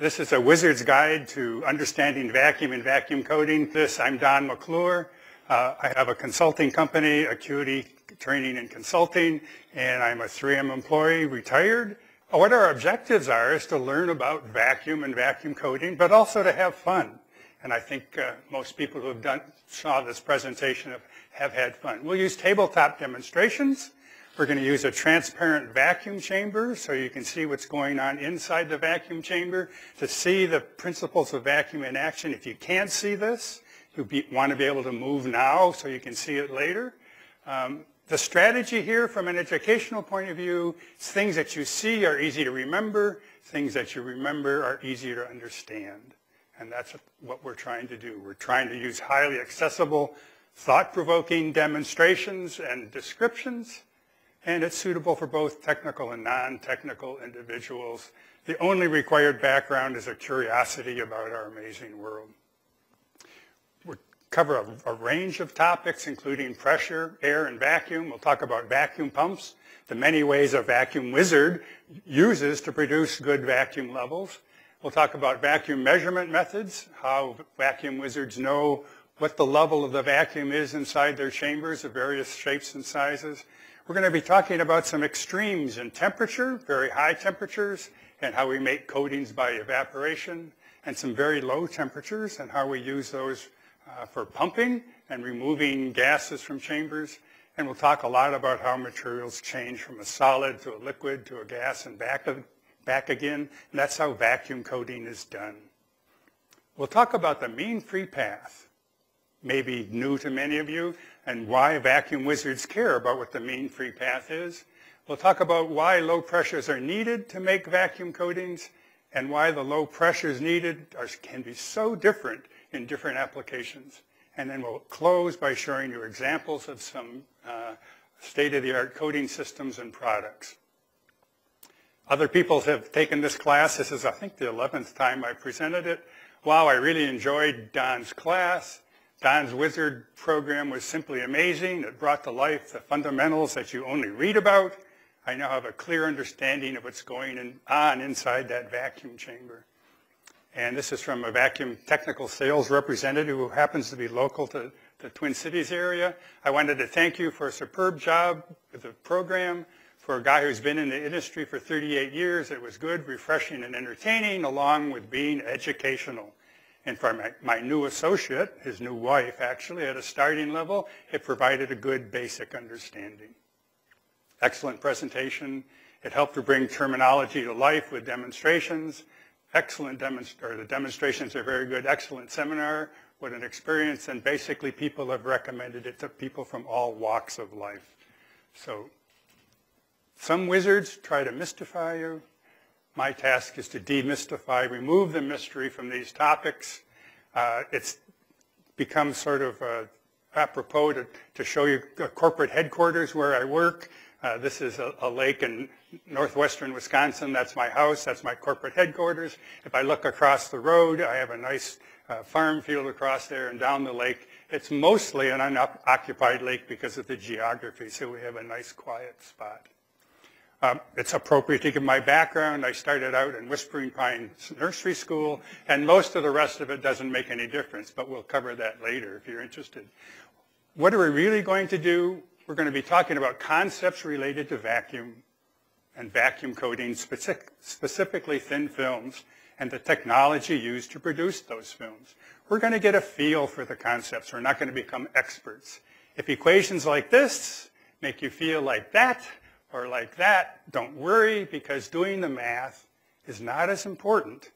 This is a wizard's guide to understanding vacuum and vacuum coating. This, I'm Don McClure. Uh, I have a consulting company, Acuity Training and Consulting, and I'm a 3M employee, retired. What our objectives are is to learn about vacuum and vacuum coating, but also to have fun. And I think uh, most people who have done, saw this presentation have, have had fun. We'll use tabletop demonstrations. We're going to use a transparent vacuum chamber so you can see what's going on inside the vacuum chamber to see the principles of vacuum in action. If you can't see this, you want to be able to move now so you can see it later. Um, the strategy here from an educational point of view is things that you see are easy to remember, things that you remember are easier to understand. And that's what we're trying to do. We're trying to use highly accessible, thought-provoking demonstrations and descriptions and it's suitable for both technical and non-technical individuals. The only required background is a curiosity about our amazing world. We'll cover a, a, range of topics, including pressure, air, and vacuum. We'll talk about vacuum pumps, the many ways a vacuum wizard uses to produce good vacuum levels. We'll talk about vacuum measurement methods, how vacuum wizards know what the level of the vacuum is inside their chambers of various shapes and sizes. We're going to be talking about some extremes in temperature, very high temperatures, and how we make coatings by evaporation, and some very low temperatures and how we use those uh, for pumping and removing gases from chambers. And we'll talk a lot about how materials change from a solid to a liquid to a gas and back, back again. And that's how vacuum coating is done. We'll talk about the mean free path, maybe new to many of you and why vacuum wizards care about what the mean free path is. We'll talk about why low pressures are needed to make vacuum coatings and why the low pressures needed are, can be so different in different applications. And then we'll close by showing you examples of some uh, state-of-the-art coating systems and products. Other people have taken this class. This is, I think, the 11th time I presented it. Wow, I really enjoyed Don's class. Don's Wizard program was simply amazing. It brought to life the fundamentals that you only read about. I now have a clear understanding of what's going in, on inside that vacuum chamber. And this is from a vacuum technical sales representative who happens to be local to the Twin Cities area. I wanted to thank you for a superb job with the program. For a guy who's been in the industry for 38 years, it was good, refreshing, and entertaining, along with being educational. And for my, my, new associate, his new wife actually, at a starting level, it provided a good basic understanding. Excellent presentation. It helped to bring terminology to life with demonstrations. Excellent demonstration. the demonstrations are very good. Excellent seminar. What an experience. And basically people have recommended it to people from all walks of life. So some wizards try to mystify you. My task is to demystify, remove the mystery from these topics. Uh, it's become sort of uh, apropos to, to show you corporate headquarters where I work. Uh, this is a, a, lake in northwestern Wisconsin. That's my house. That's my corporate headquarters. If I look across the road, I have a nice uh, farm field across there and down the lake. It's mostly an unoccupied lake because of the geography, so we have a nice quiet spot. Um, it's appropriate to give my background. I started out in Whispering Pines Nursery School, and most of the rest of it doesn't make any difference, but we'll cover that later if you're interested. What are we really going to do? We're going to be talking about concepts related to vacuum and vacuum coating, specific, specifically thin films, and the technology used to produce those films. We're going to get a feel for the concepts. We're not going to become experts. If equations like this make you feel like that, or like that, don't worry because doing the math is not as important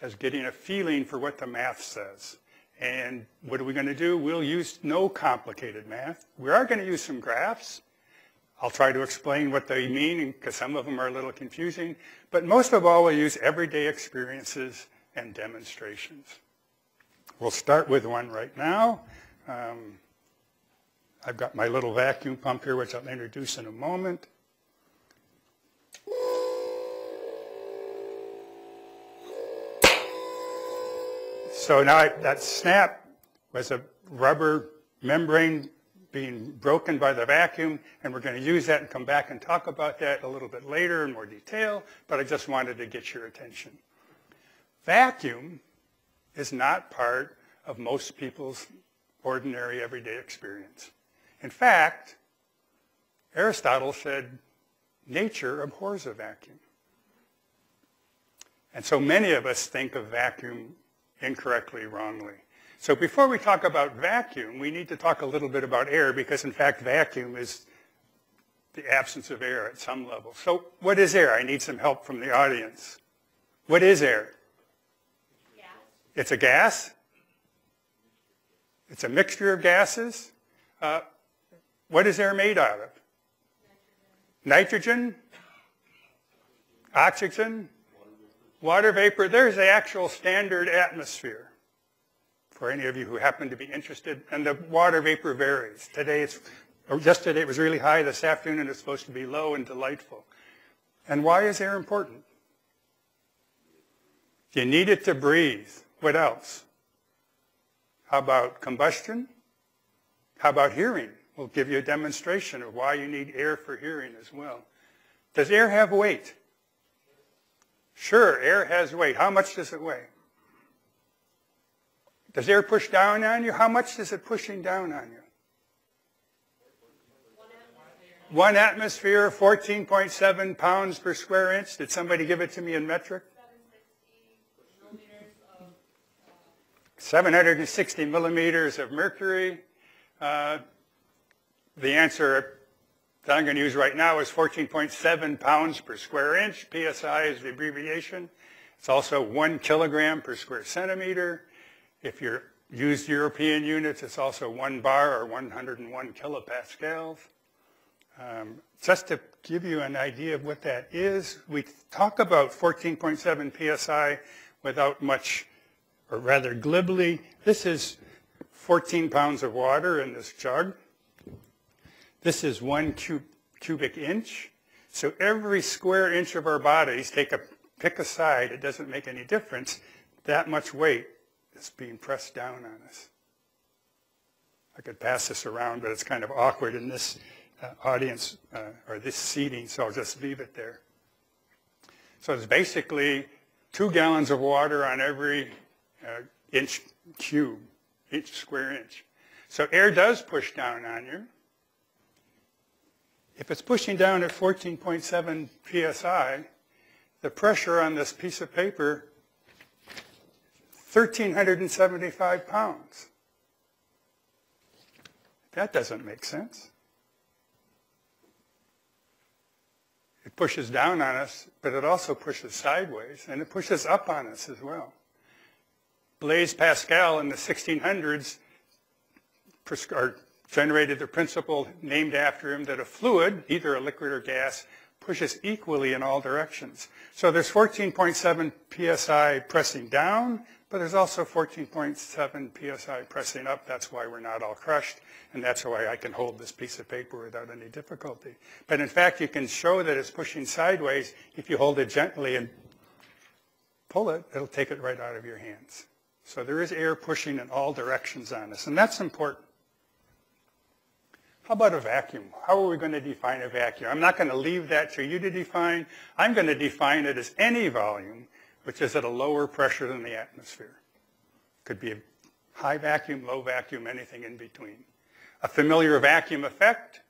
as getting a feeling for what the math says. And what are we going to do? We'll use no complicated math. We are going to use some graphs. I'll try to explain what they mean because some of them are a little confusing. But most of all, we'll use everyday experiences and demonstrations. We'll start with one right now. Um, I've got my little vacuum pump here, which I'll introduce in a moment. So now I, that snap was a rubber membrane being broken by the vacuum, and we're going to use that and come back and talk about that a little bit later in more detail, but I just wanted to get your attention. Vacuum is not part of most people's ordinary everyday experience. In fact, Aristotle said nature abhors a vacuum. And so many of us think of vacuum incorrectly, wrongly. So before we talk about vacuum, we need to talk a little bit about air because in fact vacuum is the absence of air at some level. So what is air? I need some help from the audience. What is air? Gas. It's a gas? It's a mixture of gases? Uh, what is air made out of? Nitrogen? Nitrogen? Oxygen? Water vapor. There's the actual standard atmosphere for any of you who happen to be interested. And the water vapor varies. Today it's, or yesterday it was really high. This afternoon it's supposed to be low and delightful. And why is air important? You need it to breathe. What else? How about combustion? How about hearing? We'll give you a demonstration of why you need air for hearing as well. Does air have weight? Sure, air has weight. How much does it weigh? Does air push down on you? How much is it pushing down on you? One atmosphere, 14.7 pounds per square inch. Did somebody give it to me in metric? 760 millimeters of mercury. Uh, the answer that I'm going to use right now is 14.7 pounds per square inch. PSI is the abbreviation. It's also one kilogram per square centimeter. If you use European units, it's also one bar or 101 kilopascals. Um, just to give you an idea of what that is, we talk about 14.7 psi without much, or rather glibly. This is 14 pounds of water in this jug. This is one cub cubic inch. So every square inch of our bodies, take a pick a side, it doesn't make any difference, that much weight is being pressed down on us. I could pass this around, but it's kind of awkward in this uh, audience uh, or this seating, so I'll just leave it there. So it's basically two gallons of water on every uh, inch cube, each square inch. So air does push down on you. If it's pushing down at 14.7 psi, the pressure on this piece of paper 1,375 pounds. That doesn't make sense. It pushes down on us, but it also pushes sideways, and it pushes up on us as well. Blaise Pascal in the 1600s generated the principle named after him that a fluid, either a liquid or gas, pushes equally in all directions. So there's 14.7 psi pressing down, but there's also 14.7 psi pressing up. That's why we're not all crushed, and that's why I can hold this piece of paper without any difficulty. But in fact, you can show that it's pushing sideways if you hold it gently and pull it, it'll take it right out of your hands. So there is air pushing in all directions on us, and that's important. How about a vacuum? How are we going to define a vacuum? I'm not going to leave that to you to define. I'm going to define it as any volume which is at a lower pressure than the atmosphere. Could be a high vacuum, low vacuum, anything in between. A familiar vacuum effect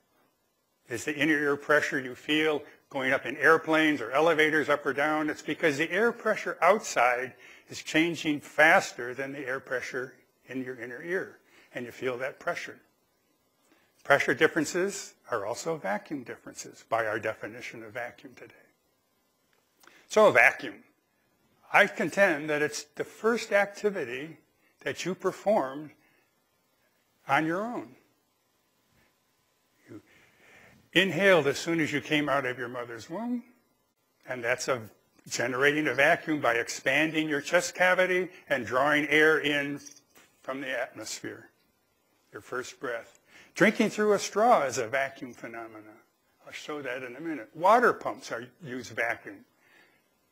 is the inner ear pressure you feel going up in airplanes or elevators up or down. It's because the air pressure outside is changing faster than the air pressure in your inner ear, and you feel that pressure. Pressure differences are also vacuum differences by our definition of vacuum today. So a vacuum. I contend that it's the first activity that you performed on your own. You inhaled as soon as you came out of your mother's womb, and that's a, generating a vacuum by expanding your chest cavity and drawing air in from the atmosphere, your first breath. Drinking through a straw is a vacuum phenomenon. I'll show that in a minute. Water pumps are use vacuum.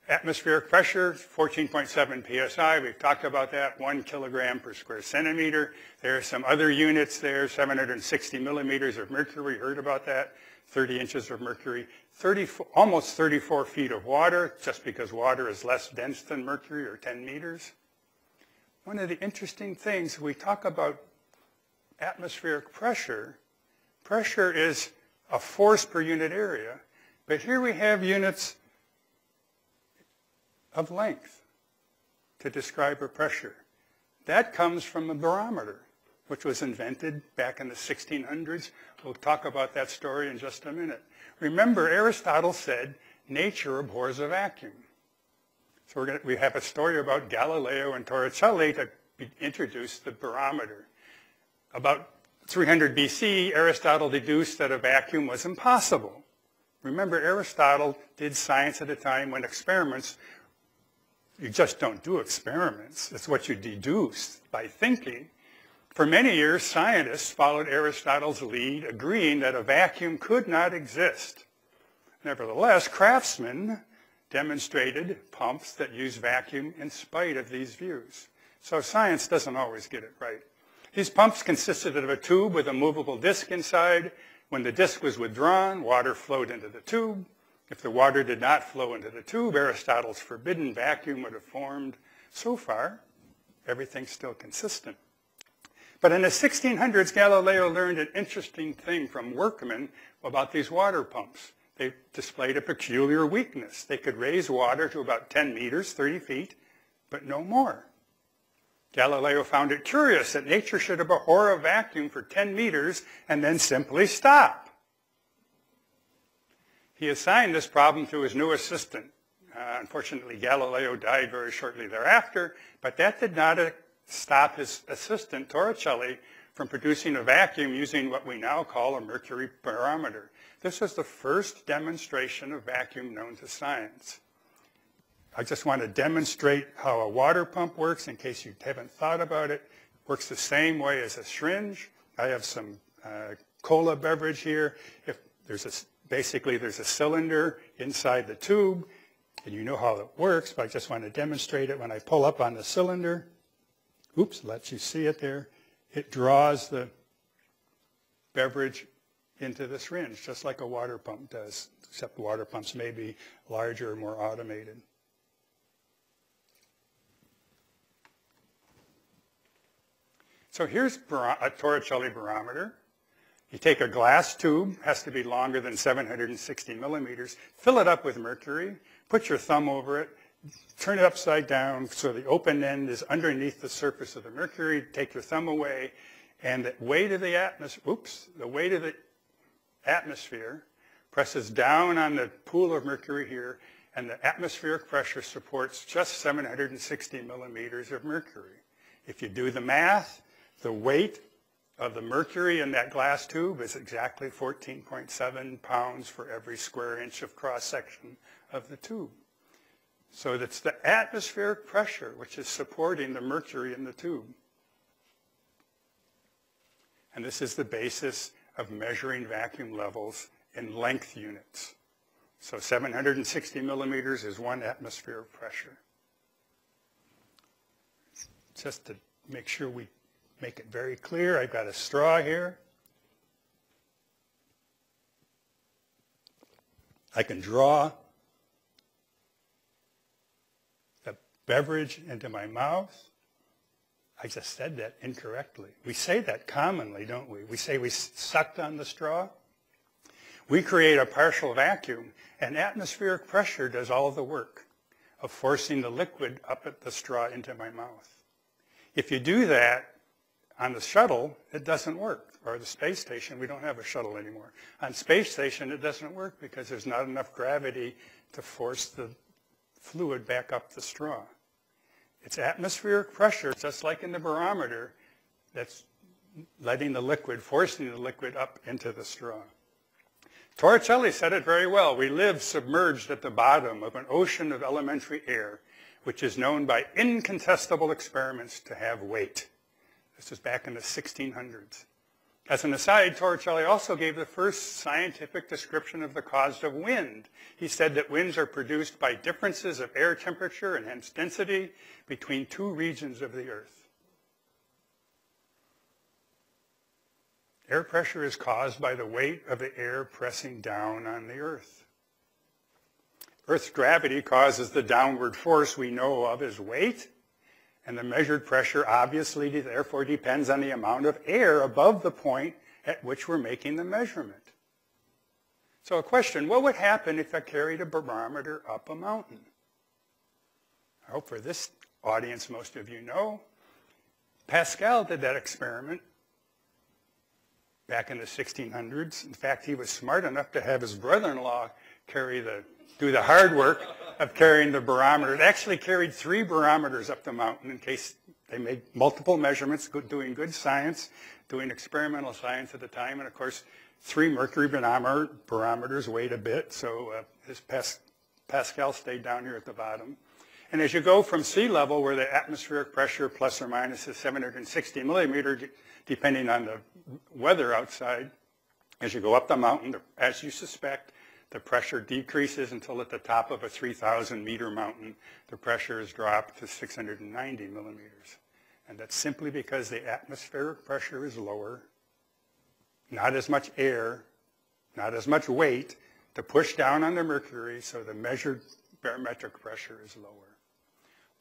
Atmospheric pressure, 14.7 psi. We've talked about that, one kilogram per square centimeter. There are some other units there, 760 millimeters of mercury. Heard about that. 30 inches of mercury, 30, almost 34 feet of water, just because water is less dense than mercury, or 10 meters. One of the interesting things, we talk about atmospheric pressure. Pressure is a force per unit area, but here we have units of length to describe a pressure. That comes from a barometer, which was invented back in the 1600s. We'll talk about that story in just a minute. Remember, Aristotle said, nature abhors a vacuum. So gonna, we have a story about Galileo and Torricelli to introduce the barometer. About 300 BC, Aristotle deduced that a vacuum was impossible. Remember, Aristotle did science at a time when experiments, you just don't do experiments. It's what you deduce by thinking. For many years, scientists followed Aristotle's lead, agreeing that a vacuum could not exist. Nevertheless, craftsmen demonstrated pumps that use vacuum in spite of these views. So science doesn't always get it right. These pumps consisted of a tube with a movable disc inside. When the disc was withdrawn, water flowed into the tube. If the water did not flow into the tube, Aristotle's forbidden vacuum would have formed. So far, everything's still consistent. But in the 1600s, Galileo learned an interesting thing from workmen about these water pumps. They displayed a peculiar weakness. They could raise water to about 10 meters, 30 feet, but no more. Galileo found it curious that nature should abhor a vacuum for 10 meters and then simply stop. He assigned this problem to his new assistant. Uh, unfortunately, Galileo died very shortly thereafter, but that did not stop his assistant, Torricelli, from producing a vacuum using what we now call a mercury barometer. This was the first demonstration of vacuum known to science. I just want to demonstrate how a water pump works in case you haven't thought about it. it works the same way as a syringe. I have some uh, cola beverage here. If there's a, basically there's a cylinder inside the tube, and you know how it works, but I just want to demonstrate it. When I pull up on the cylinder, oops, let you see it there. It draws the beverage into the syringe, just like a water pump does, except water pumps may be larger, more automated. So here's a Torricelli barometer. You take a glass tube, has to be longer than 760 millimeters, fill it up with mercury, put your thumb over it, turn it upside down so the open end is underneath the surface of the mercury, take your thumb away, and the weight of the atmosphere, oops, the weight of the atmosphere presses down on the pool of mercury here, and the atmospheric pressure supports just 760 millimeters of mercury. If you do the math, the weight of the mercury in that glass tube is exactly 14.7 pounds for every square inch of cross-section of the tube. So it's the atmospheric pressure which is supporting the mercury in the tube. And this is the basis of measuring vacuum levels in length units. So 760 millimeters is one atmosphere of pressure. Just to make sure we make it very clear, I've got a straw here. I can draw the beverage into my mouth. I just said that incorrectly. We say that commonly, don't we? We say we sucked on the straw. We create a partial vacuum, and atmospheric pressure does all the work of forcing the liquid up at the straw into my mouth. If you do that on the shuttle, it doesn't work. Or the space station, we don't have a shuttle anymore. On space station, it doesn't work because there's not enough gravity to force the fluid back up the straw. It's atmospheric pressure, just like in the barometer, that's letting the liquid, forcing the liquid up into the straw. Torricelli said it very well. We live submerged at the bottom of an ocean of elementary air, which is known by incontestable experiments to have weight. This was back in the 1600s. As an aside, Torricelli also gave the first scientific description of the cause of wind. He said that winds are produced by differences of air temperature and hence density between two regions of the Earth. Air pressure is caused by the weight of the air pressing down on the Earth. Earth's gravity causes the downward force we know of as weight, and the measured pressure obviously therefore depends on the amount of air above the point at which we're making the measurement. So a question, what would happen if I carried a barometer up a mountain? I hope for this audience most of you know. Pascal did that experiment back in the 1600s. In fact, he was smart enough to have his brother-in-law carry the, do the hard work of carrying the barometer. It actually carried three barometers up the mountain in case they made multiple measurements, doing good science, doing experimental science at the time. And of course, three mercury barometers weighed a bit, so uh, his Pas Pascal stayed down here at the bottom. And as you go from sea level, where the atmospheric pressure plus or minus is 760 millimeter, depending on the weather outside, as you go up the mountain, as you suspect, the pressure decreases until at the top of a 3,000 meter mountain, the pressure is dropped to 690 millimeters. And that's simply because the atmospheric pressure is lower not as much air, not as much weight to push down on the mercury so the measured barometric pressure is lower.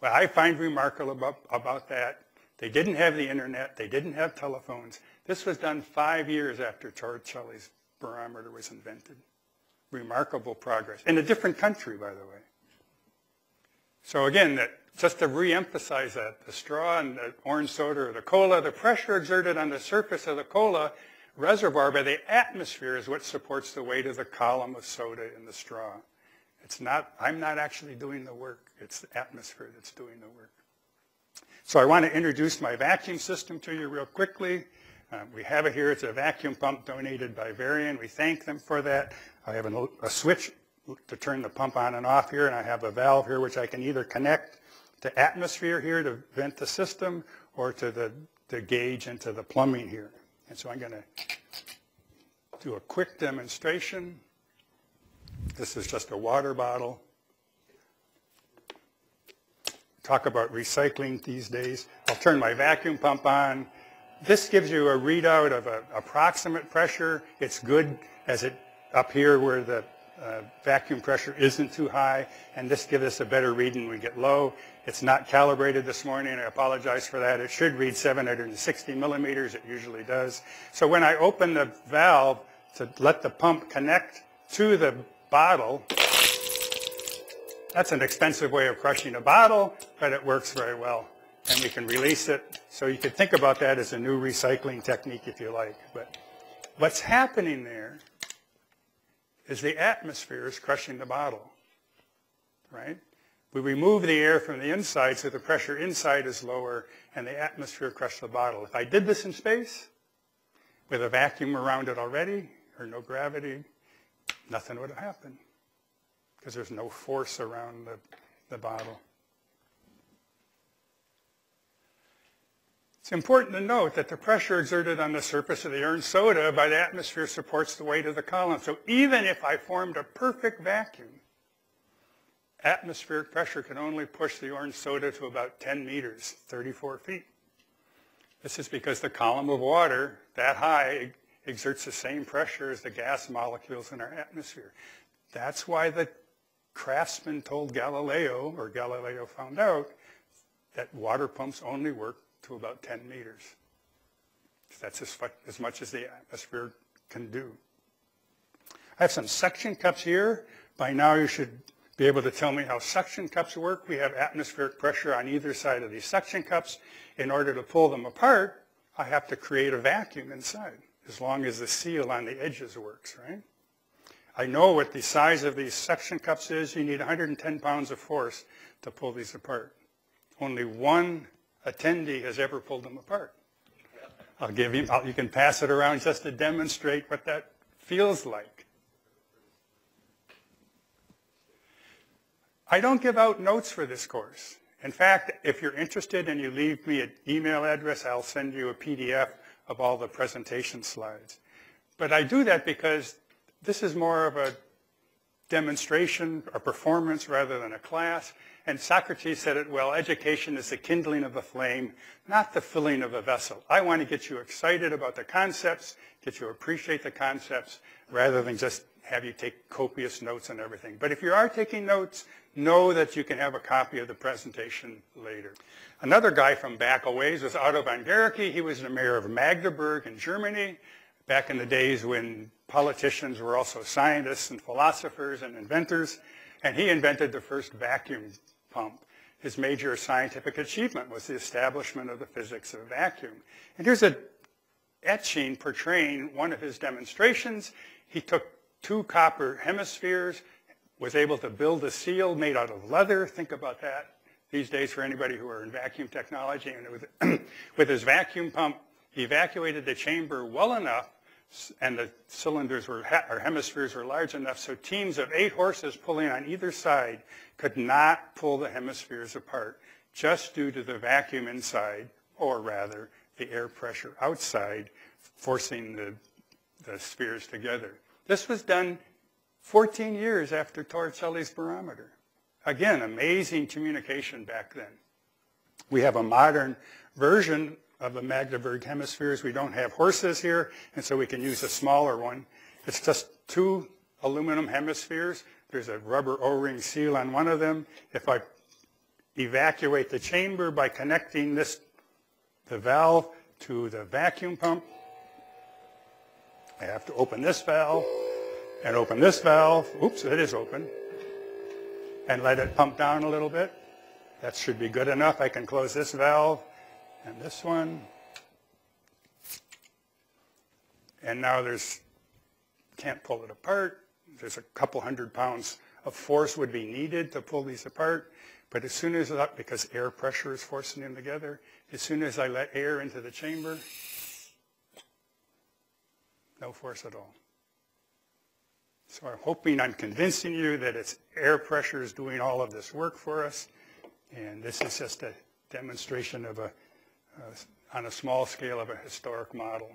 What I find remarkable about, about that, they didn't have the internet, they didn't have telephones. This was done five years after Torricelli's barometer was invented. Remarkable progress. In a different country, by the way. So again, that, just to re-emphasize that, the straw and the orange soda or the cola, the pressure exerted on the surface of the cola reservoir by the atmosphere is what supports the weight of the column of soda in the straw. It's not, I'm not actually doing the work. It's the atmosphere that's doing the work. So I want to introduce my vacuum system to you real quickly. Uh, we have it here. It's a vacuum pump donated by Varian. We thank them for that. I have an, a switch to turn the pump on and off here, and I have a valve here which I can either connect to atmosphere here to vent the system or to the, the gauge and to the plumbing here. And so I'm going to do a quick demonstration. This is just a water bottle. Talk about recycling these days. I'll turn my vacuum pump on. This gives you a readout of approximate pressure. It's good as it up here where the uh, vacuum pressure isn't too high, and this gives us a better reading we get low. It's not calibrated this morning. I apologize for that. It should read 760 millimeters. It usually does. So when I open the valve to let the pump connect to the bottle, that's an expensive way of crushing a bottle, but it works very well. And we can release it. So you could think about that as a new recycling technique if you like. But what's happening there is the atmosphere is crushing the bottle, right? We remove the air from the inside so the pressure inside is lower and the atmosphere crushes the bottle. If I did this in space with a vacuum around it already or no gravity, nothing would happen because there's no force around the, the bottle. It's important to note that the pressure exerted on the surface of the orange soda by the atmosphere supports the weight of the column. So even if I formed a perfect vacuum, atmospheric pressure can only push the orange soda to about 10 meters, 34 feet. This is because the column of water that high exerts the same pressure as the gas molecules in our atmosphere. That's why the craftsman told Galileo, or Galileo found out, that water pumps only work to about 10 meters. That's as, as much as the atmosphere can do. I have some suction cups here. By now you should be able to tell me how suction cups work. We have atmospheric pressure on either side of these suction cups. In order to pull them apart, I have to create a vacuum inside, as long as the seal on the edges works, right? I know what the size of these suction cups is. You need 110 pounds of force to pull these apart. Only one attendee has ever pulled them apart. I'll give you, I'll, you can pass it around just to demonstrate what that feels like. I don't give out notes for this course. In fact, if you're interested and you leave me an email address, I'll send you a PDF of all the presentation slides. But I do that because this is more of a demonstration, a performance rather than a class. And Socrates said it well, education is the kindling of a flame, not the filling of a vessel. I want to get you excited about the concepts, get you to appreciate the concepts, rather than just have you take copious notes on everything. But if you are taking notes, know that you can have a copy of the presentation later. Another guy from back a ways was Otto von Guericke. He was the mayor of Magdeburg in Germany back in the days when politicians were also scientists and philosophers and inventors. And he invented the first vacuum pump. His major scientific achievement was the establishment of the physics of vacuum. And here's a etching portraying one of his demonstrations. He took two copper hemispheres, was able to build a seal made out of leather. Think about that these days for anybody who are in vacuum technology. And with, with his vacuum pump, he evacuated the chamber well enough and the cylinders were, or hemispheres were large enough so teams of eight horses pulling on either side could not pull the hemispheres apart just due to the vacuum inside, or rather the air pressure outside forcing the, the spheres together. This was done 14 years after Torricelli's barometer. Again, amazing communication back then. We have a modern version of the Magdeburg hemispheres. We don't have horses here, and so we can use a smaller one. It's just two aluminum hemispheres. There's a rubber O-ring seal on one of them. If I evacuate the chamber by connecting this, the valve to the vacuum pump, I have to open this valve and open this valve. Oops, it is open. And let it pump down a little bit. That should be good enough. I can close this valve and this one. And now there's, can't pull it apart. There's a couple hundred pounds of force would be needed to pull these apart. But as soon as, that, because air pressure is forcing them together, as soon as I let air into the chamber, no force at all. So I'm hoping I'm convincing you that it's air pressure is doing all of this work for us. And this is just a demonstration of a uh, on a small scale of a historic model.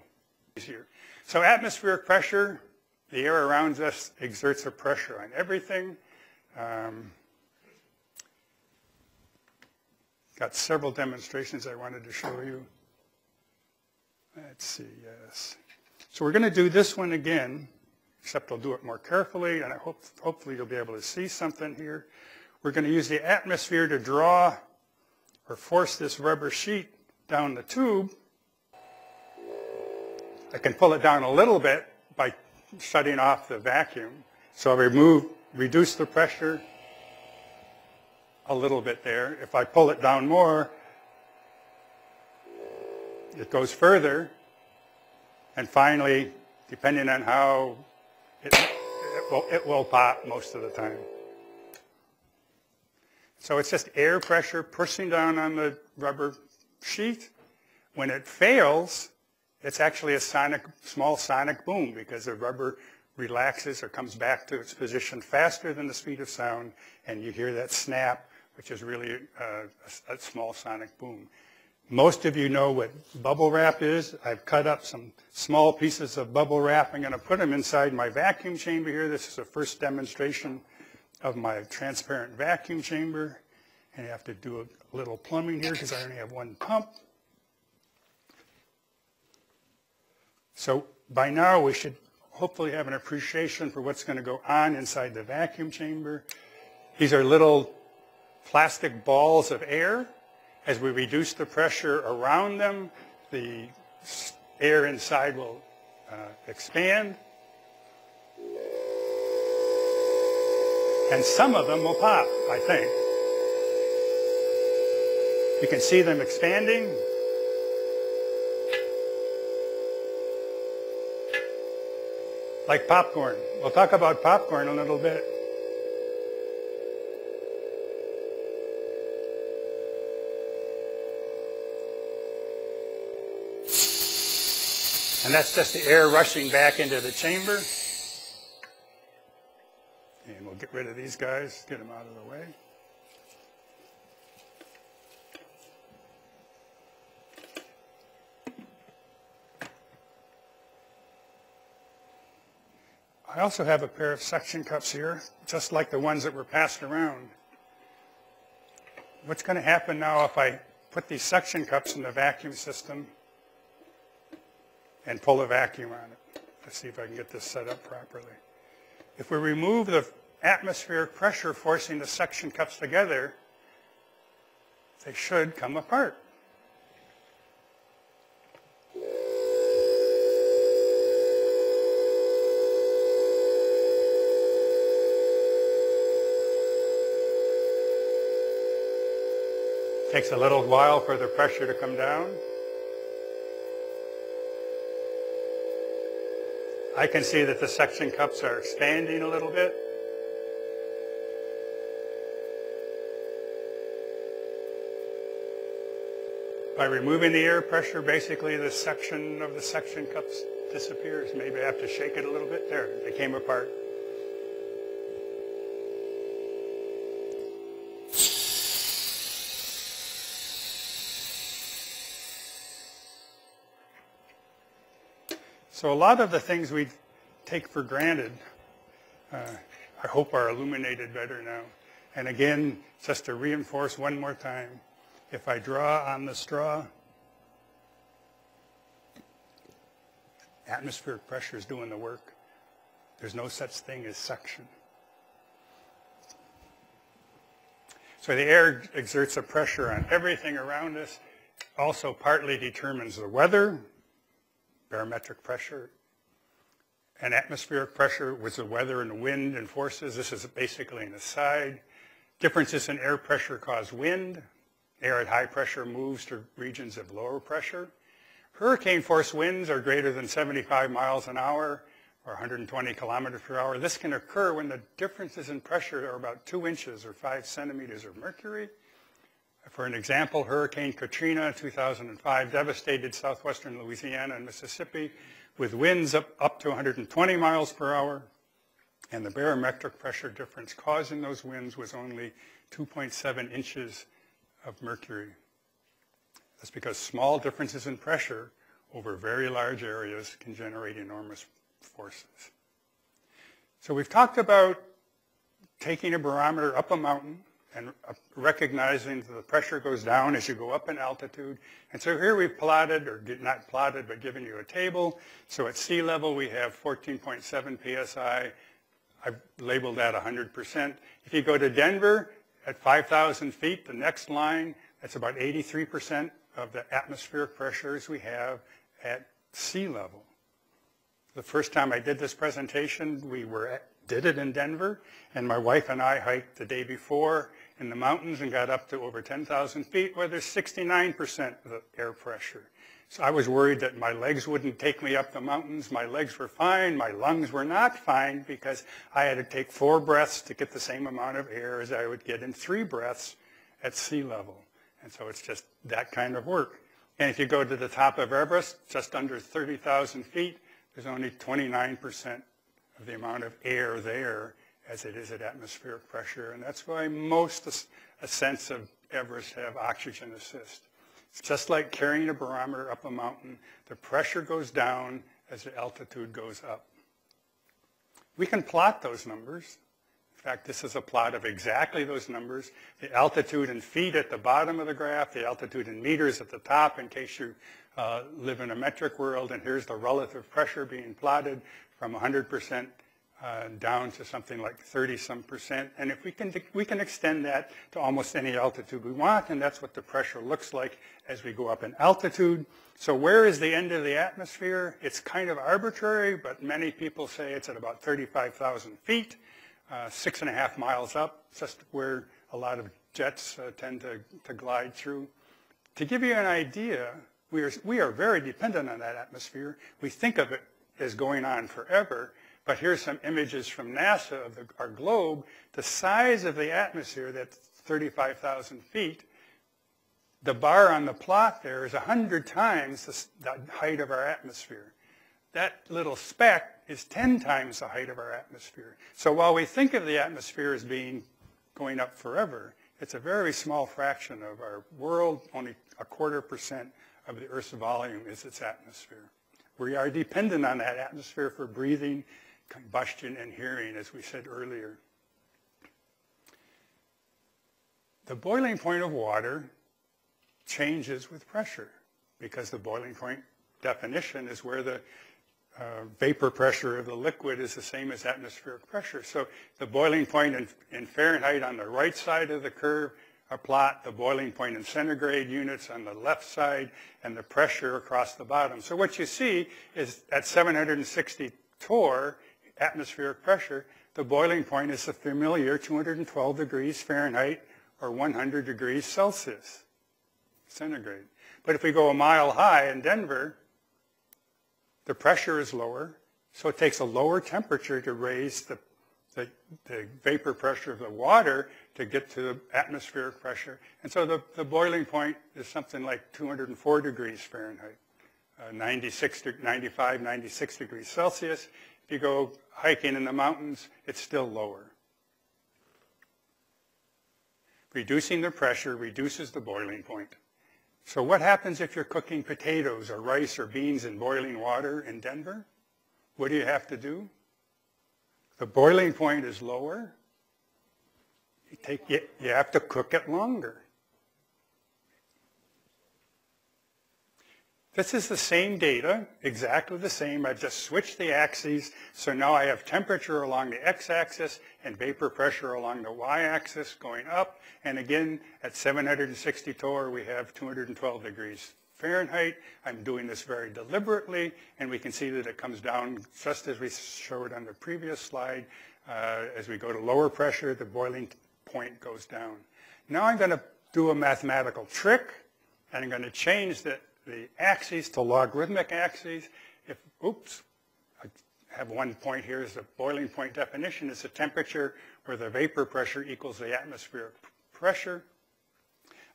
Easier. So atmospheric pressure, the air around us exerts a pressure on everything. Um, got several demonstrations I wanted to show you. Let's see, yes. So we're going to do this one again, except I'll do it more carefully, and I hope hopefully you'll be able to see something here. We're going to use the atmosphere to draw or force this rubber sheet down the tube, I can pull it down a little bit by shutting off the vacuum. So I remove, reduce the pressure a little bit there. If I pull it down more, it goes further. And finally, depending on how it, it, will, it will pop most of the time. So it's just air pressure pushing down on the rubber sheet. When it fails, it's actually a sonic, small sonic boom because the rubber relaxes or comes back to its position faster than the speed of sound, and you hear that snap, which is really uh, a, a small sonic boom. Most of you know what bubble wrap is. I've cut up some small pieces of bubble wrap. I'm going to put them inside my vacuum chamber here. This is the first demonstration of my transparent vacuum chamber. And I have to do a little plumbing here because I only have one pump. So by now we should hopefully have an appreciation for what's going to go on inside the vacuum chamber. These are little plastic balls of air. As we reduce the pressure around them, the air inside will uh, expand. And some of them will pop, I think. You can see them expanding. Like popcorn. We'll talk about popcorn a little bit. And that's just the air rushing back into the chamber. And we'll get rid of these guys, get them out of the way. I also have a pair of suction cups here, just like the ones that were passed around. what's going to happen now if I put these suction cups in the vacuum system and pull a vacuum on it? Let's see if I can get this set up properly. If we remove the atmospheric pressure forcing the suction cups together, they should come apart. Takes a little while for the pressure to come down. I can see that the suction cups are expanding a little bit. By removing the air pressure, basically the section of the suction cups disappears. Maybe I have to shake it a little bit. There, they came apart. So a lot of the things we take for granted, uh, I hope are illuminated better now. And again, just to reinforce one more time, if I draw on the straw, atmospheric pressure is doing the work. There's no such thing as suction. So the air exerts a pressure on everything around us, also partly determines the weather, barometric pressure, and atmospheric pressure with the weather and the wind and forces. This is basically an aside. Differences in air pressure cause wind. Air at high pressure moves to regions of lower pressure. Hurricane force winds are greater than 75 miles an hour or 120 kilometers per hour. This can occur when the differences in pressure are about two inches or five centimeters of mercury. For an example, Hurricane Katrina 2005 devastated southwestern Louisiana and Mississippi with winds up, up to 120 miles per hour, and the barometric pressure difference causing those winds was only 2.7 inches of mercury. That's because small differences in pressure over very large areas can generate enormous forces. So we've talked about taking a barometer up a mountain and uh, recognizing that the pressure goes down as you go up in altitude. And so here we've plotted, or not plotted, but given you a table. So at sea level, we have 14.7 psi. I've labeled that 100%. If you go to Denver at 5,000 feet, the next line, that's about 83% of the atmospheric pressures we have at sea level. The first time I did this presentation, we were at, did it in Denver, and my wife and I hiked the day before in the mountains and got up to over 10,000 feet where there's 69% of the air pressure. So I was worried that my legs wouldn't take me up the mountains. My legs were fine. My lungs were not fine because I had to take four breaths to get the same amount of air as I would get in three breaths at sea level. And so it's just that kind of work. And if you go to the top of Everest, just under 30,000 feet, there's only 29% of the amount of air there as it is at atmospheric pressure. And that's why most ascents of Everest have oxygen assist. It's just like carrying a barometer up a mountain. The pressure goes down as the altitude goes up. We can plot those numbers. In fact, this is a plot of exactly those numbers. The altitude in feet at the bottom of the graph, the altitude in meters at the top in case you uh, live in a metric world, and here's the relative pressure being plotted from 100% uh, down to something like 30 some percent. And if we can, we can extend that to almost any altitude we want, and that's what the pressure looks like as we go up in altitude. So where is the end of the atmosphere? It's kind of arbitrary, but many people say it's at about 35,000 feet, uh, six and a half miles up, just where a lot of jets uh, tend to, to glide through. To give you an idea, we are, we are very dependent on that atmosphere. We think of it as going on forever, but here's some images from NASA of the, our globe. The size of the atmosphere, that's 35,000 feet, the bar on the plot there is 100 times the, the height of our atmosphere. That little speck is 10 times the height of our atmosphere. So while we think of the atmosphere as being going up forever, it's a very small fraction of our world, only a quarter percent of the Earth's volume is its atmosphere. We are dependent on that atmosphere for breathing combustion and hearing, as we said earlier. The boiling point of water changes with pressure because the boiling point definition is where the uh, vapor pressure of the liquid is the same as atmospheric pressure. So the boiling point in, in Fahrenheit on the right side of the curve are plot the boiling point in centigrade units on the left side and the pressure across the bottom. So what you see is at 760 torr atmospheric pressure, the boiling point is the familiar 212 degrees Fahrenheit or 100 degrees Celsius centigrade. But if we go a mile high in Denver, the pressure is lower, so it takes a lower temperature to raise the, the, the, vapor pressure of the water to get to the atmospheric pressure. And so the, the boiling point is something like 204 degrees Fahrenheit, uh, 96, 95, 96 degrees Celsius. If you go hiking in the mountains, it's still lower. Reducing the pressure reduces the boiling point. So what happens if you're cooking potatoes or rice or beans in boiling water in Denver? What do you have to do? The boiling point is lower. You, take, you, you have to cook it longer. This is the same data, exactly the same. I've just switched the axes, so now I have temperature along the x-axis and vapor pressure along the y-axis going up. And again, at 760 torr, we have 212 degrees Fahrenheit. I'm doing this very deliberately, and we can see that it comes down just as we showed on the previous slide. Uh, as we go to lower pressure, the boiling point goes down. Now I'm going to do a mathematical trick, and I'm going to change the the axes to logarithmic axes. If, oops, I have one point here is the boiling point definition is the temperature where the vapor pressure equals the atmospheric pressure.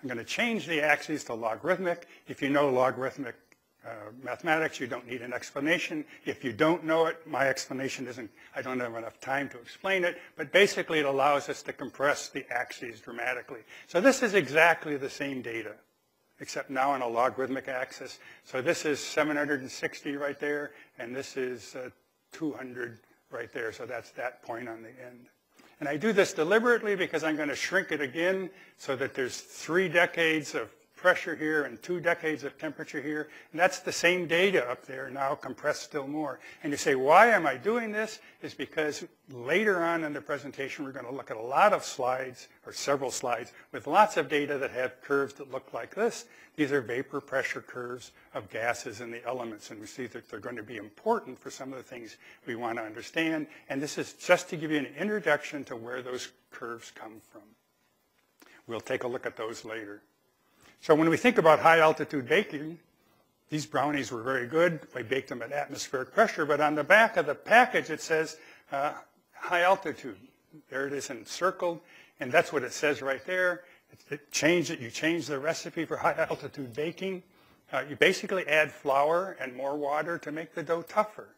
I'm going to change the axes to logarithmic. If you know logarithmic uh, mathematics, you don't need an explanation. If you don't know it, my explanation isn't, I don't have enough time to explain it, but basically it allows us to compress the axes dramatically. So this is exactly the same data except now on a logarithmic axis. So this is 760 right there, and this is uh, 200 right there. So that's that point on the end. And I do this deliberately because I'm going to shrink it again so that there's three decades of pressure here and two decades of temperature here. And that's the same data up there now compressed still more. And you say, why am I doing this? Is because later on in the presentation we're going to look at a lot of slides, or several slides, with lots of data that have curves that look like this. These are vapor pressure curves of gases and the elements. And we see that they're going to be important for some of the things we want to understand. And this is just to give you an introduction to where those curves come from. We'll take a look at those later. So when we think about high altitude baking, these brownies were very good. We baked them at atmospheric pressure, but on the back of the package it says uh, high altitude. There it is encircled, and that's what it says right there. It, it changed it. You change the recipe for high altitude baking. Uh, you basically add flour and more water to make the dough tougher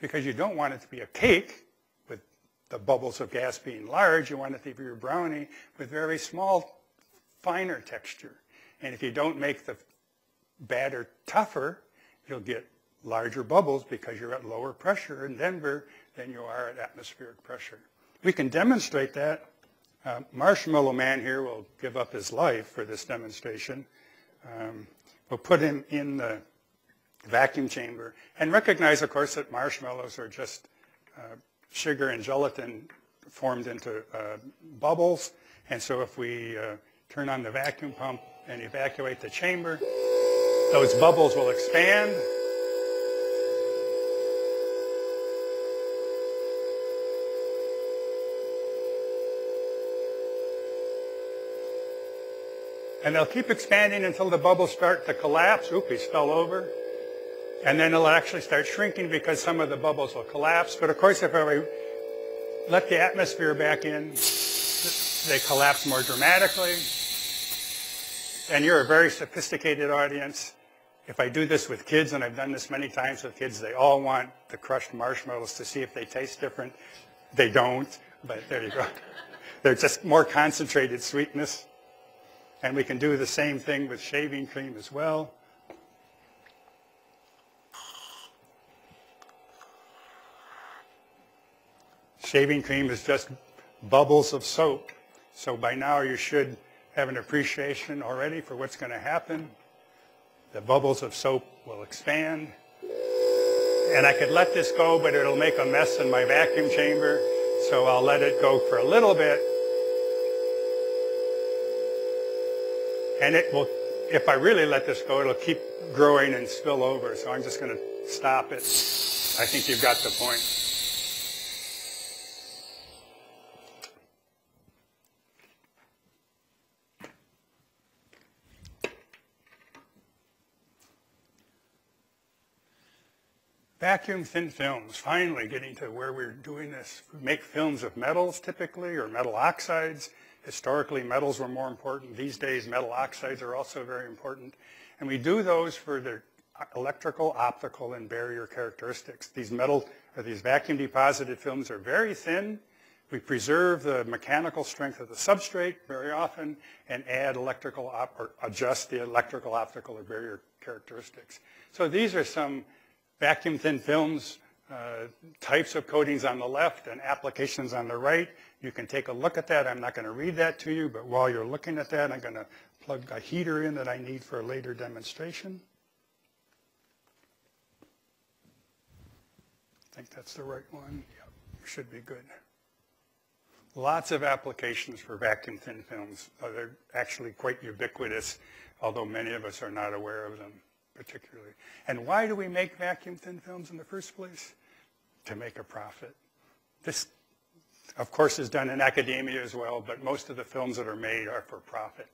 because you don't want it to be a cake with the bubbles of gas being large. You want it to be a brownie with very small finer texture. And if you don't make the batter tougher, you'll get larger bubbles because you're at lower pressure in Denver than you are at atmospheric pressure. We can demonstrate that. Uh, Marshmallow Man here will give up his life for this demonstration. Um, we'll put him in the vacuum chamber and recognize, of course, that marshmallows are just uh, sugar and gelatin formed into uh, bubbles. And so if we uh, turn on the vacuum pump and evacuate the chamber. Those bubbles will expand. And they'll keep expanding until the bubbles start to collapse. Oop, he fell over. And then it'll actually start shrinking because some of the bubbles will collapse. But of course, if I let the atmosphere back in, they collapse more dramatically and you're a very sophisticated audience. If I do this with kids, and I've done this many times with kids, they all want the crushed marshmallows to see if they taste different. They don't, but there you go. They're just more concentrated sweetness. And we can do the same thing with shaving cream as well. Shaving cream is just bubbles of soap. So by now you should have an appreciation already for what's going to happen. The bubbles of soap will expand. And I could let this go, but it'll make a mess in my vacuum chamber. So I'll let it go for a little bit. And it will, if I really let this go, it'll keep growing and spill over. So I'm just going to stop it. I think you've got the point. Vacuum thin films, finally getting to where we're doing this. We make films of metals typically, or metal oxides. Historically, metals were more important. These days, metal oxides are also very important. And we do those for their electrical, optical, and barrier characteristics. These metal, or these vacuum deposited films are very thin. We preserve the mechanical strength of the substrate very often and add electrical, or adjust the electrical, optical, or barrier characteristics. So these are some vacuum thin films, uh, types of coatings on the left and applications on the right. You can take a look at that. I'm not going to read that to you, but while you're looking at that, I'm going to plug a heater in that I need for a later demonstration. I think that's the right one. Yep, should be good. Lots of applications for vacuum thin films. Uh, they're actually quite ubiquitous, although many of us are not aware of them particularly. And why do we make vacuum thin films in the first place? To make a profit. This, of course, is done in academia as well, but most of the films that are made are for profit.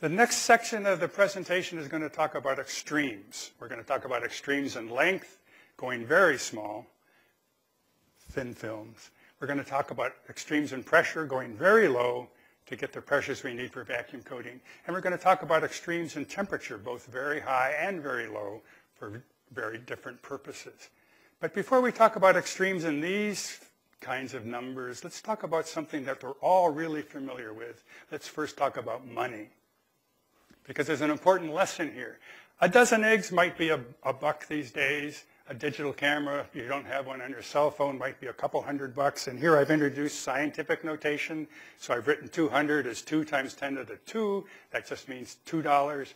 The next section of the presentation is going to talk about extremes. We're going to talk about extremes in length, going very small, thin films. We're going to talk about extremes in pressure, going very low, to get the pressures we need for vacuum coating. And we're going to talk about extremes in temperature, both very high and very low for very different purposes. But before we talk about extremes in these kinds of numbers, let's talk about something that we're all really familiar with. Let's first talk about money. Because there's an important lesson here. A dozen eggs might be a, a buck these days a digital camera, if you don't have one on your cell phone, might be a couple hundred bucks. And here I've introduced scientific notation. So I've written 200 as 2 times 10 to the 2. That just means $2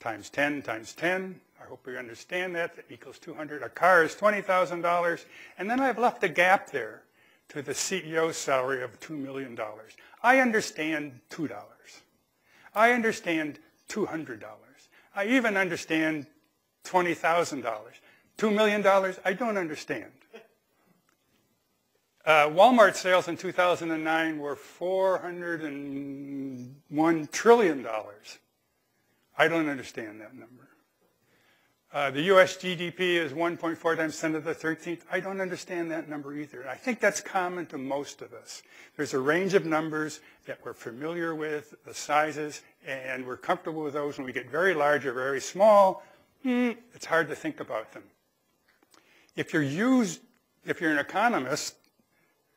times 10 times 10. I hope you understand that. That equals 200. A car is $20,000. And then I've left a gap there to the CEO's salary of $2 million. I understand $2. I understand $200. I even understand $20,000. $2 million? I don't understand. Uh, Walmart sales in 2009 were $401 trillion. I don't understand that number. Uh, the U.S. GDP is 1.4 times 10 to the 13th. I don't understand that number either. I think that's common to most of us. There's a range of numbers that we're familiar with, the sizes, and we're comfortable with those. When we get very large or very small, hmm, it's hard to think about them. If you're used, if you're an economist,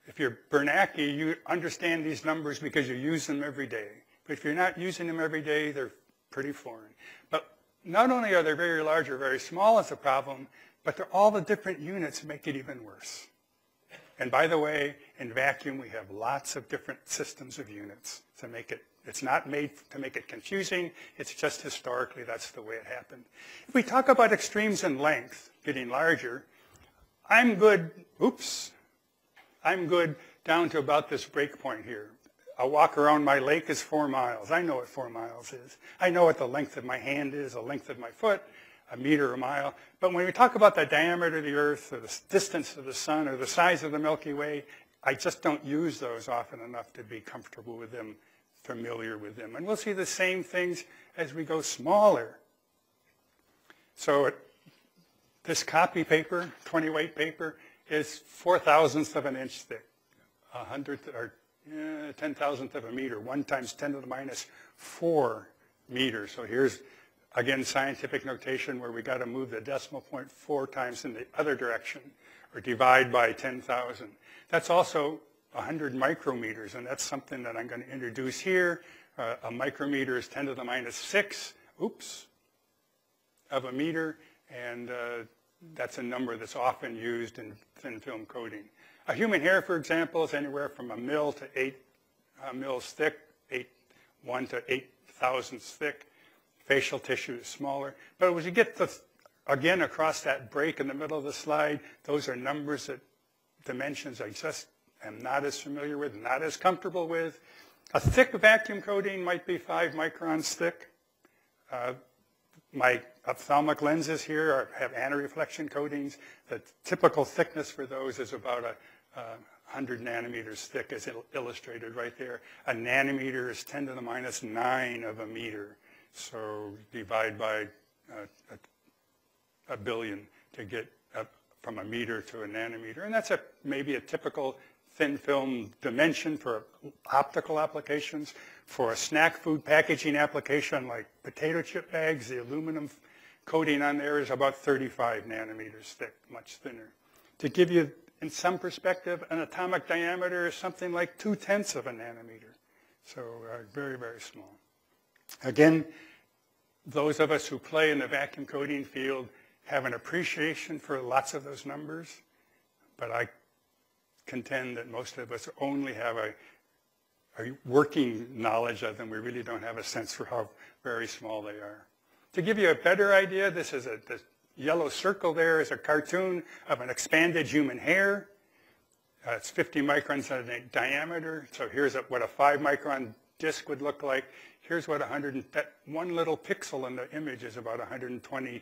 if you're Bernanke, you understand these numbers because you use them every day. But if you're not using them every day, they're pretty foreign. But not only are they very large or very small as a problem, but they're all the different units make it even worse. And by the way, in vacuum, we have lots of different systems of units to make it, it's not made to make it confusing, it's just historically that's the way it happened. If we talk about extremes in length, getting larger, I'm good, oops, I'm good down to about this break point here. A walk around my lake is four miles. I know what four miles is. I know what the length of my hand is, the length of my foot, a meter, a mile. But when we talk about the diameter of the Earth or the distance of the sun or the size of the Milky Way, I just don't use those often enough to be comfortable with them, familiar with them. And we'll see the same things as we go smaller. So this copy paper, 20 weight paper, is four thousandths of an inch thick, a hundredth or yeah, ten thousandth of a meter, one times 10 to the minus four meters. So here's, again, scientific notation where we got to move the decimal point four times in the other direction, or divide by 10,000. That's also 100 micrometers, and that's something that I'm going to introduce here. Uh, a micrometer is 10 to the minus 6, oops, of a meter, and uh, that's a number that's often used in thin film coating. A human hair, for example, is anywhere from a mil to eight uh, mils thick, eight, one to eight thousandths thick. Facial tissue is smaller. But as you get the, again across that break in the middle of the slide, those are numbers that dimensions I just am not as familiar with, not as comfortable with. A thick vacuum coating might be five microns thick. Uh, my ophthalmic lenses here are, have anti-reflection coatings. The typical thickness for those is about a, a 100 nanometers thick as illustrated right there. A nanometer is 10 to the minus 9 of a meter. So divide by uh, a, a, billion to get from a meter to a nanometer. And that's a, maybe a typical thin film dimension for optical applications. For a snack food packaging application like potato chip bags, the aluminum coating on there is about 35 nanometers thick, much thinner. To give you, in some perspective, an atomic diameter is something like two-tenths of a nanometer. So uh, very, very small. Again, those of us who play in the vacuum coating field have an appreciation for lots of those numbers, but I contend that most of us only have a, a working knowledge of them. We really don't have a sense for how very small they are. To give you a better idea, this is a, the yellow circle there is a cartoon of an expanded human hair. Uh, it's 50 microns in diameter. So here's a, what a five micron disc would look like. Here's what 100, that one little pixel in the image is about 120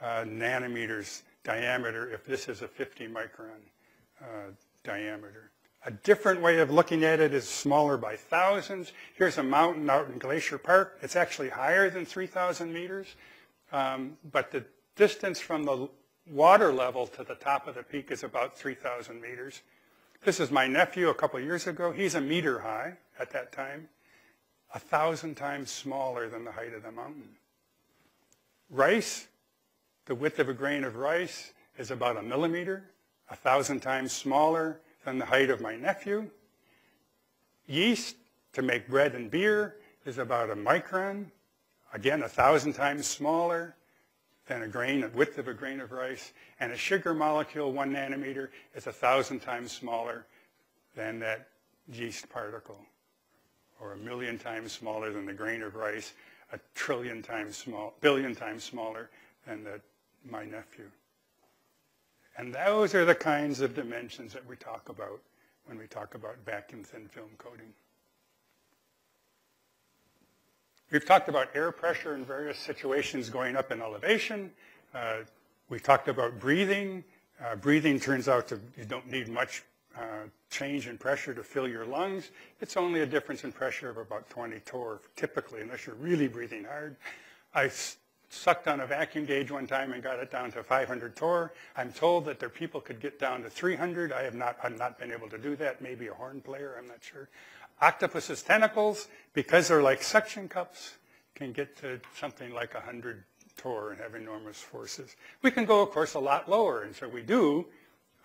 uh, nanometers diameter if this is a 50 micron uh, diameter. A different way of looking at it is smaller by thousands. Here's a mountain out in Glacier Park. It's actually higher than 3,000 meters, um, but the distance from the water level to the top of the peak is about 3,000 meters. This is my nephew a couple years ago. He's a meter high at that time, a thousand times smaller than the height of the mountain. Rice, the width of a grain of rice is about a millimeter a thousand times smaller than the height of my nephew. Yeast to make bread and beer is about a micron, again a thousand times smaller than a grain, a width of a grain of rice. And a sugar molecule, one nanometer, is a thousand times smaller than that yeast particle, or a million times smaller than the grain of rice, a trillion times small, billion times smaller than the, my nephew. And those are the kinds of dimensions that we talk about when we talk about vacuum thin film coating. We've talked about air pressure in various situations going up in elevation. Uh, we talked about breathing. Uh, breathing turns out to, you don't need much uh, change in pressure to fill your lungs. It's only a difference in pressure of about 20 torr, typically, unless you're really breathing hard. I sucked on a vacuum gauge one time and got it down to 500 torr. I'm told that their people could get down to 300. I have not, I've not been able to do that. Maybe a horn player, I'm not sure. Octopus's tentacles, because they're like suction cups, can get to something like 100 torr and have enormous forces. We can go, of course, a lot lower, and so we do.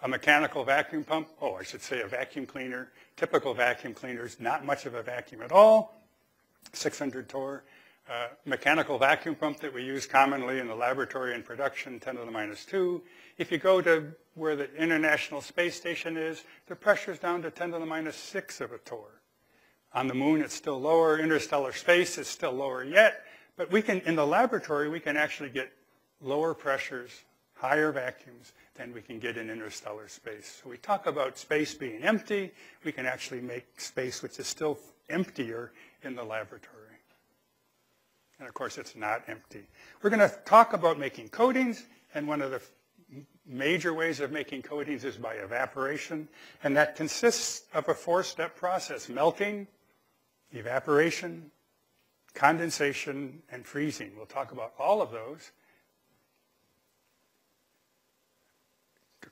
A mechanical vacuum pump, oh, I should say a vacuum cleaner. Typical vacuum cleaners, not much of a vacuum at all, 600 torr. Uh, mechanical vacuum pump that we use commonly in the laboratory and production, 10 to the minus 2. If you go to where the International Space Station is, the pressure is down to 10 to the minus 6 of a torr. On the moon, it's still lower. Interstellar space is still lower yet. But we can, in the laboratory, we can actually get lower pressures, higher vacuums than we can get in interstellar space. So we talk about space being empty. We can actually make space which is still emptier in the laboratory. And of course, it's not empty. We're going to talk about making coatings, and one of the major ways of making coatings is by evaporation, and that consists of a four-step process, melting, evaporation, condensation, and freezing. We'll talk about all of those.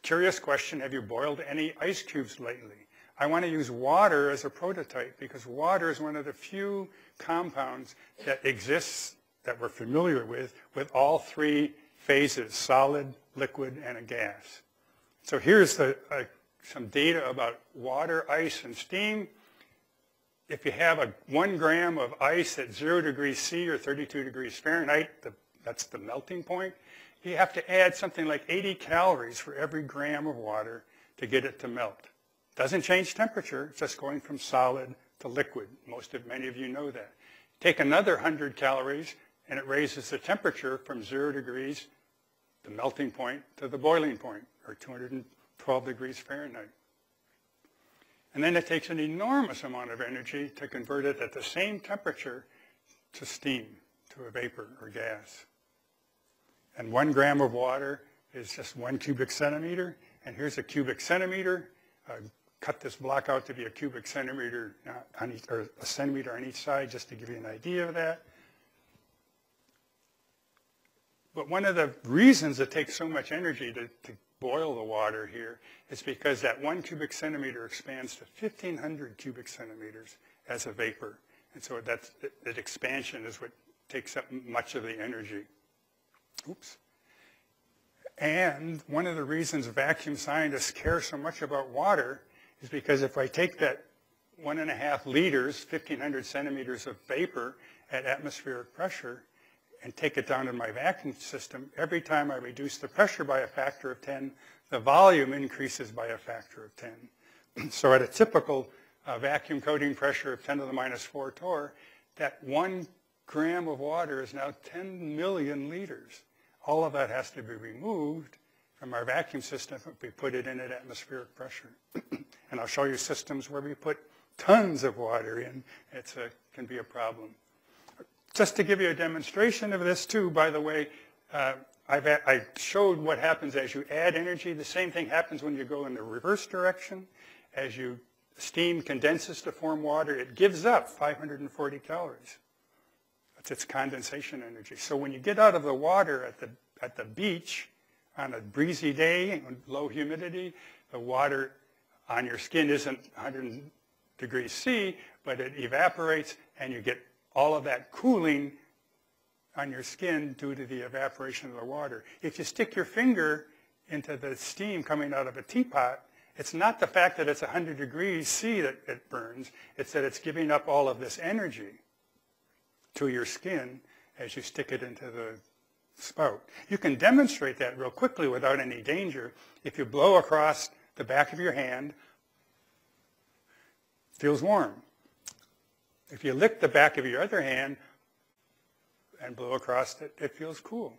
Curious question, have you boiled any ice cubes lately? I want to use water as a prototype because water is one of the few compounds that exists that we're familiar with, with all three phases, solid, liquid, and a gas. So here's the, uh, some data about water, ice, and steam. If you have a one gram of ice at zero degrees C or 32 degrees Fahrenheit, the, that's the melting point, you have to add something like 80 calories for every gram of water to get it to melt. Doesn't change temperature, just going from solid to liquid. Most of, many of you know that. Take another 100 calories and it raises the temperature from zero degrees, the melting point, to the boiling point, or 212 degrees Fahrenheit. And then it takes an enormous amount of energy to convert it at the same temperature to steam, to a vapor or gas. And one gram of water is just one cubic centimeter. And here's a cubic centimeter. Uh, cut this block out to be a cubic centimeter uh, on each, or a centimeter on each side, just to give you an idea of that. But one of the reasons it takes so much energy to, to boil the water here is because that one cubic centimeter expands to 1,500 cubic centimeters as a vapor. And so that's, that expansion is what takes up much of the energy. Oops. And one of the reasons vacuum scientists care so much about water is because if I take that one and a half liters, 1,500 centimeters of vapor at atmospheric pressure, and take it down in my vacuum system, every time I reduce the pressure by a factor of 10, the volume increases by a factor of 10. so at a typical uh, vacuum coating pressure of 10 to the minus 4 torr, that one gram of water is now 10 million liters. All of that has to be removed from our vacuum system if we put it in at atmospheric pressure. and I'll show you systems where we put tons of water in. It can be a problem. Just to give you a demonstration of this too, by the way, uh, i showed what happens as you add energy. The same thing happens when you go in the reverse direction. As you steam condenses to form water, it gives up 540 calories. That's its condensation energy. So when you get out of the water at the, at the beach on a breezy day, low humidity, the water on your skin isn't 100 degrees C, but it evaporates and you get all of that cooling on your skin due to the evaporation of the water. If you stick your finger into the steam coming out of a teapot, it's not the fact that it's 100 degrees C that it burns, it's that it's giving up all of this energy to your skin as you stick it into the spout. You can demonstrate that real quickly without any danger if you blow across the back of your hand, feels warm. If you lick the back of your other hand and blow across it, it feels cool.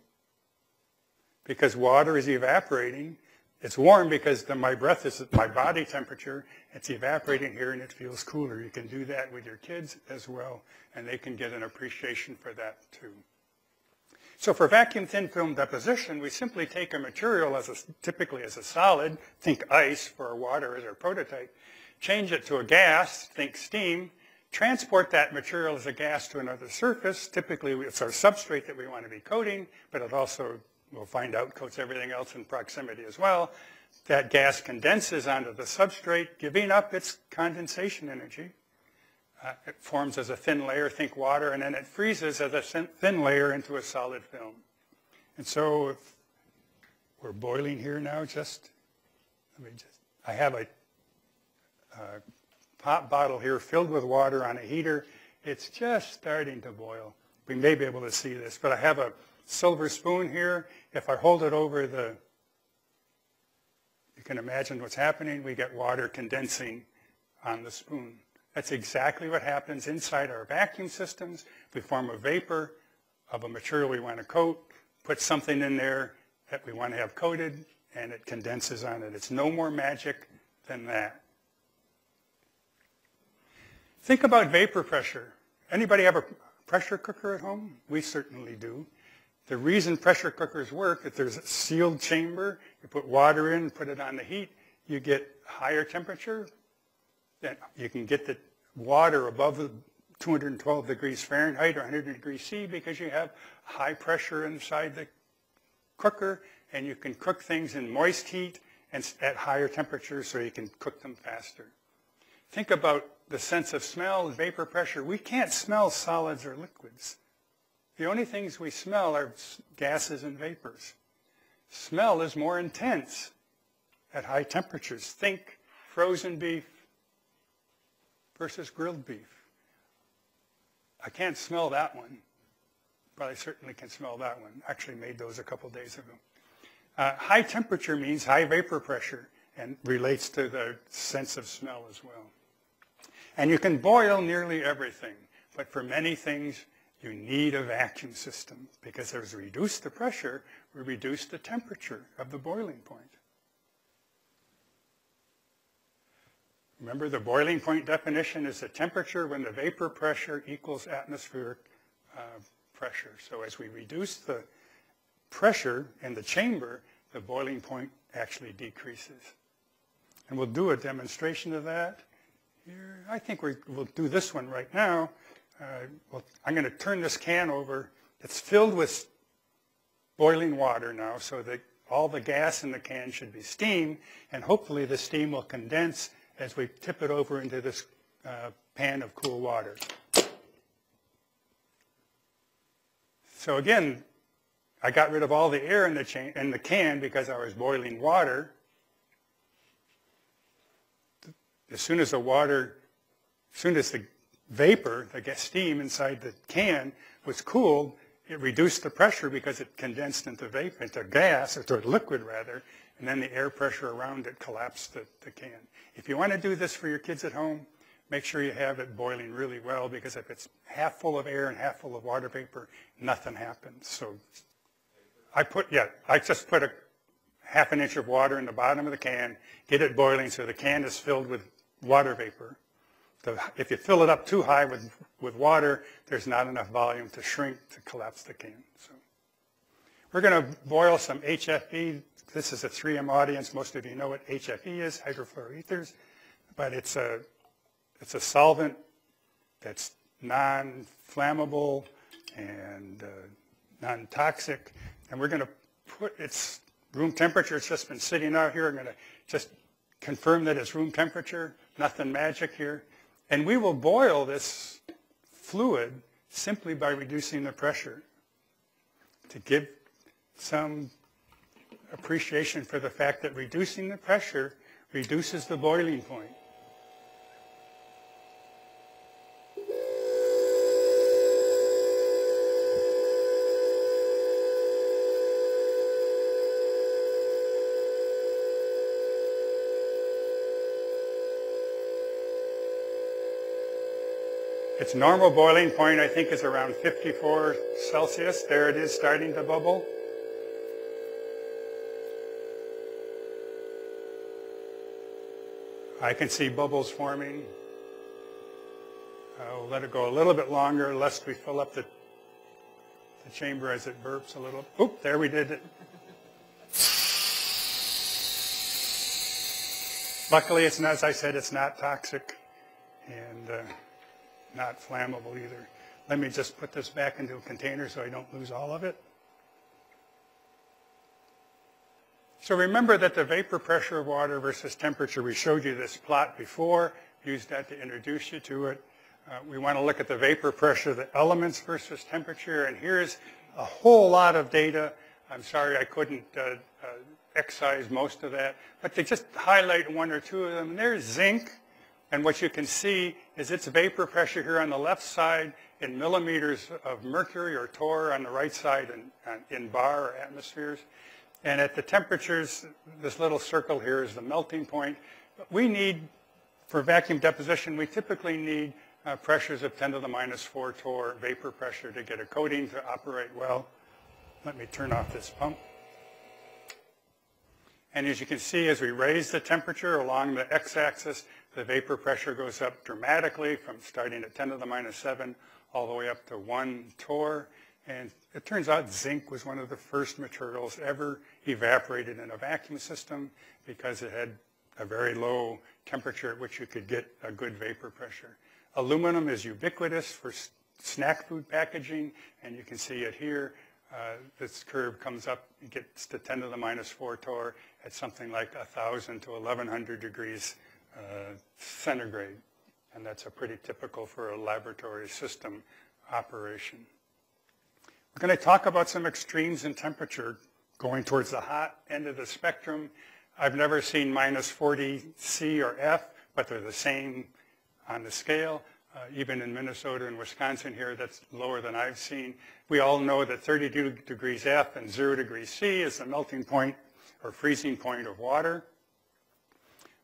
Because water is evaporating. It's warm because the, my breath is at my body temperature. It's evaporating here and it feels cooler. You can do that with your kids as well, and they can get an appreciation for that too. So for vacuum thin film deposition, we simply take a material as a, typically as a solid, think ice for water as our prototype, change it to a gas, think steam, transport that material as a gas to another surface. Typically, it's our substrate that we want to be coating, but it also, we'll find out, coats everything else in proximity as well. That gas condenses onto the substrate, giving up its condensation energy. Uh, it forms as a thin layer, think water, and then it freezes as a thin layer into a solid film. And so we're boiling here now, just, let me just, I have a uh, pop bottle here filled with water on a heater. It's just starting to boil. We may be able to see this, but I have a silver spoon here. If I hold it over the, you can imagine what's happening. We get water condensing on the spoon. That's exactly what happens inside our vacuum systems. We form a vapor of a material we want to coat, put something in there that we want to have coated, and it condenses on it. It's no more magic than that. Think about vapor pressure. Anybody have a pressure cooker at home? We certainly do. The reason pressure cookers work, if there's a sealed chamber, you put water in, put it on the heat, you get higher temperature, then you can get the water above 212 degrees Fahrenheit or 100 degrees C because you have high pressure inside the cooker and you can cook things in moist heat and at higher temperatures so you can cook them faster. Think about the sense of smell, vapor pressure. We can't smell solids or liquids. The only things we smell are gases and vapors. Smell is more intense at high temperatures. Think frozen beef versus grilled beef. I can't smell that one, but I certainly can smell that one. Actually made those a couple days ago. Uh, high temperature means high vapor pressure and relates to the sense of smell as well. And you can boil nearly everything, but for many things, you need a vacuum system because as we reduce the pressure, we reduce the temperature of the boiling point. Remember the boiling point definition is the temperature when the vapor pressure equals atmospheric uh, pressure. So as we reduce the pressure in the chamber, the boiling point actually decreases. And we'll do a demonstration of that. Here, I think we will do this one right now. Uh, well, I'm going to turn this can over. It's filled with boiling water now, so that all the gas in the can should be steam, and hopefully the steam will condense as we tip it over into this uh, pan of cool water. So again, I got rid of all the air in the, in the can because I was boiling water. As soon as the water, as soon as the vapor, the steam inside the can was cooled, it reduced the pressure because it condensed into vapor, into gas, into to liquid rather, and then the air pressure around it collapsed the, the can. If you want to do this for your kids at home, make sure you have it boiling really well because if it's half full of air and half full of water vapor, nothing happens. So I put, yeah, I just put a half an inch of water in the bottom of the can, get it boiling so the can is filled with water vapor. So if you fill it up too high with, with water, there's not enough volume to shrink to collapse the can. So we're going to boil some HFE. This is a 3M audience. Most of you know what HFE is, hydrofluoroethers, but it's a, it's a solvent that's non-flammable and uh, non-toxic. And we're going to put its room temperature. It's just been sitting out here. I'm going to just confirm that it's room temperature. Nothing magic here. And we will boil this fluid simply by reducing the pressure to give some appreciation for the fact that reducing the pressure reduces the boiling point. Its normal boiling point, I think, is around 54 Celsius. There it is starting to bubble. I can see bubbles forming. I'll let it go a little bit longer lest we fill up the, the chamber as it burps a little. Oop, there we did it. Luckily, it's not, as I said, it's not toxic. And uh, not flammable either. Let me just put this back into a container so I don't lose all of it. So remember that the vapor pressure of water versus temperature, we showed you this plot before, used that to introduce you to it. Uh, we want to look at the vapor pressure of the elements versus temperature, and here's a whole lot of data. I'm sorry I couldn't uh, uh, excise most of that, but to just highlight one or two of them, there's zinc. And what you can see is its vapor pressure here on the left side in millimeters of mercury or torr on the right side in, in bar or atmospheres. And at the temperatures, this little circle here is the melting point. We need, for vacuum deposition, we typically need uh, pressures of 10 to the minus 4 torr vapor pressure to get a coating to operate well. Let me turn off this pump. And as you can see, as we raise the temperature along the x-axis, the vapor pressure goes up dramatically from starting at 10 to the minus 7 all the way up to 1 torr. And it turns out zinc was one of the first materials ever evaporated in a vacuum system because it had a very low temperature at which you could get a good vapor pressure. Aluminum is ubiquitous for snack food packaging, and you can see it here. Uh, this curve comes up, it gets to 10 to the minus 4 torr at something like 1,000 to 1,100 degrees uh, centigrade, and that's a pretty typical for a laboratory system operation. We're going to talk about some extremes in temperature going towards the hot end of the spectrum. I've never seen minus 40 C or F, but they're the same on the scale. Uh, even in Minnesota and Wisconsin here, that's lower than I've seen. We all know that 32 degrees F and 0 degrees C is the melting point or freezing point of water.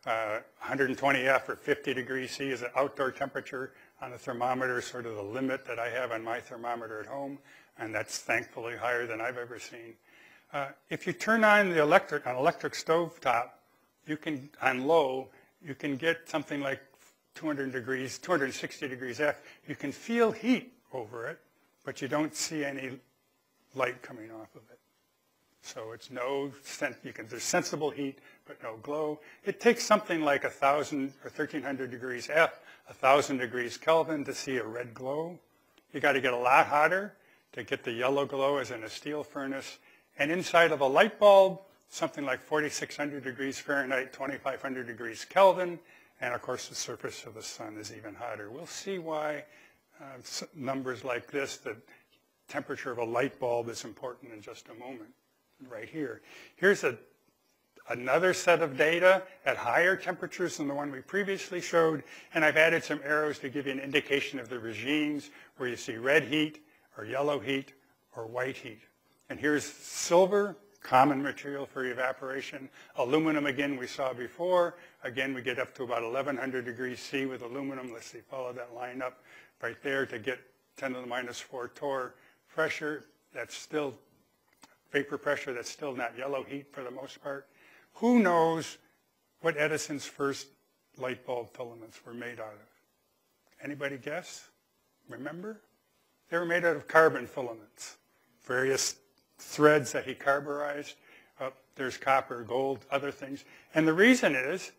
Uh, 120F or 50 degrees C is an outdoor temperature on a thermometer, sort of the limit that I have on my thermometer at home, and that's thankfully higher than I've ever seen. Uh, if you turn on the electric, an electric stove top, you can, on low, you can get something like 200 degrees, 260 degrees F. You can feel heat over it, but you don't see any light coming off of it. So it's no, you can, there's sensible heat, but no glow. It takes something like 1,000 or 1,300 degrees F, 1,000 degrees Kelvin to see a red glow. You got to get a lot hotter to get the yellow glow as in a steel furnace. And inside of a light bulb, something like 4,600 degrees Fahrenheit, 2,500 degrees Kelvin, and of course the surface of the sun is even hotter. We'll see why uh, numbers like this, the temperature of a light bulb is important in just a moment, right here. Here's a, another set of data at higher temperatures than the one we previously showed, and I've added some arrows to give you an indication of the regimes where you see red heat, or yellow heat, or white heat. And here's silver, common material for evaporation. Aluminum, again, we saw before. Again, we get up to about 1100 degrees C with aluminum. Let's see, follow that line up right there to get 10 to the minus 4 torr pressure. That's still vapor pressure. That's still not yellow heat for the most part. Who knows what Edison's first light bulb filaments were made out of? Anybody guess? Remember? They were made out of carbon filaments, various threads that he carburized. Uh, there's copper, gold, other things. And the reason is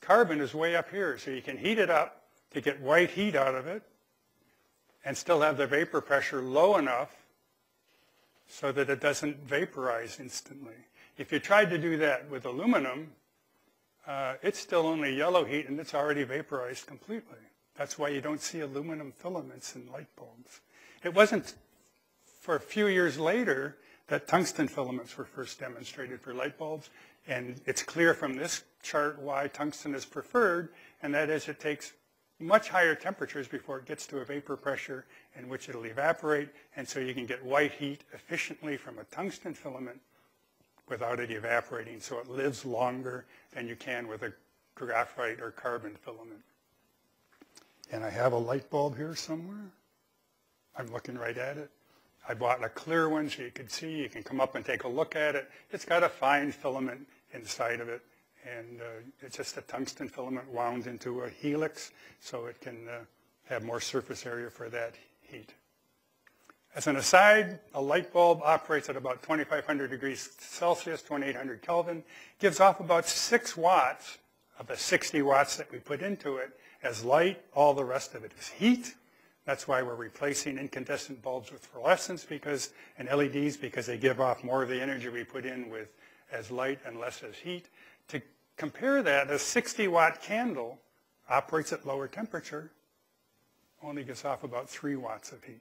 carbon is way up here, so you can heat it up to get white heat out of it and still have the vapor pressure low enough so that it doesn't vaporize instantly. If you tried to do that with aluminum, uh, it's still only yellow heat and it's already vaporized completely. That's why you don't see aluminum filaments in light bulbs. It wasn't for a few years later that tungsten filaments were first demonstrated for light bulbs. And it's clear from this chart why tungsten is preferred, and that is it takes much higher temperatures before it gets to a vapor pressure in which it'll evaporate, and so you can get white heat efficiently from a tungsten filament without it evaporating, so it lives longer than you can with a graphite or carbon filament. And I have a light bulb here somewhere. I'm looking right at it. I bought a clear one so you could see. You can come up and take a look at it. It's got a fine filament inside of it, and uh, it's just a tungsten filament wound into a helix, so it can uh, have more surface area for that heat. As an aside, a light bulb operates at about 2,500 degrees Celsius, 2,800 Kelvin, gives off about 6 watts of the 60 watts that we put into it as light. All the rest of it is heat. That's why we're replacing incandescent bulbs with fluorescents because, and LEDs because they give off more of the energy we put in with as light and less as heat. To compare that, a 60 watt candle operates at lower temperature, only gives off about 3 watts of heat,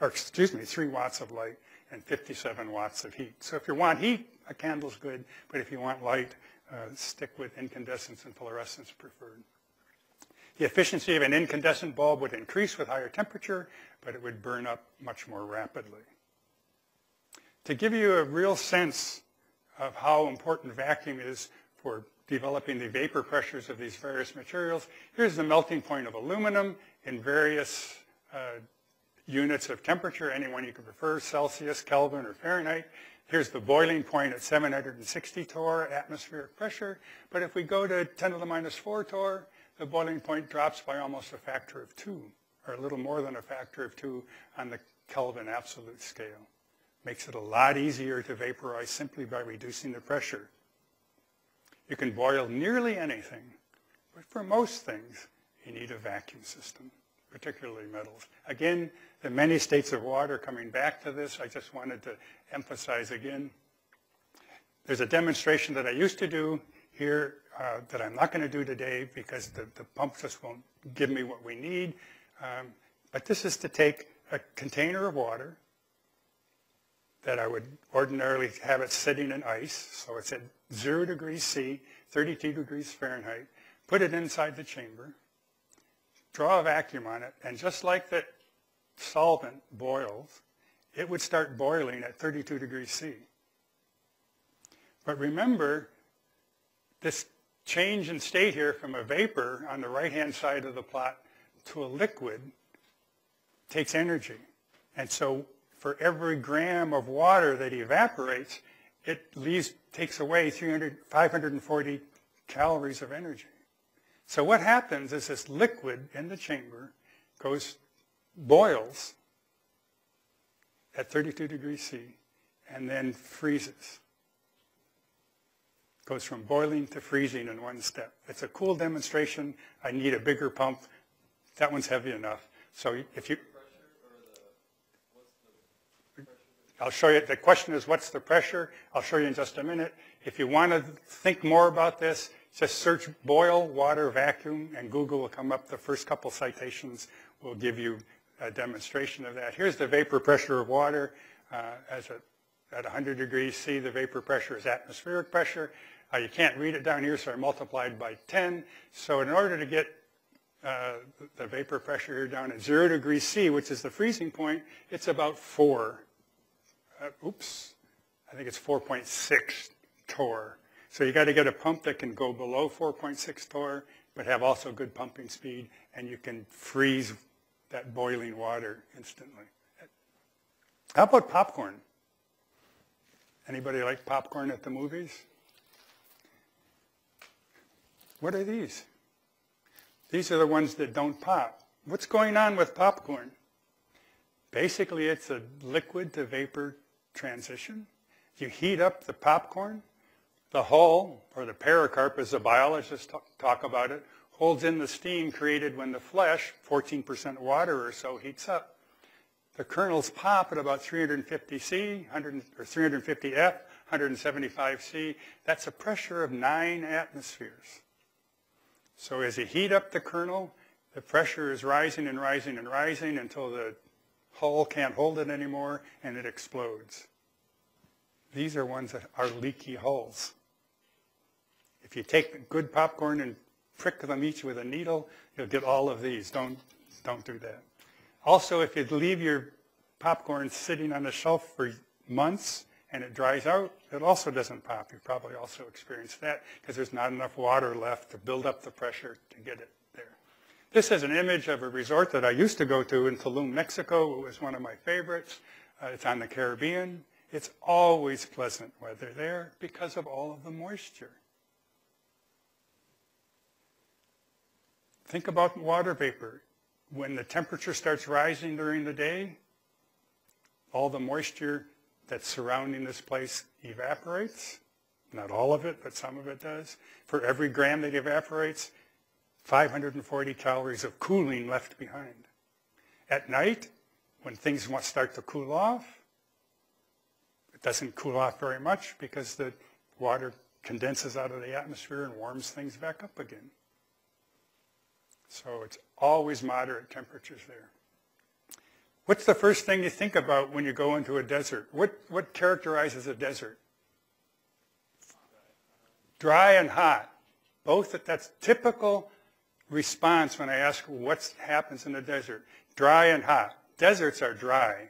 or excuse me, 3 watts of light and 57 watts of heat. So if you want heat, a candle's good, but if you want light, uh, stick with incandescence and fluorescence preferred. The efficiency of an incandescent bulb would increase with higher temperature, but it would burn up much more rapidly. To give you a real sense of how important vacuum is for developing the vapor pressures of these various materials, here's the melting point of aluminum in various uh, units of temperature, anyone you can prefer, Celsius, Kelvin, or Fahrenheit. Here's the boiling point at 760 torr atmospheric pressure. But if we go to 10 to the minus 4 torr, the boiling point drops by almost a factor of two, or a little more than a factor of two on the Kelvin absolute scale. Makes it a lot easier to vaporize simply by reducing the pressure. You can boil nearly anything, but for most things, you need a vacuum system, particularly metals. Again, the many states of water, coming back to this, I just wanted to emphasize again, there's a demonstration that I used to do here uh, that I'm not going to do today because the, the pump just won't give me what we need. Um, but this is to take a container of water that I would ordinarily have it sitting in ice, so it's at zero degrees C, 32 degrees Fahrenheit, put it inside the chamber, draw a vacuum on it, and just like the solvent boils, it would start boiling at 32 degrees C. But remember, this change in state here from a vapor on the right-hand side of the plot to a liquid takes energy. And so for every gram of water that evaporates, it leaves, takes away 300, 540 calories of energy. So what happens is this liquid in the chamber goes, boils at 32 degrees C and then freezes. Goes from boiling to freezing in one step. It's a cool demonstration. I need a bigger pump. That one's heavy enough. So if you, I'll show you, the question is what's the pressure? I'll show you in just a minute. If you want to think more about this, just search boil water vacuum and Google will come up. The first couple citations will give you a demonstration of that. Here's the vapor pressure of water. Uh, as a, at 100 degrees C, the vapor pressure is atmospheric pressure. Uh, you can't read it down here, so I multiplied by 10. So in order to get uh, the vapor pressure here down at 0 degrees C, which is the freezing point, it's about 4. Uh, oops, I think it's 4.6 torr. So you got to get a pump that can go below 4.6 torr, but have also good pumping speed, and you can freeze that boiling water instantly. How about popcorn? Anybody like popcorn at the movies? What are these? These are the ones that don't pop. What's going on with popcorn? Basically, it's a liquid to vapor transition. You heat up the popcorn, the hull, or the pericarp, as the biologists talk about it, holds in the steam created when the flesh, 14% water or so, heats up. The kernels pop at about 350 C, 100, or 350 F, 175 C. That's a pressure of nine atmospheres. So as you heat up the kernel, the pressure is rising and rising and rising until the hull can't hold it anymore and it explodes. These are ones that are leaky hulls. If you take good popcorn and prick them each with a needle, you'll get all of these. Don't, don't do that. Also, if you leave your popcorn sitting on a shelf for months and it dries out, it also doesn't pop. You've probably also experienced that because there's not enough water left to build up the pressure to get it there. This is an image of a resort that I used to go to in Tulum, Mexico. It was one of my favorites. Uh, it's on the Caribbean. It's always pleasant weather there because of all of the moisture. Think about water vapor. When the temperature starts rising during the day, all the moisture that's surrounding this place evaporates. Not all of it, but some of it does. For every gram that evaporates, 540 calories of cooling left behind. At night, when things start to cool off, it doesn't cool off very much because the water condenses out of the atmosphere and warms things back up again. So it's always moderate temperatures there. What's the first thing you think about when you go into a desert? What, what characterizes a desert? Dry and hot. Both, that's typical response when I ask what happens in the desert. Dry and hot. Deserts are dry.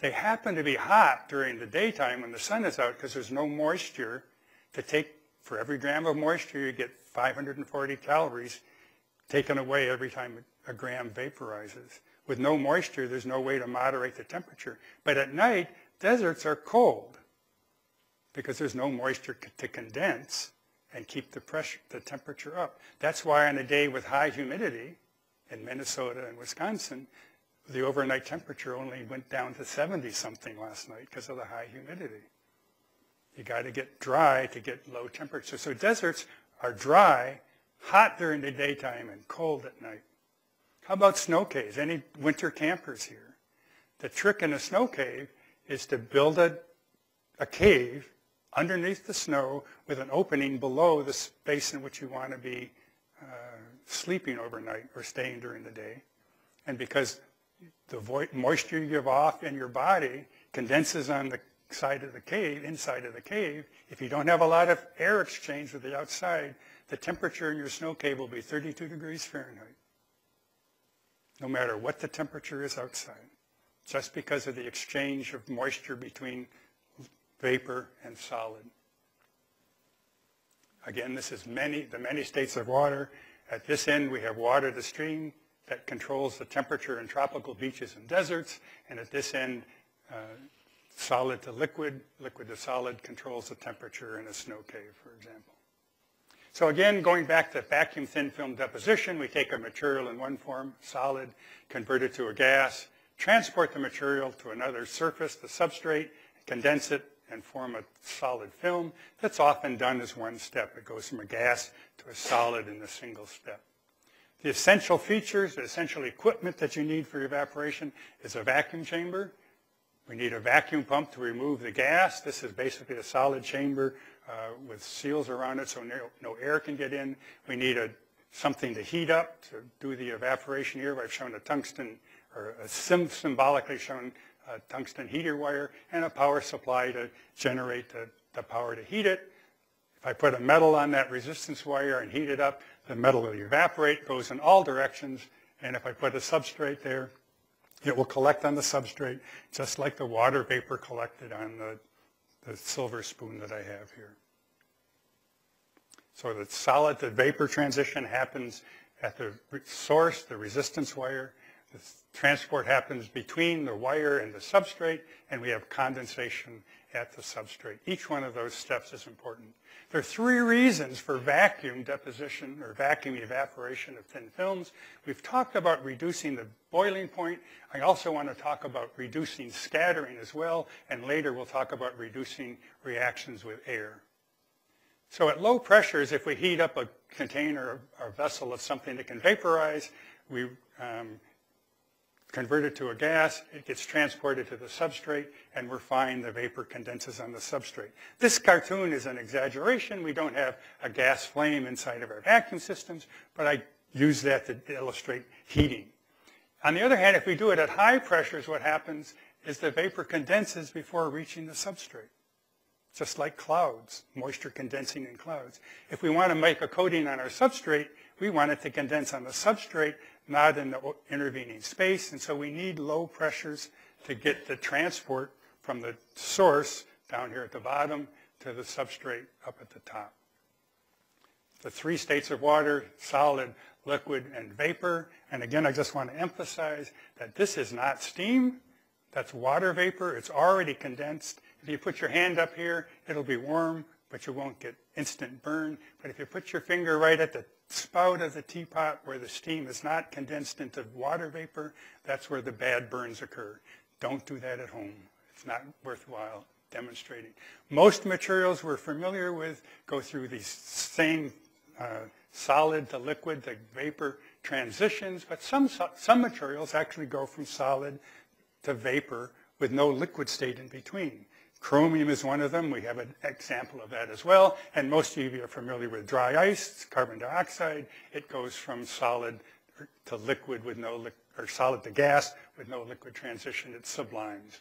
They happen to be hot during the daytime when the sun is out because there's no moisture to take, for every gram of moisture you get 540 calories taken away every time a gram vaporizes. With no moisture, there's no way to moderate the temperature. But at night, deserts are cold because there's no moisture to condense and keep the pressure, the temperature up. That's why on a day with high humidity in Minnesota and Wisconsin, the overnight temperature only went down to 70 something last night because of the high humidity. You got to get dry to get low temperature. So deserts are dry hot during the daytime and cold at night. How about snow caves? Any winter campers here? The trick in a snow cave is to build a, a cave underneath the snow with an opening below the space in which you want to be uh, sleeping overnight or staying during the day. And because the moisture you give off in your body condenses on the side of the cave, inside of the cave, if you don't have a lot of air exchange with the outside, the temperature in your snow cave will be 32 degrees Fahrenheit, no matter what the temperature is outside, just because of the exchange of moisture between vapor and solid. Again, this is many, the many states of water. At this end, we have water the stream that controls the temperature in tropical beaches and deserts. And at this end, uh, solid to liquid, liquid to solid controls the temperature in a snow cave, for example. So again, going back to vacuum thin film deposition, we take a material in one form, solid, convert it to a gas, transport the material to another surface, the substrate, condense it, and form a solid film. That's often done as one step. It goes from a gas to a solid in a single step. The essential features, the essential equipment that you need for evaporation is a vacuum chamber. We need a vacuum pump to remove the gas. This is basically a solid chamber uh, with seals around it so no, no, air can get in. We need a, something to heat up to do the evaporation here. I've shown a tungsten, or a symbolically shown a tungsten heater wire and a power supply to generate the, the power to heat it. If I put a metal on that resistance wire and heat it up, the metal will evaporate, goes in all directions, and if I put a substrate there, it will collect on the substrate just like the water vapor collected on the, the silver spoon that I have here. So the solid to vapor transition happens at the source, the resistance wire, the transport happens between the wire and the substrate, and we have condensation at the substrate. Each one of those steps is important. There are three reasons for vacuum deposition or vacuum evaporation of thin films. We've talked about reducing the boiling point. I also want to talk about reducing scattering as well, and later we'll talk about reducing reactions with air. So at low pressures, if we heat up a container or vessel of something that can vaporize, we um, convert it to a gas, it gets transported to the substrate, and we're fine, the vapor condenses on the substrate. This cartoon is an exaggeration. We don't have a gas flame inside of our vacuum systems, but I use that to illustrate heating. On the other hand, if we do it at high pressures, what happens is the vapor condenses before reaching the substrate, just like clouds, moisture condensing in clouds. If we want to make a coating on our substrate, we want it to condense on the substrate not in the intervening space, and so we need low pressures to get the transport from the source down here at the bottom to the substrate up at the top. The three states of water, solid, liquid, and vapor. And again, I just want to emphasize that this is not steam. That's water vapor. It's already condensed. If you put your hand up here, it'll be warm, but you won't get instant burn. But if you put your finger right at the spout of the teapot where the steam is not condensed into water vapor, that's where the bad burns occur. Don't do that at home. It's not worthwhile demonstrating. Most materials we're familiar with go through these same uh, solid to liquid to vapor transitions, but some, some materials actually go from solid to vapor with no liquid state in between. Chromium is one of them. We have an example of that as well. And most of you are familiar with dry ice, carbon dioxide. It goes from solid to liquid with no, or solid to gas with no liquid transition. It sublimes.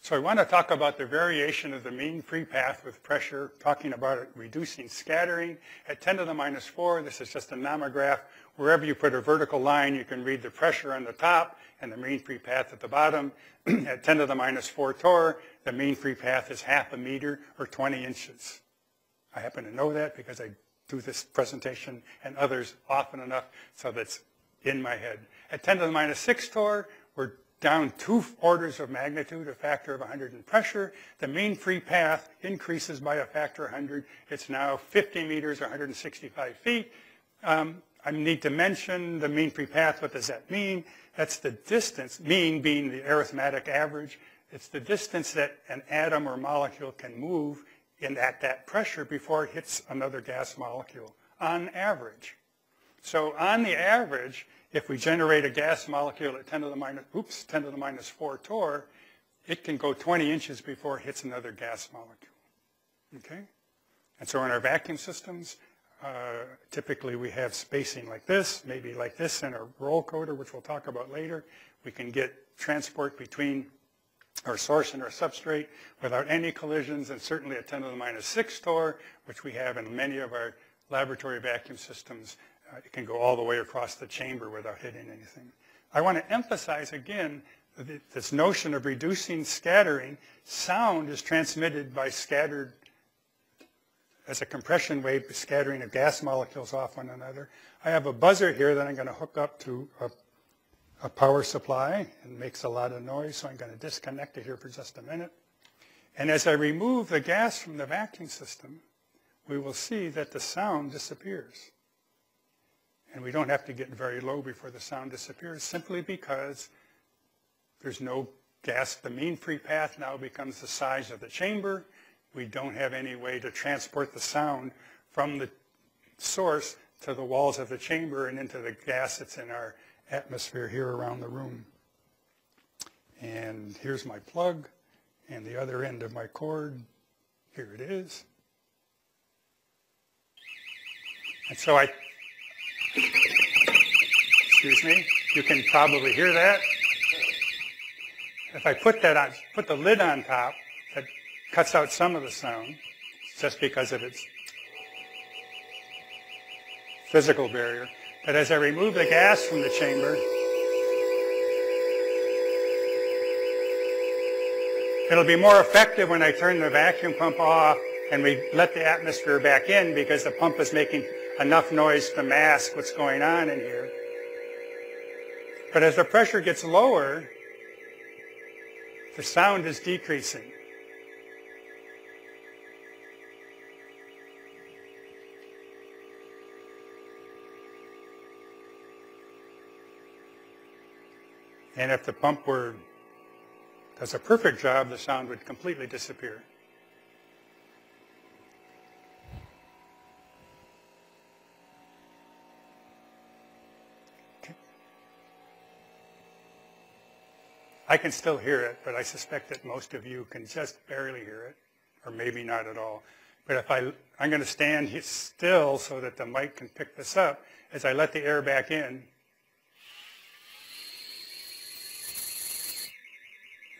So I want to talk about the variation of the mean free path with pressure, talking about reducing scattering. At 10 to the minus 4, this is just a nomograph. Wherever you put a vertical line, you can read the pressure on the top and the mean free path at the bottom. at 10 to the minus 4 torr, the mean free path is half a meter or 20 inches. I happen to know that because I do this presentation and others often enough so that's in my head. At 10 to the minus 6 torr, we're down two orders of magnitude, a factor of 100 in pressure. The mean free path increases by a factor of 100. It's now 50 meters or 165 feet. Um, I need to mention the mean free path. What does that mean? That's the distance, mean being the arithmetic average. It's the distance that an atom or molecule can move in at that pressure before it hits another gas molecule on average. So on the average, if we generate a gas molecule at 10 to the minus, oops, 10 to the minus 4 torr, it can go 20 inches before it hits another gas molecule. Okay? And so in our vacuum systems, uh, typically we have spacing like this, maybe like this in a roll coater, which we'll talk about later. We can get transport between our source and our substrate without any collisions, and certainly at 10 to the minus 6 torr, which we have in many of our laboratory vacuum systems, uh, it can go all the way across the chamber without hitting anything. I want to emphasize again this notion of reducing scattering. Sound is transmitted by scattered as a compression wave scattering of gas molecules off one another. I have a buzzer here that I'm going to hook up to a, a power supply and makes a lot of noise, so I'm going to disconnect it here for just a minute. And as I remove the gas from the vacuum system, we will see that the sound disappears. And we don't have to get very low before the sound disappears, simply because there's no gas. The mean free path now becomes the size of the chamber. We don't have any way to transport the sound from the source to the walls of the chamber and into the gas that's in our atmosphere here around the room. And here's my plug and the other end of my cord. Here it is. And so I, excuse me, you can probably hear that. If I put that on, put the lid on top, cuts out some of the sound just because of its physical barrier. But as I remove the gas from the chamber, it'll be more effective when I turn the vacuum pump off and we let the atmosphere back in because the pump is making enough noise to mask what's going on in here. But as the pressure gets lower, the sound is decreasing. And if the pump were does a perfect job, the sound would completely disappear. I can still hear it, but I suspect that most of you can just barely hear it, or maybe not at all. But if I, I'm going to stand still so that the mic can pick this up as I let the air back in.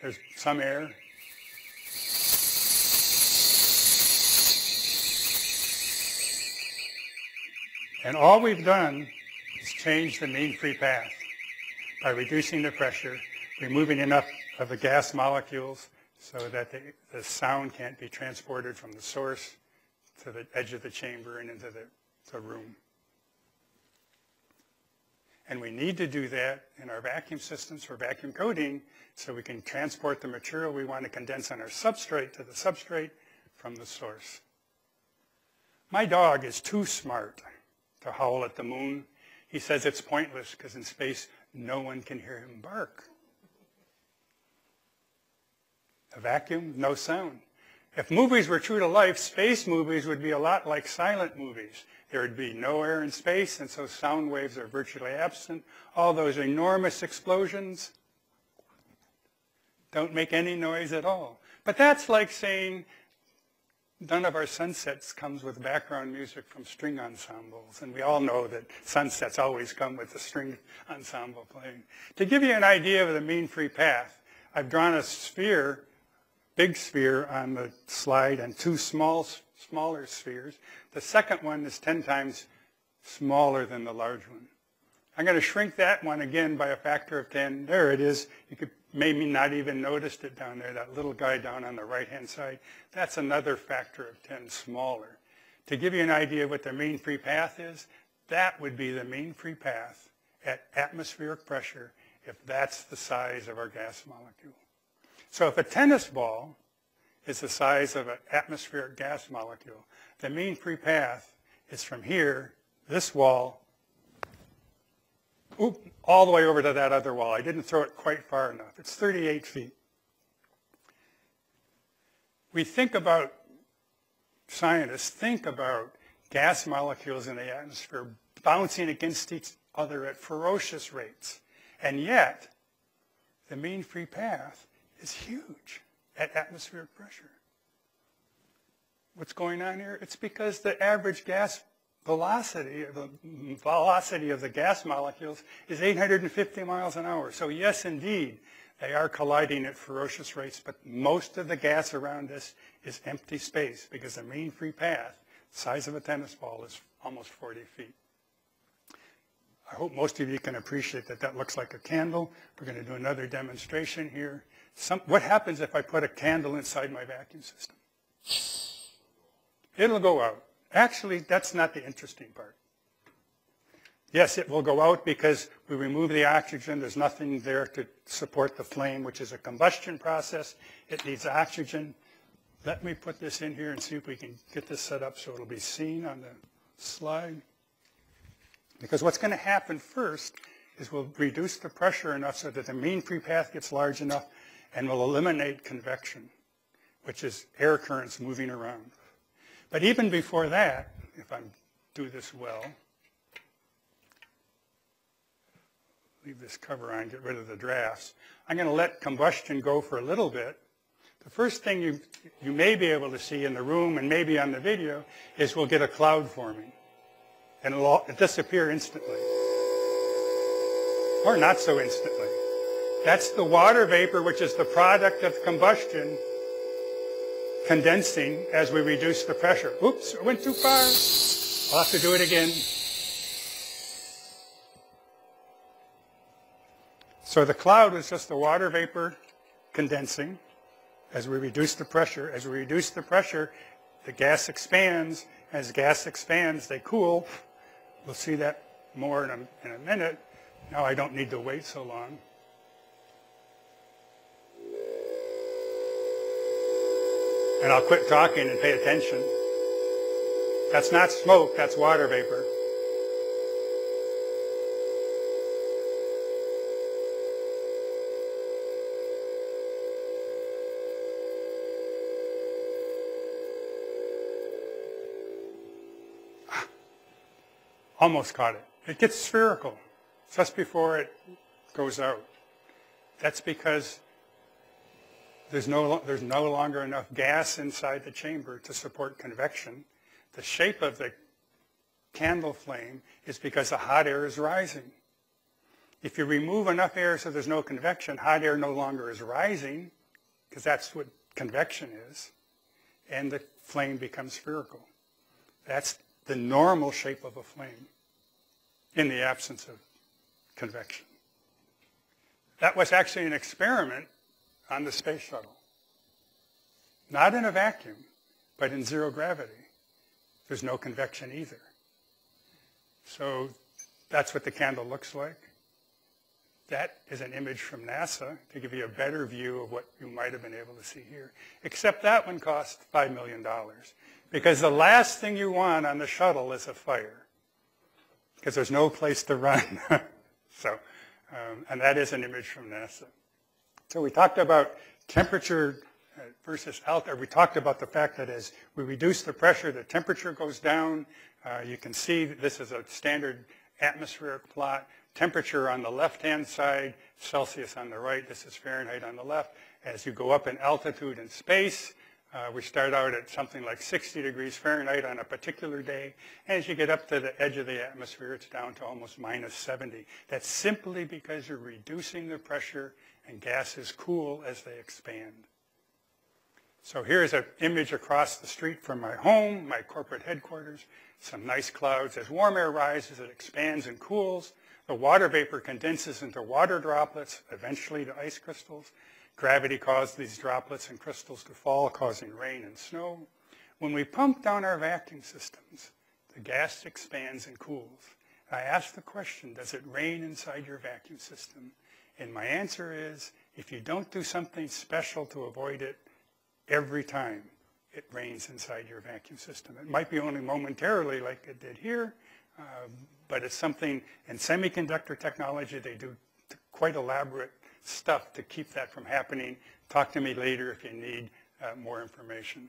There's some air. And all we've done is change the mean free path by reducing the pressure removing enough of the gas molecules so that the, the sound can't be transported from the source to the edge of the chamber and into the, the room. And we need to do that in our vacuum systems for vacuum coating so we can transport the material we want to condense on our substrate to the substrate from the source. My dog is too smart to howl at the moon. He says it's pointless because in space no one can hear him bark. A vacuum, no sound. If movies were true to life, space movies would be a lot like silent movies. There would be no air in space, and so sound waves are virtually absent. All those enormous explosions don't make any noise at all. But that's like saying none of our sunsets comes with background music from string ensembles. And we all know that sunsets always come with a string ensemble playing. To give you an idea of the mean free path, I've drawn a sphere big sphere on the slide and two small, smaller spheres. The second one is 10 times smaller than the large one. I'm going to shrink that one again by a factor of 10. There it is. You could maybe not even noticed it down there, that little guy down on the right-hand side. That's another factor of 10 smaller. To give you an idea of what the mean free path is, that would be the mean free path at atmospheric pressure if that's the size of our gas molecule. So if a tennis ball is the size of an atmospheric gas molecule, the mean free path is from here, this wall, oop, all the way over to that other wall. I didn't throw it quite far enough. It's 38 feet. We think about, scientists think about gas molecules in the atmosphere bouncing against each other at ferocious rates. And yet, the mean free path is huge at atmospheric pressure. What's going on here? It's because the average gas velocity, the velocity of the gas molecules is 850 miles an hour. So yes, indeed, they are colliding at ferocious rates, but most of the gas around us is empty space because the mean free path, size of a tennis ball, is almost 40 feet. I hope most of you can appreciate that that looks like a candle. We're going to do another demonstration here. Some, what happens if I put a candle inside my vacuum system? It'll go out. Actually, that's not the interesting part. Yes, it will go out because we remove the oxygen. There's nothing there to support the flame, which is a combustion process. It needs oxygen. Let me put this in here and see if we can get this set up so it'll be seen on the slide. Because what's going to happen first is we'll reduce the pressure enough so that the mean free path gets large enough and we'll eliminate convection, which is air currents moving around. But even before that, if I do this well, leave this cover on, get rid of the drafts. I'm going to let combustion go for a little bit. The first thing you, you may be able to see in the room and maybe on the video is we'll get a cloud forming. And it'll, it'll disappear instantly. Or not so instantly. That's the water vapor, which is the product of combustion condensing as we reduce the pressure. Oops, I went too far. I'll have to do it again. So the cloud is just the water vapor condensing as we reduce the pressure. As we reduce the pressure, the gas expands. As gas expands, they cool. We'll see that more in a, in a minute. Now I don't need to wait so long. And I'll quit talking and pay attention. That's not smoke, that's water vapor. Ah, almost caught it. It gets spherical just before it goes out. That's because there's no, there's no longer enough gas inside the chamber to support convection. The shape of the candle flame is because the hot air is rising. If you remove enough air so there's no convection, hot air no longer is rising, because that's what convection is, and the flame becomes spherical. That's the normal shape of a flame in the absence of convection. That was actually an experiment on the space shuttle. Not in a vacuum, but in zero gravity. There's no convection either. So that's what the candle looks like. That is an image from NASA to give you a better view of what you might have been able to see here. Except that one cost $5 million. Because the last thing you want on the shuttle is a fire. Because there's no place to run. so, um, and that is an image from NASA. So we talked about temperature uh, versus altitude. We talked about the fact that as we reduce the pressure, the temperature goes down. Uh, you can see this is a standard atmospheric plot. Temperature on the left-hand side, Celsius on the right. This is Fahrenheit on the left. As you go up in altitude and space, uh, we start out at something like 60 degrees Fahrenheit on a particular day. As you get up to the edge of the atmosphere, it's down to almost minus 70. That's simply because you're reducing the pressure and gases cool as they expand. So here's an image across the street from my home, my corporate headquarters. Some nice clouds. As warm air rises, it expands and cools. The water vapor condenses into water droplets, eventually to ice crystals. Gravity causes these droplets and crystals to fall, causing rain and snow. When we pump down our vacuum systems, the gas expands and cools. I ask the question, does it rain inside your vacuum system? And my answer is, if you don't do something special to avoid it every time, it rains inside your vacuum system. It might be only momentarily like it did here, uh, but it's something in semiconductor technology, they do quite elaborate stuff to keep that from happening. Talk to me later if you need uh, more information.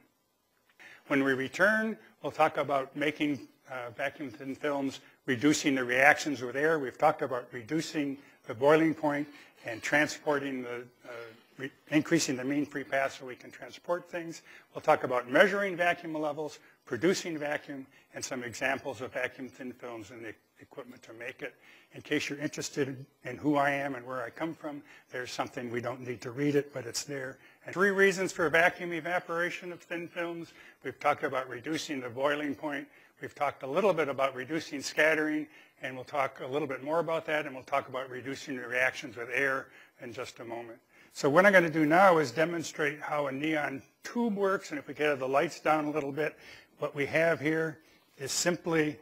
When we return, we'll talk about making uh, vacuum thin films, reducing the reactions with air. We've talked about reducing the boiling point and transporting the, uh, increasing the mean free path so we can transport things. We'll talk about measuring vacuum levels, producing vacuum, and some examples of vacuum thin films and the equipment to make it. In case you're interested in who I am and where I come from, there's something, we don't need to read it, but it's there. And three reasons for vacuum evaporation of thin films. We've talked about reducing the boiling point. We've talked a little bit about reducing scattering and we'll talk a little bit more about that, and we'll talk about reducing the reactions with air in just a moment. So what I'm going to do now is demonstrate how a neon tube works, and if we get the lights down a little bit, what we have here is simply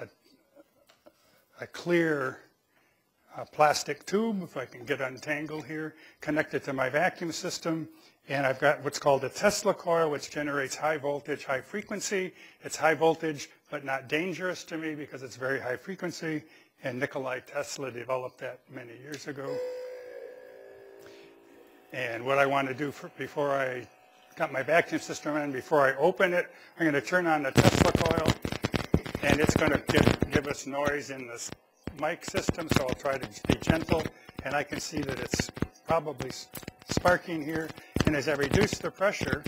a, a clear uh, plastic tube, if I can get untangled here, connected to my vacuum system. And I've got what's called a Tesla coil, which generates high voltage, high frequency. It's high voltage, but not dangerous to me because it's very high frequency. And Nikolai Tesla developed that many years ago. And what I want to do for, before I got my vacuum system in, before I open it, I'm going to turn on the Tesla coil, and it's going to give, give us noise in this mic system, so I'll try to be gentle. And I can see that it's probably sparking here. And as I reduce the pressure,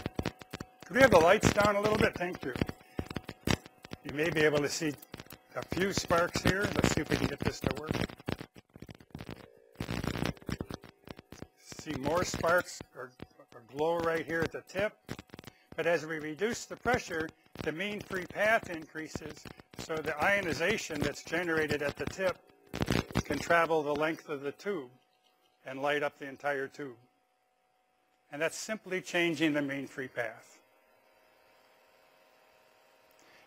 could we have the lights down a little bit? Thank you. You may be able to see a few sparks here. Let's see if we can get this to work. See more sparks or, or glow right here at the tip. But as we reduce the pressure, the mean free path increases, so the ionization that's generated at the tip can travel the length of the tube and light up the entire tube. And that's simply changing the mean free path.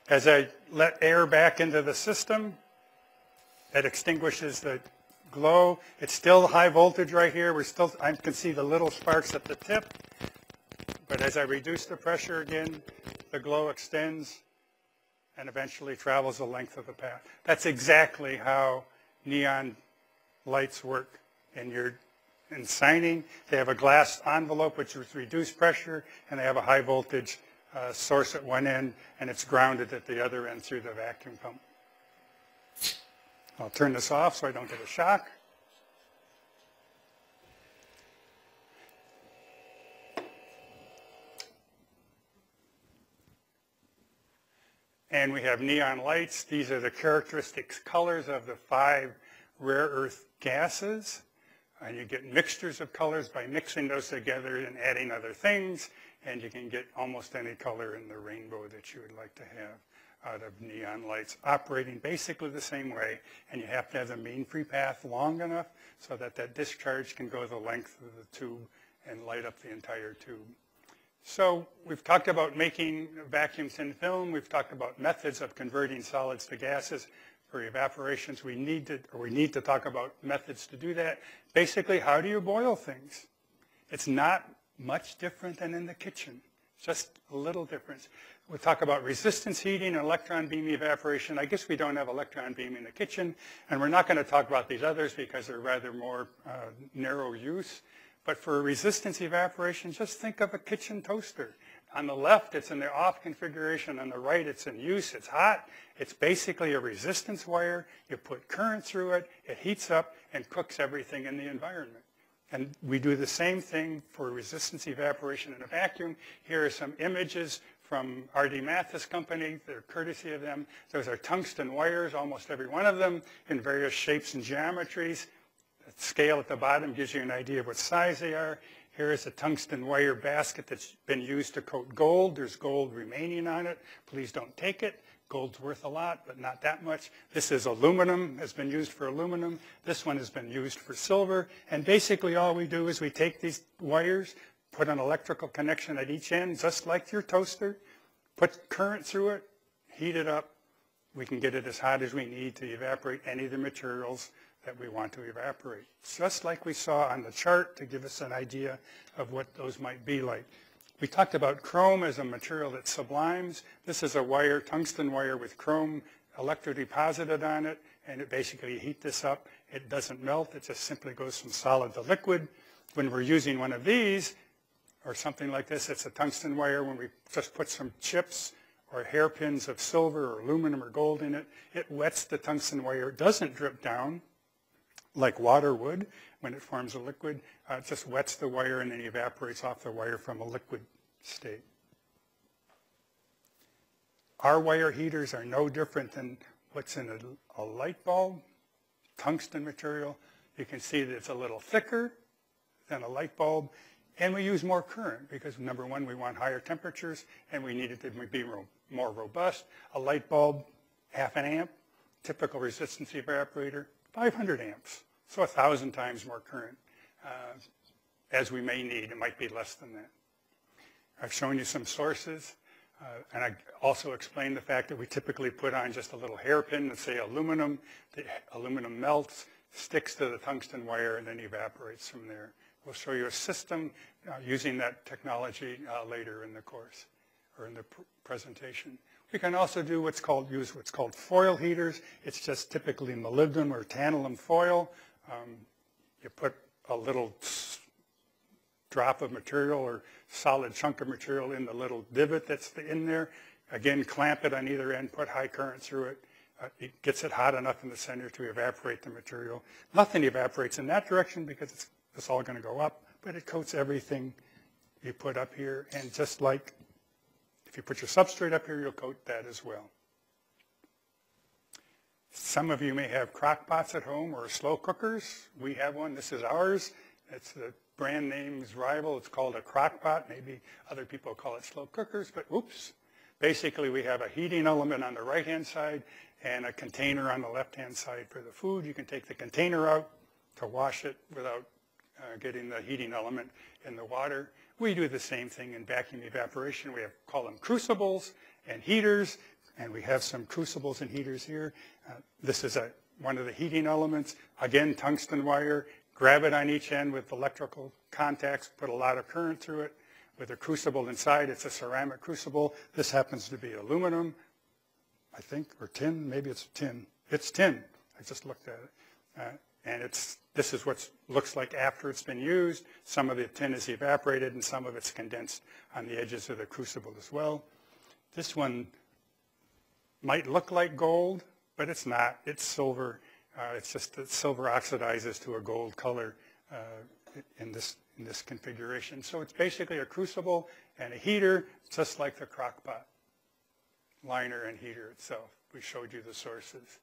As I let air back into the system, it extinguishes the glow. It's still high voltage right here. We're still, I can see the little sparks at the tip. But as I reduce the pressure again, the glow extends and eventually travels the length of the path. That's exactly how neon lights work. in you're in signing, they have a glass envelope which is reduced pressure, and they have a high voltage uh, source at one end, and it's grounded at the other end through the vacuum pump. I'll turn this off so I don't get a shock. And we have neon lights. These are the characteristics colors of the five rare earth gases. And you get mixtures of colors by mixing those together and adding other things. And you can get almost any color in the rainbow that you would like to have out of neon lights operating basically the same way. And you have to have the mean free path long enough so that that discharge can go the length of the tube and light up the entire tube. So we've talked about making vacuum thin film. We've talked about methods of converting solids to gases for evaporations. We need to, or we need to talk about methods to do that. Basically, how do you boil things? It's not much different than in the kitchen, just a little difference. We'll talk about resistance heating and electron beam evaporation. I guess we don't have electron beam in the kitchen, and we're not going to talk about these others because they're rather more uh, narrow use. But for resistance evaporation, just think of a kitchen toaster. On the left, it's in the off configuration. On the right, it's in use. It's hot. It's basically a resistance wire. You put current through it. It heats up and cooks everything in the environment. And we do the same thing for resistance evaporation in a vacuum. Here are some images from R.D. Mathis Company. They're courtesy of them. Those are tungsten wires, almost every one of them, in various shapes and geometries The scale at the bottom gives you an idea of what size they are. Here is a tungsten wire basket that's been used to coat gold. There's gold remaining on it. Please don't take it. Gold's worth a lot, but not that much. This is aluminum, has been used for aluminum. This one has been used for silver. And basically all we do is we take these wires, put an electrical connection at each end, just like your toaster, put current through it, heat it up. We can get it as hot as we need to evaporate any of the materials that we want to evaporate. Just like we saw on the chart to give us an idea of what those might be like. We talked about chrome as a material that sublimes. This is a wire, tungsten wire with chrome electrodeposited on it, and it basically heat this up. It doesn't melt, it just simply goes from solid to liquid. When we're using one of these, or something like this, it's a tungsten wire. When we just put some chips or hairpins of silver or aluminum or gold in it, it wets the tungsten wire. It doesn't drip down like water would when it forms a liquid. Uh, it just wets the wire and then evaporates off the wire from a liquid state. Our wire heaters are no different than what's in a, a light bulb, tungsten material. You can see that it's a little thicker than a light bulb. And we use more current because number one, we want higher temperatures and we need it to be more robust. A light bulb, half an amp, typical resistance evaporator, 500 amps, so a 1,000 times more current uh, as we may need. It might be less than that. I've shown you some sources. Uh, and I also explained the fact that we typically put on just a little hairpin to say aluminum. The aluminum melts, sticks to the tungsten wire, and then evaporates from there. We'll show you a system uh, using that technology uh, later in the course or in the pr presentation. We can also do what's called, use what's called foil heaters. It's just typically molybdenum or tantalum foil. Um, you put a little drop of material or solid chunk of material in the little divot that's in there. Again, clamp it on either end, put high current through it. Uh, it gets it hot enough in the center to evaporate the material. Nothing evaporates in that direction because it's, it's all going to go up, but it coats everything you put up here. And just like if you put your substrate up here, you'll coat that as well. Some of you may have crock pots at home or slow cookers. We have one. This is ours. It's the brand name's rival. It's called a crock pot. Maybe other people call it slow cookers, but oops. Basically, we have a heating element on the right-hand side and a container on the left-hand side for the food. You can take the container out to wash it without uh, getting the heating element in the water. We do the same thing in vacuum evaporation. We have, call them crucibles and heaters, and we have some crucibles and heaters here. Uh, this is a, one of the heating elements. Again, tungsten wire. Grab it on each end with electrical contacts, put a lot of current through it. With a crucible inside, it's a ceramic crucible. This happens to be aluminum, I think, or tin. Maybe it's tin. It's tin. I just looked at it. Uh, and it's this is what looks like after it's been used. Some of the tin is evaporated and some of it's condensed on the edges of the crucible as well. This one might look like gold, but it's not. It's silver. Uh, it's just that silver oxidizes to a gold color uh, in this in this configuration. So it's basically a crucible and a heater, just like the crock pot liner and heater itself. We showed you the sources.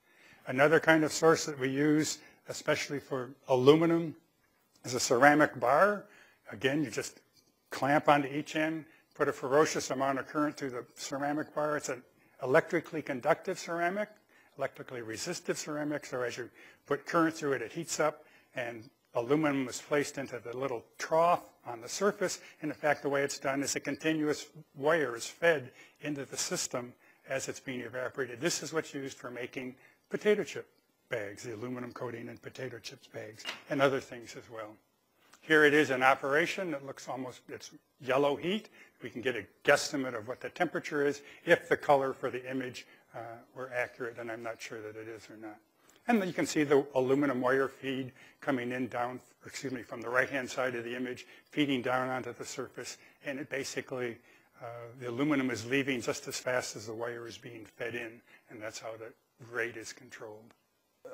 Another kind of source that we use especially for aluminum, is a ceramic bar. Again, you just clamp onto each end, put a ferocious amount of current through the ceramic bar. It's an electrically conductive ceramic, electrically resistive ceramic, so as you put current through it, it heats up, and aluminum is placed into the little trough on the surface. And in fact, the way it's done is a continuous wire is fed into the system as it's being evaporated. This is what's used for making potato chip bags, the aluminum coating in potato chips bags, and other things as well. Here it is in operation. It looks almost, it's yellow heat. We can get a guesstimate of what the temperature is if the color for the image uh, were accurate, and I'm not sure that it is or not. And you can see the aluminum wire feed coming in down, excuse me, from the right-hand side of the image, feeding down onto the surface, and it basically, uh, the aluminum is leaving just as fast as the wire is being fed in, and that's how the rate is controlled.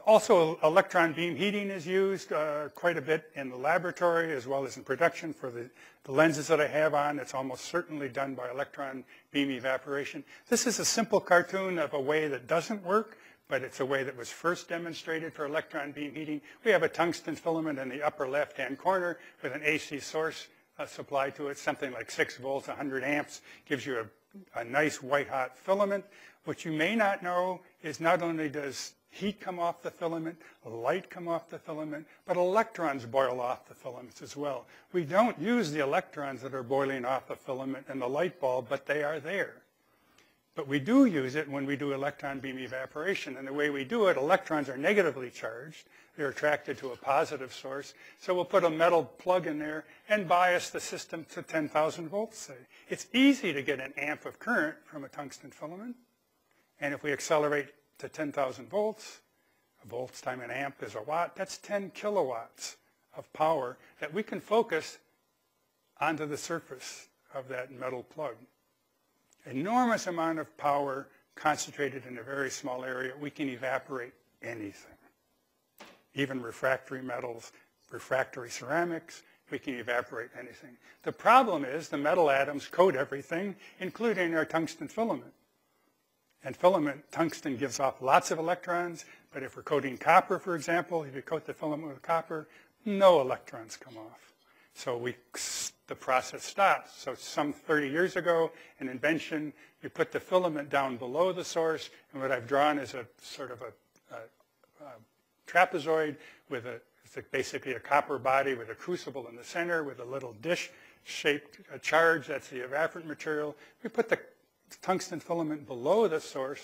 Also, electron beam heating is used uh, quite a bit in the laboratory as well as in production for the, the, lenses that I have on. It's almost certainly done by electron beam evaporation. This is a simple cartoon of a way that doesn't work, but it's a way that was first demonstrated for electron beam heating. We have a tungsten filament in the upper left-hand corner with an AC source uh, supplied to it, something like 6 volts, 100 amps, gives you a, a nice white-hot filament. What you may not know is not only does heat come off the filament, light come off the filament, but electrons boil off the filaments as well. We don't use the electrons that are boiling off the filament in the light bulb, but they are there. But we do use it when we do electron beam evaporation. And the way we do it, electrons are negatively charged. They're attracted to a positive source. So we'll put a metal plug in there and bias the system to 10,000 volts, say. It's easy to get an amp of current from a tungsten filament. And if we accelerate to 10,000 volts. A volts time an amp is a watt. That's 10 kilowatts of power that we can focus onto the surface of that metal plug. Enormous amount of power concentrated in a very small area. We can evaporate anything. Even refractory metals, refractory ceramics, we can evaporate anything. The problem is the metal atoms coat everything, including our tungsten filament. And filament, tungsten gives off lots of electrons, but if we're coating copper, for example, if you coat the filament with copper, no electrons come off. So we, the process stops. So some 30 years ago, an invention, you put the filament down below the source, and what I've drawn is a sort of a, a, a trapezoid with a, basically a copper body with a crucible in the center with a little dish shaped charge, that's the evaporant material. We put the tungsten filament below the source.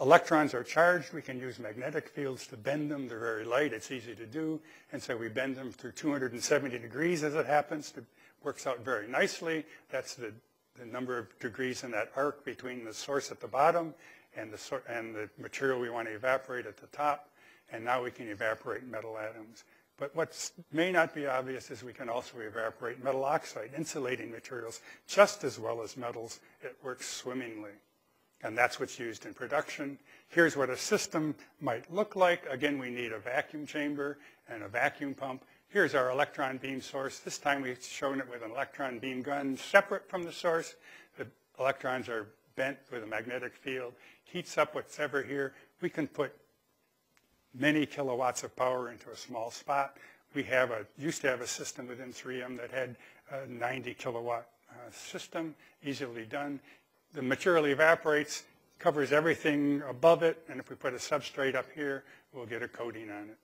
Electrons are charged. We can use magnetic fields to bend them. They're very light. It's easy to do. And so we bend them through 270 degrees as it happens. It works out very nicely. That's the, the number of degrees in that arc between the source at the bottom and the, and the material we want to evaporate at the top. And now we can evaporate metal atoms. But what may not be obvious is we can also evaporate metal oxide, insulating materials, just as well as metals. It works swimmingly. And that's what's used in production. Here's what a system might look like. Again, we need a vacuum chamber and a vacuum pump. Here's our electron beam source. This time we've shown it with an electron beam gun separate from the source. The electrons are bent with a magnetic field, heats up what's ever here. We can put many kilowatts of power into a small spot. We have a, used to have a system within 3M that had a 90 kilowatt uh, system, easily done. The material evaporates, covers everything above it, and if we put a substrate up here, we'll get a coating on it.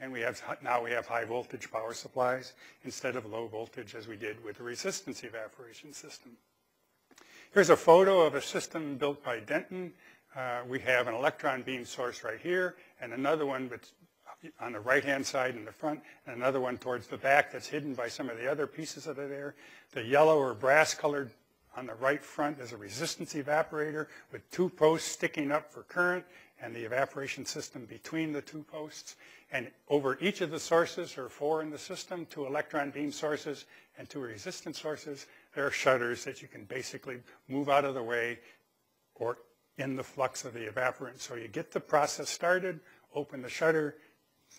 And we have, now we have high voltage power supplies instead of low voltage as we did with the resistance evaporation system. Here's a photo of a system built by Denton. Uh, we have an electron beam source right here and another one that's on the right-hand side in the front and another one towards the back that's hidden by some of the other pieces that are there. The yellow or brass-colored on the right front is a resistance evaporator with two posts sticking up for current and the evaporation system between the two posts. And over each of the sources, are four in the system, two electron beam sources and two resistance sources, there are shutters that you can basically move out of the way or in the flux of the evaporant. So you get the process started, open the shutter,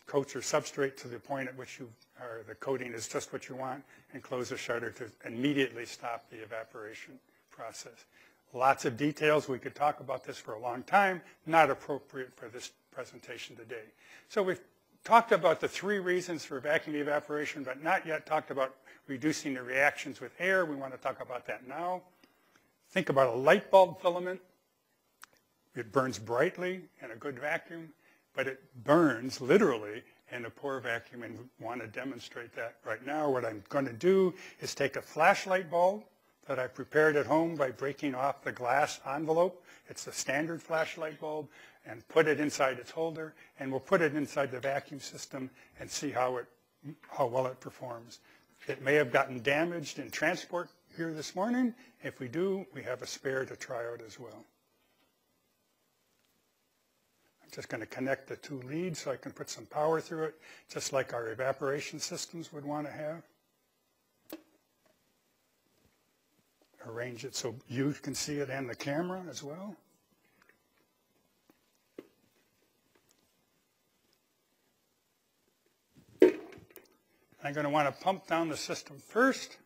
coat your substrate to the point at which you, or the coating is just what you want, and close the shutter to immediately stop the evaporation process. Lots of details. We could talk about this for a long time. Not appropriate for this presentation today. So we've talked about the three reasons for vacuum evaporation, but not yet talked about reducing the reactions with air. We want to talk about that now. Think about a light bulb filament. It burns brightly in a good vacuum, but it burns literally in a poor vacuum, and want to demonstrate that right now. What I'm going to do is take a flashlight bulb that I prepared at home by breaking off the glass envelope. It's a standard flashlight bulb, and put it inside its holder, and we'll put it inside the vacuum system and see how, it, how well it performs. It may have gotten damaged in transport here this morning. If we do, we have a spare to try out as well. I'm just going to connect the two leads so I can put some power through it, just like our evaporation systems would want to have. Arrange it so you can see it and the camera as well. I'm going to want to pump down the system first.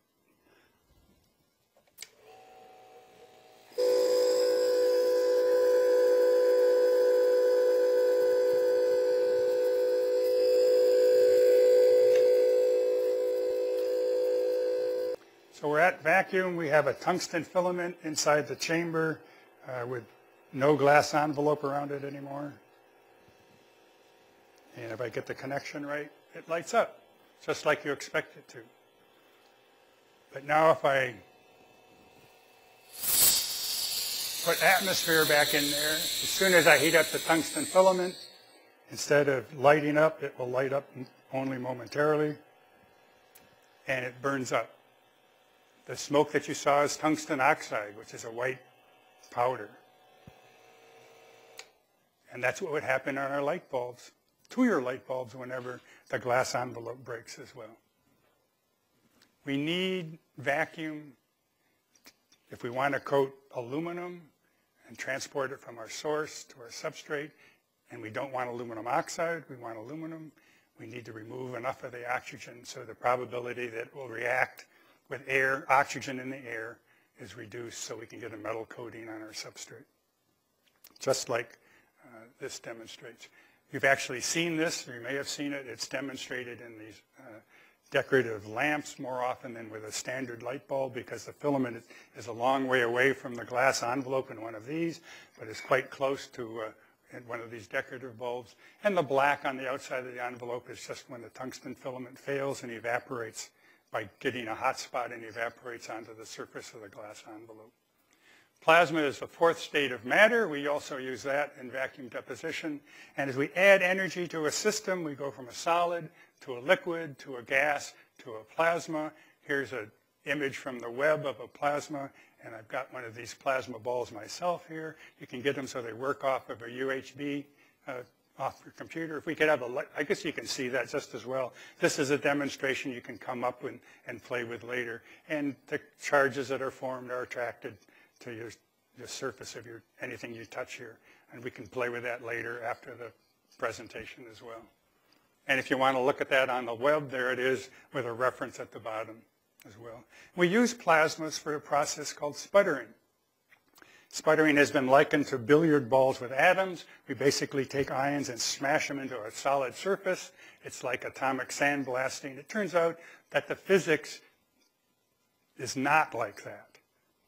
So we're at vacuum. We have a tungsten filament inside the chamber uh, with no glass envelope around it anymore. And if I get the connection right, it lights up just like you expect it to. But now if I put atmosphere back in there, as soon as I heat up the tungsten filament, instead of lighting up, it will light up only momentarily, and it burns up. The smoke that you saw is tungsten oxide, which is a white powder. And that's what would happen on our light bulbs, to your light bulbs whenever the glass envelope breaks as well. We need vacuum if we want to coat aluminum and transport it from our source to our substrate, and we don't want aluminum oxide, we want aluminum, we need to remove enough of the oxygen so the probability that it will react with air, oxygen in the air, is reduced so we can get a metal coating on our substrate, just like uh, this demonstrates. You've actually seen this, or you may have seen it. It's demonstrated in these uh, decorative lamps more often than with a standard light bulb because the filament is a long way away from the glass envelope in one of these, but it's quite close to uh, one of these decorative bulbs. And the black on the outside of the envelope is just when the tungsten filament fails and evaporates by getting a hot spot and evaporates onto the surface of the glass envelope. Plasma is the fourth state of matter. We also use that in vacuum deposition. And as we add energy to a system, we go from a solid to a liquid to a gas to a plasma. Here's an image from the web of a plasma, and I've got one of these plasma balls myself here. You can get them so they work off of a USB uh, off your computer. If we could have a, I guess you can see that just as well. This is a demonstration you can come up and, and play with later. And the charges that are formed are attracted to your, the surface of your, anything you touch here. And we can play with that later after the presentation as well. And if you want to look at that on the web, there it is with a reference at the bottom as well. We use plasmas for a process called sputtering. Sputtering has been likened to billiard balls with atoms. We basically take ions and smash them into a solid surface. It's like atomic sandblasting. It turns out that the physics is not like that.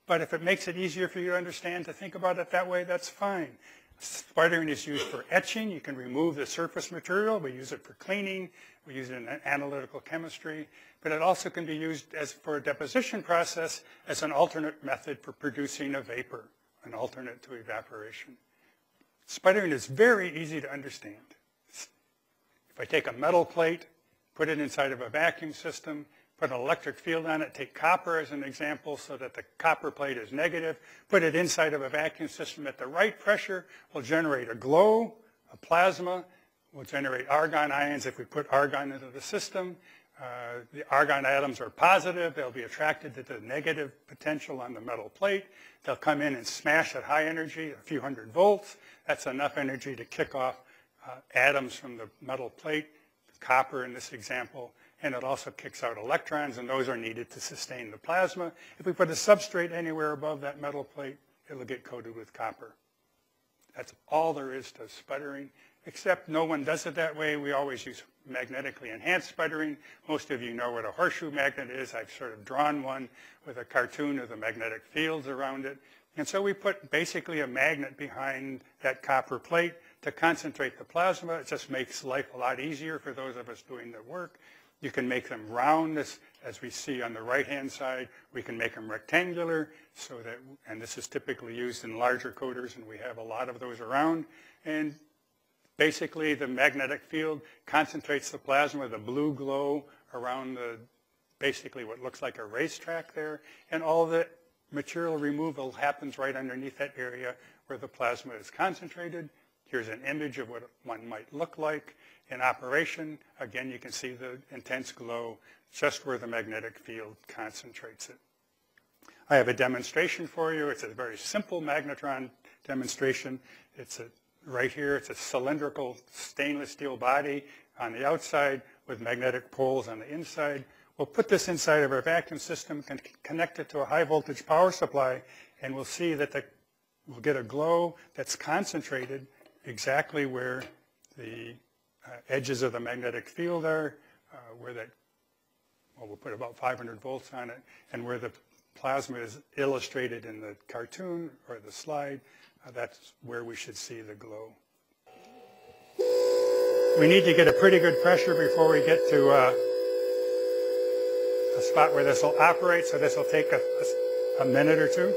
But if it makes it easier for you to understand to think about it that way, that's fine. Sputtering is used for etching. You can remove the surface material. We use it for cleaning. We use it in analytical chemistry. But it also can be used as for a deposition process as an alternate method for producing a vapor, an alternate to evaporation. Sputtering is very easy to understand. If I take a metal plate, put it inside of a vacuum system, put an electric field on it, take copper as an example so that the copper plate is negative, put it inside of a vacuum system at the right pressure, will generate a glow, a plasma, will generate argon ions if we put argon into the system. Uh, the argon atoms are positive. They'll be attracted to the negative potential on the metal plate. They'll come in and smash at high energy, a few hundred volts. That's enough energy to kick off uh, atoms from the metal plate, copper in this example, and it also kicks out electrons, and those are needed to sustain the plasma. If we put a substrate anywhere above that metal plate, it'll get coated with copper. That's all there is to sputtering, except no one does it that way. We always use magnetically enhanced sputtering. Most of you know what a horseshoe magnet is. I've sort of drawn one with a cartoon of the magnetic fields around it. And so we put basically a magnet behind that copper plate to concentrate the plasma. It just makes life a lot easier for those of us doing the work. You can make them round, as, as we see on the right-hand side. We can make them rectangular, so that, and this is typically used in larger coaters, and we have a lot of those around. And basically, the magnetic field concentrates the plasma with a blue glow around the, basically what looks like a racetrack there, and all the material removal happens right underneath that area where the plasma is concentrated. Here's an image of what one might look like in operation. Again, you can see the intense glow just where the magnetic field concentrates it. I have a demonstration for you. It's a very simple magnetron demonstration. It's a, right here, it's a cylindrical stainless steel body on the outside with magnetic poles on the inside. We'll put this inside of our vacuum system, and connect it to a high voltage power supply, and we'll see that the, we'll get a glow that's concentrated exactly where the uh, edges of the magnetic field are, uh, where that, well, we'll put about 500 volts on it, and where the plasma is illustrated in the cartoon or the slide, that's where we should see the glow. We need to get a pretty good pressure before we get to uh, a spot where this will operate, so this will take a, a, a minute or two.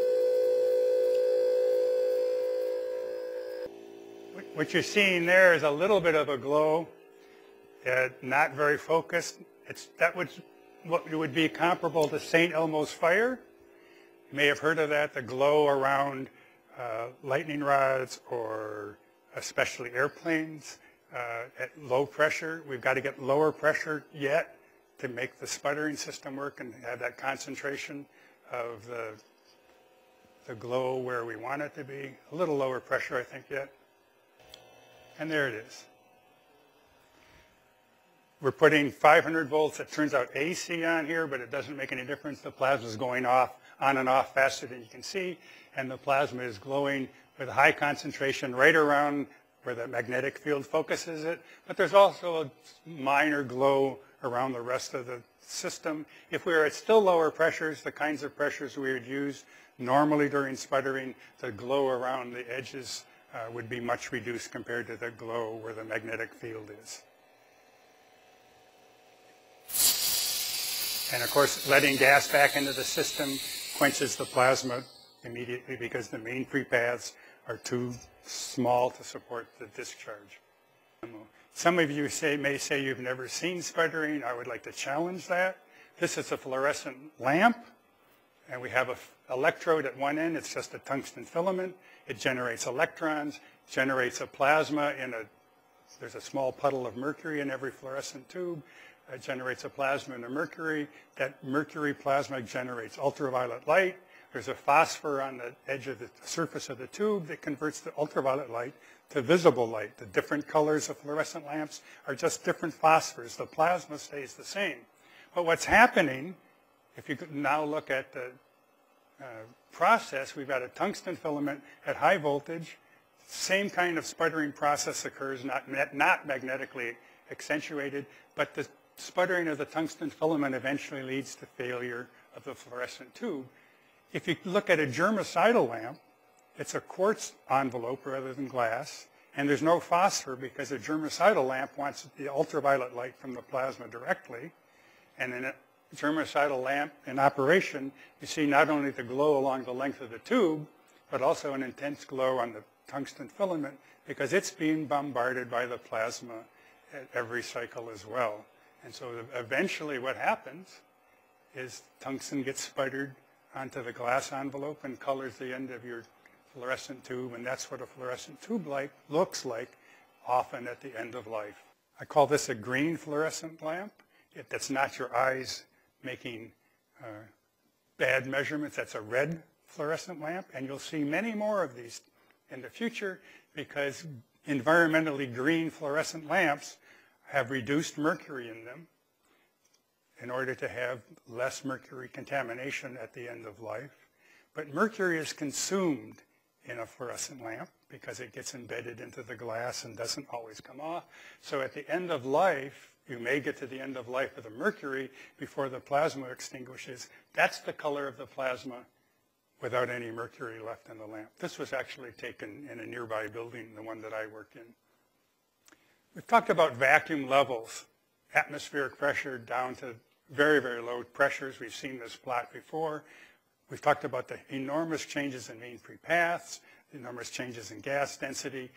What you're seeing there is a little bit of a glow, uh, not very focused. It's, that would, what would be comparable to St. Elmo's fire. You may have heard of that, the glow around uh, lightning rods or especially airplanes uh, at low pressure. We've got to get lower pressure yet to make the sputtering system work and have that concentration of the, the glow where we want it to be. A little lower pressure, I think, yet. And there it is. We're putting 500 volts. It turns out AC on here, but it doesn't make any difference. The plasma is going off, on and off faster than you can see, and the plasma is glowing with high concentration right around where the magnetic field focuses it. But there's also a minor glow around the rest of the system. If we were at still lower pressures, the kinds of pressures we would use normally during sputtering, the glow around the edges uh, would be much reduced compared to the glow where the magnetic field is. And of course, letting gas back into the system quenches the plasma immediately because the mean free paths are too small to support the discharge. Some of you say, may say you've never seen sputtering. I would like to challenge that. This is a fluorescent lamp, and we have an electrode at one end. It's just a tungsten filament. It generates electrons, generates a plasma in a, there's a small puddle of mercury in every fluorescent tube. It generates a plasma in the mercury. That mercury plasma generates ultraviolet light. There's a phosphor on the edge of the surface of the tube that converts the ultraviolet light to visible light. The different colors of fluorescent lamps are just different phosphors. The plasma stays the same. But what's happening, if you now look at the uh, process, we've got a tungsten filament at high voltage. Same kind of sputtering process occurs, not, not magnetically accentuated, but the sputtering of the tungsten filament eventually leads to failure of the fluorescent tube. If you look at a germicidal lamp, it's a quartz envelope rather than glass, and there's no phosphor because a germicidal lamp wants the ultraviolet light from the plasma directly. And in a germicidal lamp in operation, you see not only the glow along the length of the tube, but also an intense glow on the tungsten filament because it's being bombarded by the plasma at every cycle as well. And so eventually what happens is tungsten gets sputtered onto the glass envelope and colors the end of your fluorescent tube, and that's what a fluorescent tube light looks like often at the end of life. I call this a green fluorescent lamp. It, that's not your eyes making uh, bad measurements. That's a red fluorescent lamp, and you'll see many more of these in the future because environmentally green fluorescent lamps have reduced mercury in them in order to have less mercury contamination at the end of life. But mercury is consumed in a fluorescent lamp because it gets embedded into the glass and doesn't always come off. So at the end of life, you may get to the end of life of the mercury before the plasma extinguishes. That's the color of the plasma without any mercury left in the lamp. This was actually taken in a nearby building, the one that I work in. We've talked about vacuum levels, atmospheric pressure down to very, very low pressures. We've seen this plot before. We've talked about the enormous changes in mean free paths, the enormous changes in gas density.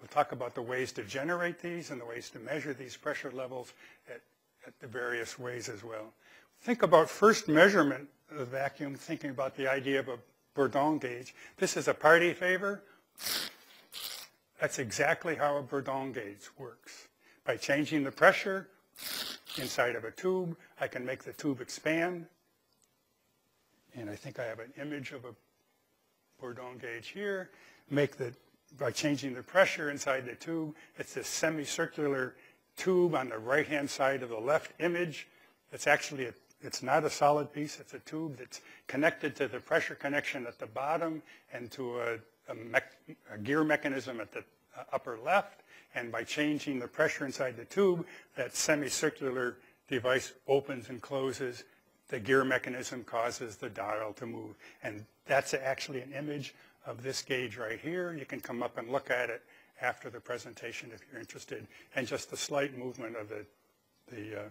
We'll talk about the ways to generate these and the ways to measure these pressure levels at, at the various ways as well. Think about first measurement of the vacuum, thinking about the idea of a Bourdon gauge. This is a party favor. That's exactly how a Bourdon gauge works. By changing the pressure inside of a tube, I can make the tube expand. And I think I have an image of a Bourdon gauge here. Make the, by changing the pressure inside the tube, it's this semicircular tube on the right-hand side of the left image. It's actually, a, it's not a solid piece, it's a tube that's connected to the pressure connection at the bottom and to a a, a gear mechanism at the upper left, and by changing the pressure inside the tube, that semicircular device opens and closes. The gear mechanism causes the dial to move. And that's actually an image of this gauge right here. You can come up and look at it after the presentation if you're interested. And just the slight movement of the, the uh,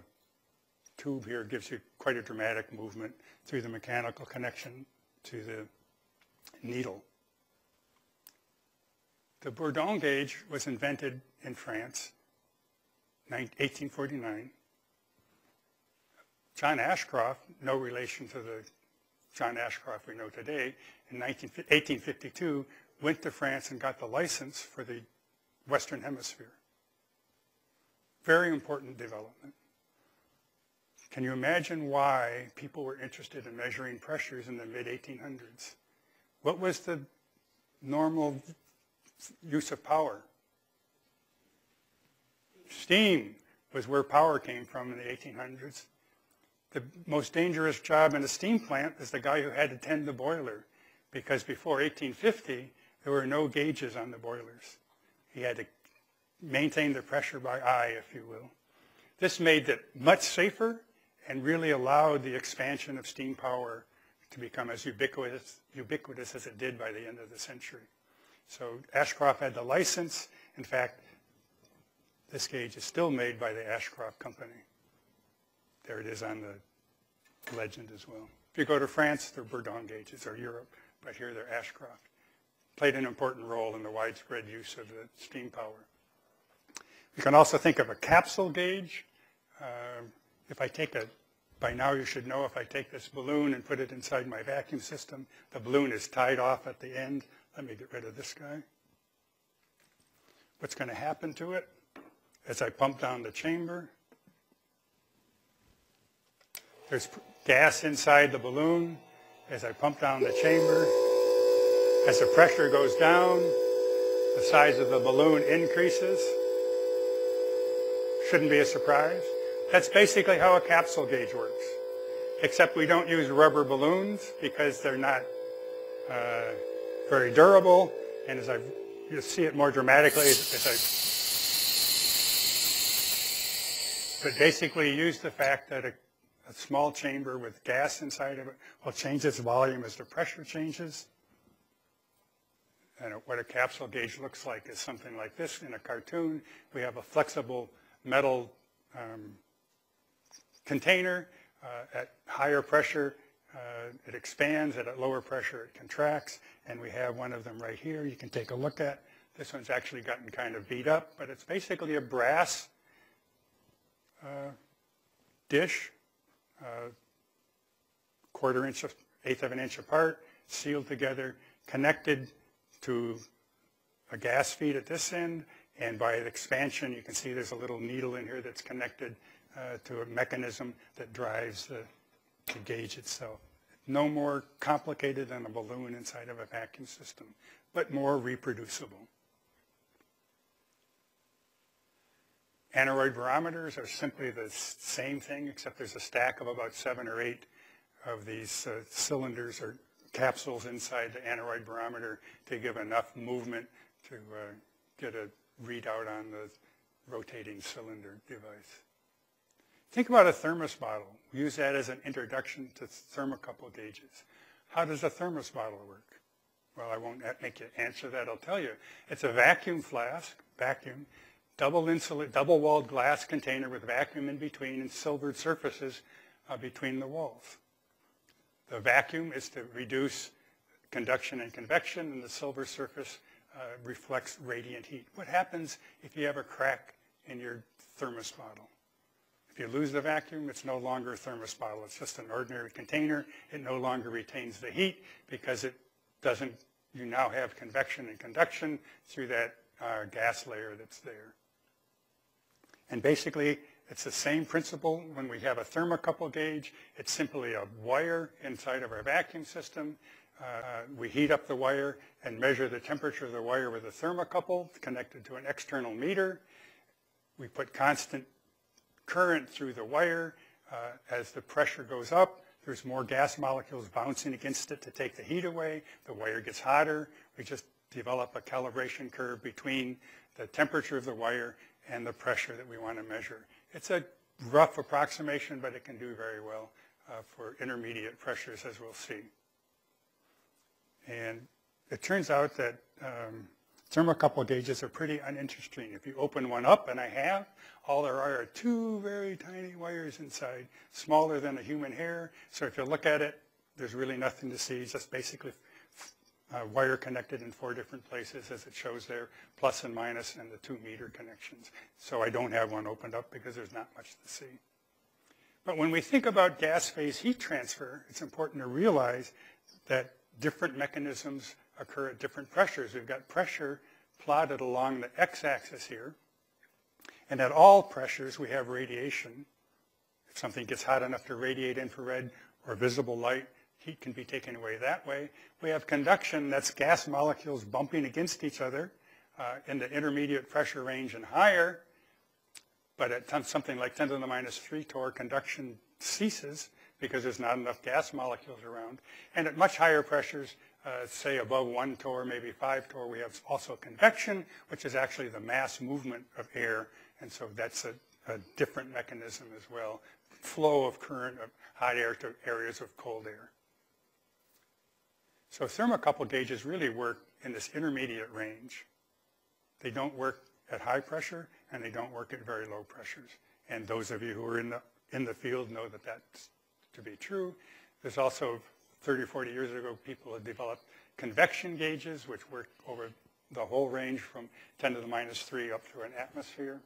tube here gives you quite a dramatic movement through the mechanical connection to the needle. The Bourdon gauge was invented in France, 1849. John Ashcroft, no relation to the John Ashcroft we know today, in 19, 1852 went to France and got the license for the Western Hemisphere. Very important development. Can you imagine why people were interested in measuring pressures in the mid-1800s? What was the normal use of power. Steam was where power came from in the 1800s. The most dangerous job in a steam plant is the guy who had to tend the boiler because before 1850, there were no gauges on the boilers. He had to maintain the pressure by eye, if you will. This made it much safer and really allowed the expansion of steam power to become as ubiquitous, ubiquitous as it did by the end of the century. So Ashcroft had the license. In fact, this gauge is still made by the Ashcroft Company. There it is on the legend as well. If you go to France, they're Bourdon gauges, or Europe, but here they're Ashcroft. Played an important role in the widespread use of the steam power. You can also think of a capsule gauge. Uh, if I take a, by now you should know if I take this balloon and put it inside my vacuum system, the balloon is tied off at the end. Let me get rid of this guy. What's going to happen to it as I pump down the chamber? There's gas inside the balloon. As I pump down the chamber, as the pressure goes down, the size of the balloon increases. Shouldn't be a surprise. That's basically how a capsule gauge works, except we don't use rubber balloons because they're not uh, very durable. And as I you see it more dramatically as I but basically use the fact that a, a, small chamber with gas inside of it will change its volume as the pressure changes. And what a capsule gauge looks like is something like this in a cartoon. We have a flexible metal um, container. Uh, at higher pressure, uh, it expands. At a lower pressure, it contracts. And we have one of them right here you can take a look at. This one's actually gotten kind of beat up, but it's basically a brass uh, dish, uh, quarter inch, of, eighth of an inch apart, sealed together, connected to a gas feed at this end, and by expansion, you can see there's a little needle in here that's connected uh, to a mechanism that drives the, the gauge itself. No more complicated than a balloon inside of a vacuum system, but more reproducible. Aneroid barometers are simply the same thing, except there's a stack of about seven or eight of these uh, cylinders or capsules inside the aneroid barometer to give enough movement to uh, get a readout on the rotating cylinder device. Think about a thermos bottle. We use that as an introduction to thermocouple gauges. How does a thermos bottle work? Well, I won't make you answer that. I'll tell you. It's a vacuum flask, vacuum, double, insulated, double walled glass container with vacuum in between and silvered surfaces uh, between the walls. The vacuum is to reduce conduction and convection, and the silver surface uh, reflects radiant heat. What happens if you have a crack in your thermos bottle? If you lose the vacuum, it's no longer a thermos bottle. It's just an ordinary container. It no longer retains the heat because it doesn't, you now have convection and conduction through that uh, gas layer that's there. And basically, it's the same principle when we have a thermocouple gauge. It's simply a wire inside of our vacuum system. Uh, we heat up the wire and measure the temperature of the wire with a thermocouple connected to an external meter. We put constant current through the wire. Uh, as the pressure goes up, there's more gas molecules bouncing against it to take the heat away. The wire gets hotter. We just develop a calibration curve between the temperature of the wire and the pressure that we want to measure. It's a rough approximation, but it can do very well uh, for intermediate pressures, as we'll see. And it turns out that um, thermocouple gauges are pretty uninteresting. If you open one up, and I have, all there are are two very tiny wires inside, smaller than a human hair. So if you look at it, there's really nothing to see, just basically uh, wire connected in four different places as it shows there, plus and minus and the two meter connections. So I don't have one opened up because there's not much to see. But when we think about gas phase heat transfer, it's important to realize that different mechanisms occur at different pressures. We've got pressure plotted along the x-axis here. And at all pressures, we have radiation. If something gets hot enough to radiate infrared or visible light, heat can be taken away that way. We have conduction, that's gas molecules bumping against each other uh, in the intermediate pressure range and higher, but at something like 10 to the minus 3 torr, conduction ceases because there's not enough gas molecules around. And at much higher pressures, uh, say above 1 torr, maybe 5 torr, we have also convection, which is actually the mass movement of air, and so that's a, a different mechanism as well, flow of current of hot air to areas of cold air. So thermocouple gauges really work in this intermediate range. They don't work at high pressure and they don't work at very low pressures. And those of you who are in the, in the field know that that's to be true. There's also 30 or 40 years ago, people had developed convection gauges, which worked over the whole range from 10 to the minus 3 up to an atmosphere.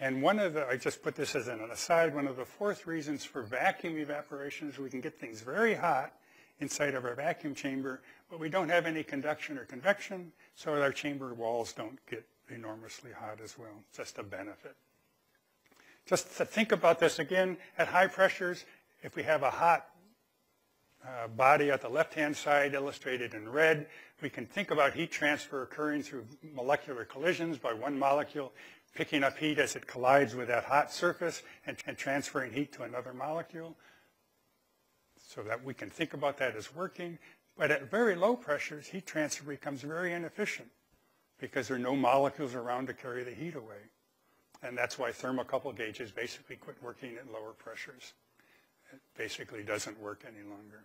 And one of the, I just put this as an aside, one of the fourth reasons for vacuum evaporation is we can get things very hot inside of our vacuum chamber, but we don't have any conduction or convection, so our chamber walls don't get enormously hot as well. Just a benefit. Just to think about this again, at high pressures, if we have a hot uh, body at the left-hand side illustrated in red, we can think about heat transfer occurring through molecular collisions by one molecule picking up heat as it collides with that hot surface and, and transferring heat to another molecule. So that we can think about that as working. But at very low pressures, heat transfer becomes very inefficient because there are no molecules around to carry the heat away. And that's why thermocouple gauges basically quit working at lower pressures. It basically doesn't work any longer.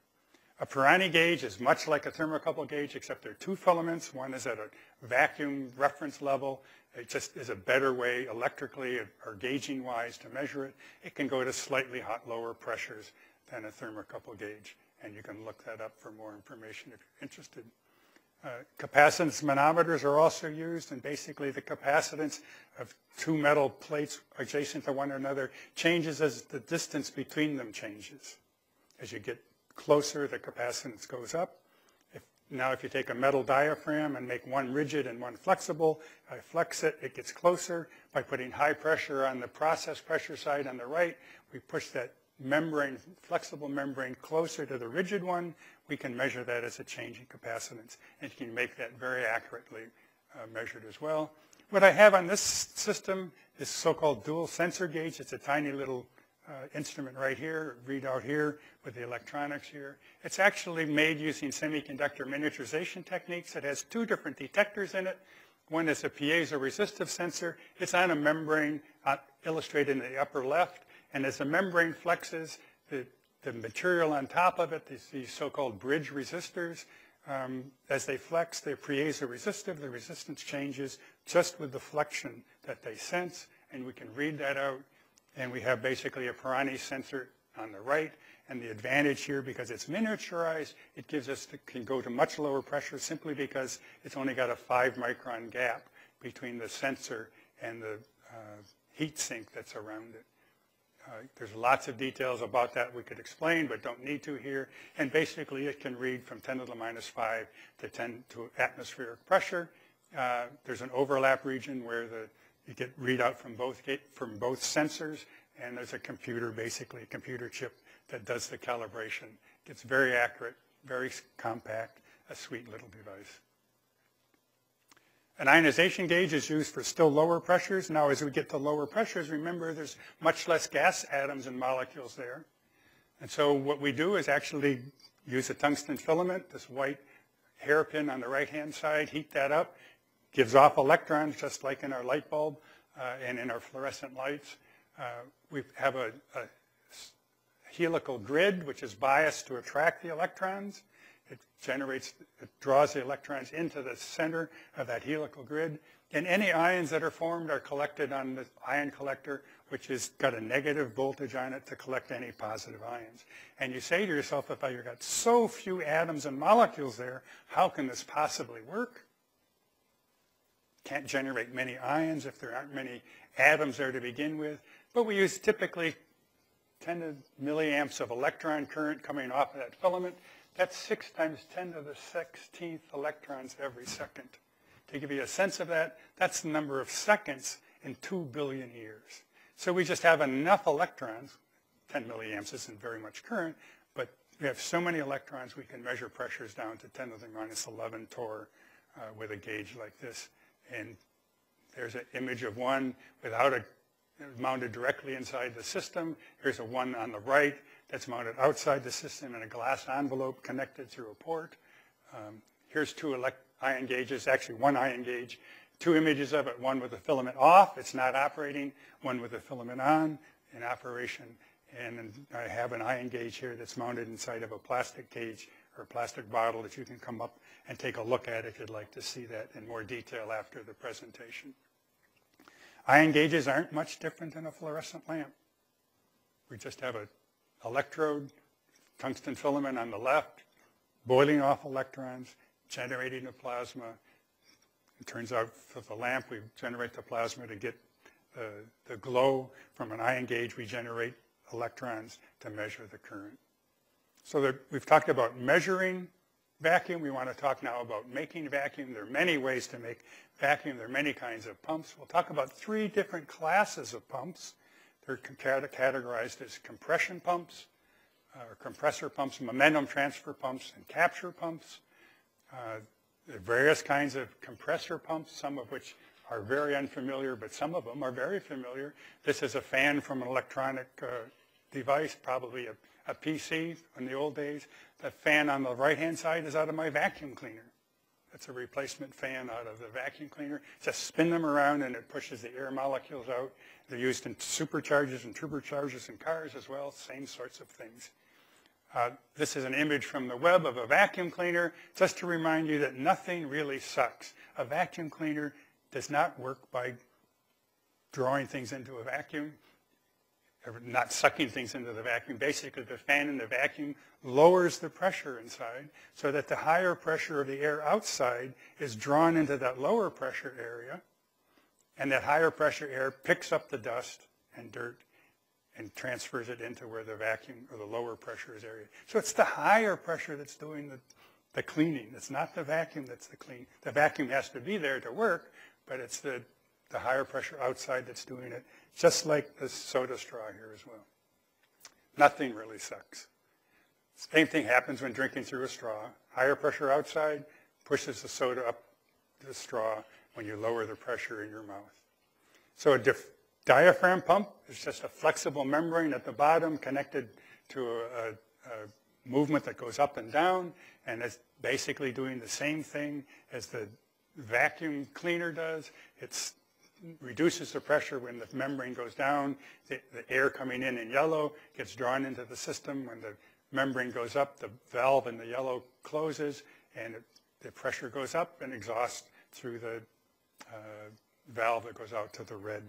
A Pirani gauge is much like a thermocouple gauge, except there are two filaments. One is at a vacuum reference level. It just is a better way electrically or gauging-wise to measure it. It can go to slightly hot lower pressures than a thermocouple gauge, and you can look that up for more information if you're interested. Uh, capacitance manometers are also used, and basically the capacitance of two metal plates adjacent to one another changes as the distance between them changes. As you get closer, the capacitance goes up. If, now if you take a metal diaphragm and make one rigid and one flexible, I flex it, it gets closer. By putting high pressure on the process pressure side on the right, we push that membrane, flexible membrane closer to the rigid one, we can measure that as a change in capacitance. And you can make that very accurately uh, measured as well. What I have on this system is so-called dual sensor gauge. It's a tiny little uh, instrument right here, readout here with the electronics here. It's actually made using semiconductor miniaturization techniques. It has two different detectors in it. One is a piezoresistive sensor. It's on a membrane uh, illustrated in the upper left. And as the membrane flexes, the, the material on top of it, these, these so-called bridge resistors, um, as they flex, they're piezoresistive. The resistance changes just with the flexion that they sense, and we can read that out. And we have basically a Pirani sensor on the right. And the advantage here, because it's miniaturized, it gives us, can go to much lower pressure simply because it's only got a five micron gap between the sensor and the uh, heat sink that's around it. Uh, there's lots of details about that we could explain, but don't need to here. And basically, it can read from 10 to the minus 5 to 10 to atmospheric pressure. Uh, there's an overlap region where the, you get readout from both, from both sensors, and there's a computer, basically a computer chip that does the calibration. It's very accurate, very compact, a sweet little device. An ionization gauge is used for still lower pressures. Now, as we get to lower pressures, remember there's much less gas atoms and molecules there. And so what we do is actually use a tungsten filament, this white hairpin on the right-hand side, heat that up, gives off electrons just like in our light bulb uh, and in our fluorescent lights. Uh, we have a, a helical grid, which is biased to attract the electrons. It generates, it draws the electrons into the center of that helical grid. And any ions that are formed are collected on the ion collector, which has got a negative voltage on it to collect any positive ions. And you say to yourself, if I've got so few atoms and molecules there, how can this possibly work? Can't generate many ions if there aren't many atoms there to begin with. But we use typically 10 milliamps of electron current coming off of that filament that's 6 times 10 to the 16th electrons every second. To give you a sense of that, that's the number of seconds in 2 billion years. So we just have enough electrons, 10 milliamps isn't very much current, but we have so many electrons we can measure pressures down to 10 to the minus 11 torr uh, with a gauge like this. And there's an image of one without a mounted directly inside the system. Here's a one on the right that's mounted outside the system in a glass envelope connected through a port. Um, here's two ion gauges, actually one ion gauge, two images of it, one with the filament off, it's not operating, one with the filament on, in operation. And I have an ion gauge here that's mounted inside of a plastic cage or plastic bottle that you can come up and take a look at if you'd like to see that in more detail after the presentation. Ion gauges aren't much different than a fluorescent lamp. We just have an electrode, tungsten filament on the left, boiling off electrons, generating the plasma. It turns out for the lamp, we generate the plasma to get uh, the glow. From an ion gauge, we generate electrons to measure the current. So we've talked about measuring vacuum. We want to talk now about making vacuum. There are many ways to make vacuum. There are many kinds of pumps. We'll talk about three different classes of pumps. They're categorized as compression pumps, uh, compressor pumps, momentum transfer pumps, and capture pumps. Uh, are various kinds of compressor pumps, some of which are very unfamiliar, but some of them are very familiar. This is a fan from an electronic uh, device, probably a, a PC in the old days. The fan on the right-hand side is out of my vacuum cleaner. That's a replacement fan out of the vacuum cleaner. Just spin them around and it pushes the air molecules out. They're used in superchargers and turbochargers in cars as well, same sorts of things. Uh, this is an image from the web of a vacuum cleaner, just to remind you that nothing really sucks. A vacuum cleaner does not work by drawing things into a vacuum, not sucking things into the vacuum. Basically, the fan in the vacuum lowers the pressure inside so that the higher pressure of the air outside is drawn into that lower pressure area, and that higher pressure air picks up the dust and dirt and transfers it into where the vacuum or the lower pressure is area. So it's the higher pressure that's doing the, the cleaning. It's not the vacuum that's the clean. The vacuum has to be there to work, but it's the, the higher pressure outside that's doing it, just like the soda straw here as well. Nothing really sucks. Same thing happens when drinking through a straw. Higher pressure outside pushes the soda up the straw when you lower the pressure in your mouth. So a diaphragm pump is just a flexible membrane at the bottom connected to a, a, a movement that goes up and down, and it's basically doing the same thing as the vacuum cleaner does. It reduces the pressure when the membrane goes down. The, the, air coming in in yellow gets drawn into the system. When the membrane goes up, the valve in the yellow closes, and it, the pressure goes up and exhaust through the uh, valve that goes out to the red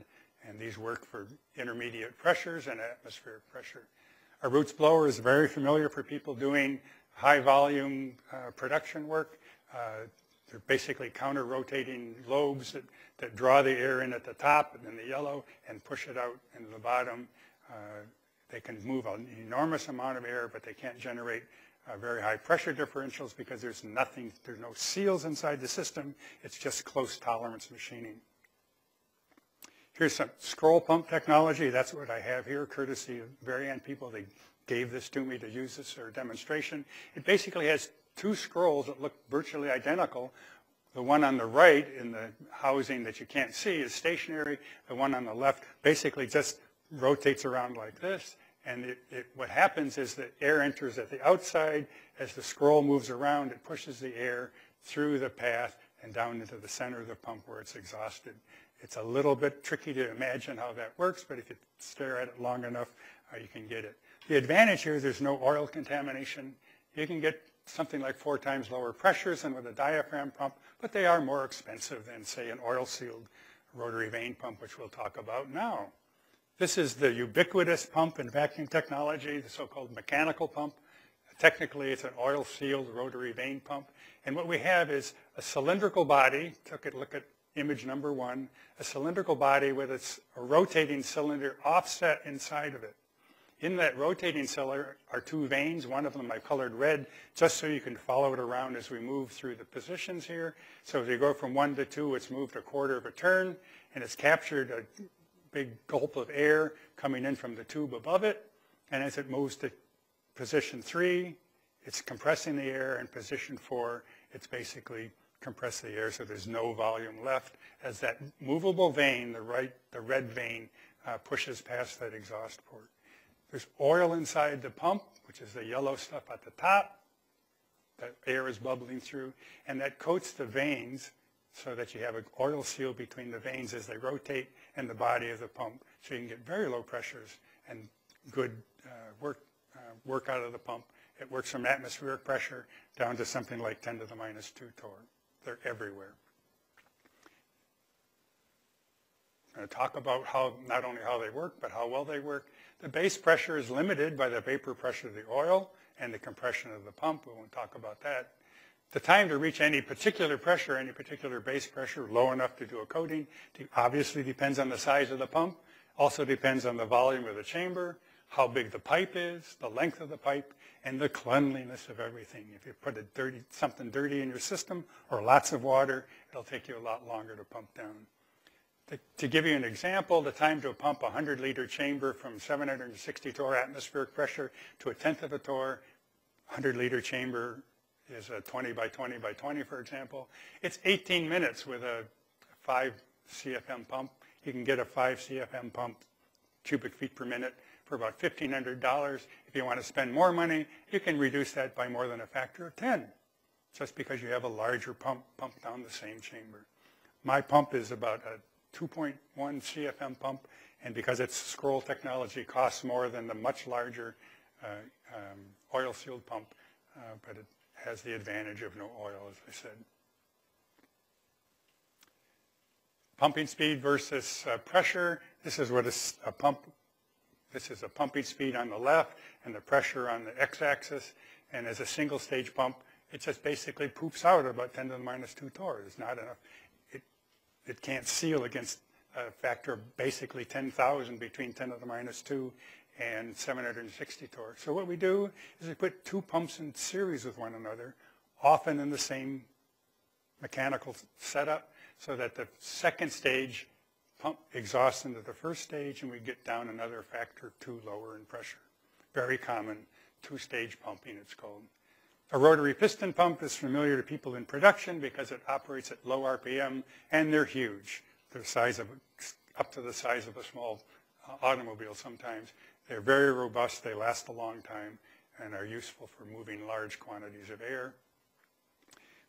and these work for intermediate pressures and atmospheric pressure. A Roots blower is very familiar for people doing high volume uh, production work. Uh, they're basically counter-rotating lobes that, that draw the air in at the top and then the yellow and push it out into the bottom. Uh, they can move an enormous amount of air, but they can't generate uh, very high pressure differentials because there's nothing, there's no seals inside the system. It's just close tolerance machining. Here's some scroll pump technology. That's what I have here, courtesy of Varian people. They gave this to me to use this for a demonstration. It basically has two scrolls that look virtually identical. The one on the right in the housing that you can't see is stationary. The one on the left basically just rotates around like this. And it, it, what happens is that air enters at the outside. As the scroll moves around, it pushes the air through the path and down into the center of the pump where it's exhausted. It's a little bit tricky to imagine how that works, but if you stare at it long enough, uh, you can get it. The advantage here is there's no oil contamination. You can get something like four times lower pressures than with a diaphragm pump, but they are more expensive than, say, an oil-sealed rotary vane pump, which we'll talk about now. This is the ubiquitous pump in vacuum technology, the so-called mechanical pump. Technically, it's an oil-sealed rotary vane pump. And what we have is a cylindrical body. Took a look at image number one, a cylindrical body with its a rotating cylinder offset inside of it. In that rotating cylinder are two vanes. One of them I've colored red just so you can follow it around as we move through the positions here. So as we go from one to two, it's moved a quarter of a turn, and it's captured a big gulp of air coming in from the tube above it. And as it moves to position three, it's compressing the air, and position four, it's basically compress the air so there's no volume left as that movable vane, the, right, the red vane, uh, pushes past that exhaust port. There's oil inside the pump, which is the yellow stuff at the top. That air is bubbling through, and that coats the vanes so that you have an oil seal between the vanes as they rotate and the body of the pump. So you can get very low pressures and good uh, work, uh, work out of the pump. It works from atmospheric pressure down to something like 10 to the minus 2 torr. They're everywhere. I'm going to talk about how, not only how they work, but how well they work. The base pressure is limited by the vapor pressure of the oil and the compression of the pump. We won't talk about that. The time to reach any particular pressure, any particular base pressure, low enough to do a coating, obviously depends on the size of the pump, also depends on the volume of the chamber, how big the pipe is, the length of the pipe, and the cleanliness of everything. If you put dirty, something dirty in your system or lots of water, it'll take you a lot longer to pump down. To, give you an example, the time to pump a 100-liter chamber from 760 torr atmospheric pressure to a tenth of a torr, 100-liter chamber is a 20 by 20 by 20, for example. It's 18 minutes with a 5 CFM pump. You can get a 5 CFM pump, cubic feet per minute, for about $1,500. If you want to spend more money, you can reduce that by more than a factor of 10, just because you have a larger pump pump down the same chamber. My pump is about a 2.1 CFM pump, and because it's scroll technology, costs more than the much larger uh, um, oil-sealed pump, uh, but it has the advantage of no oil, as I said. Pumping speed versus uh, pressure. This is what a, a pump, this is a pumping speed on the left and the pressure on the x-axis. And as a single stage pump, it just basically poops out about 10 to the minus 2 torr. It's not enough. It, can't seal against a factor of basically 10,000 between 10 to the minus 2 and 760 torr. So what we do is we put two pumps in series with one another, often in the same mechanical setup, so that the second stage pump exhausts into the first stage and we get down another factor two lower in pressure. Very common, two-stage pumping it's called. A rotary piston pump is familiar to people in production because it operates at low RPM and they're huge. They're size of, up to the size of a small uh, automobile sometimes. They're very robust, they last a long time, and are useful for moving large quantities of air.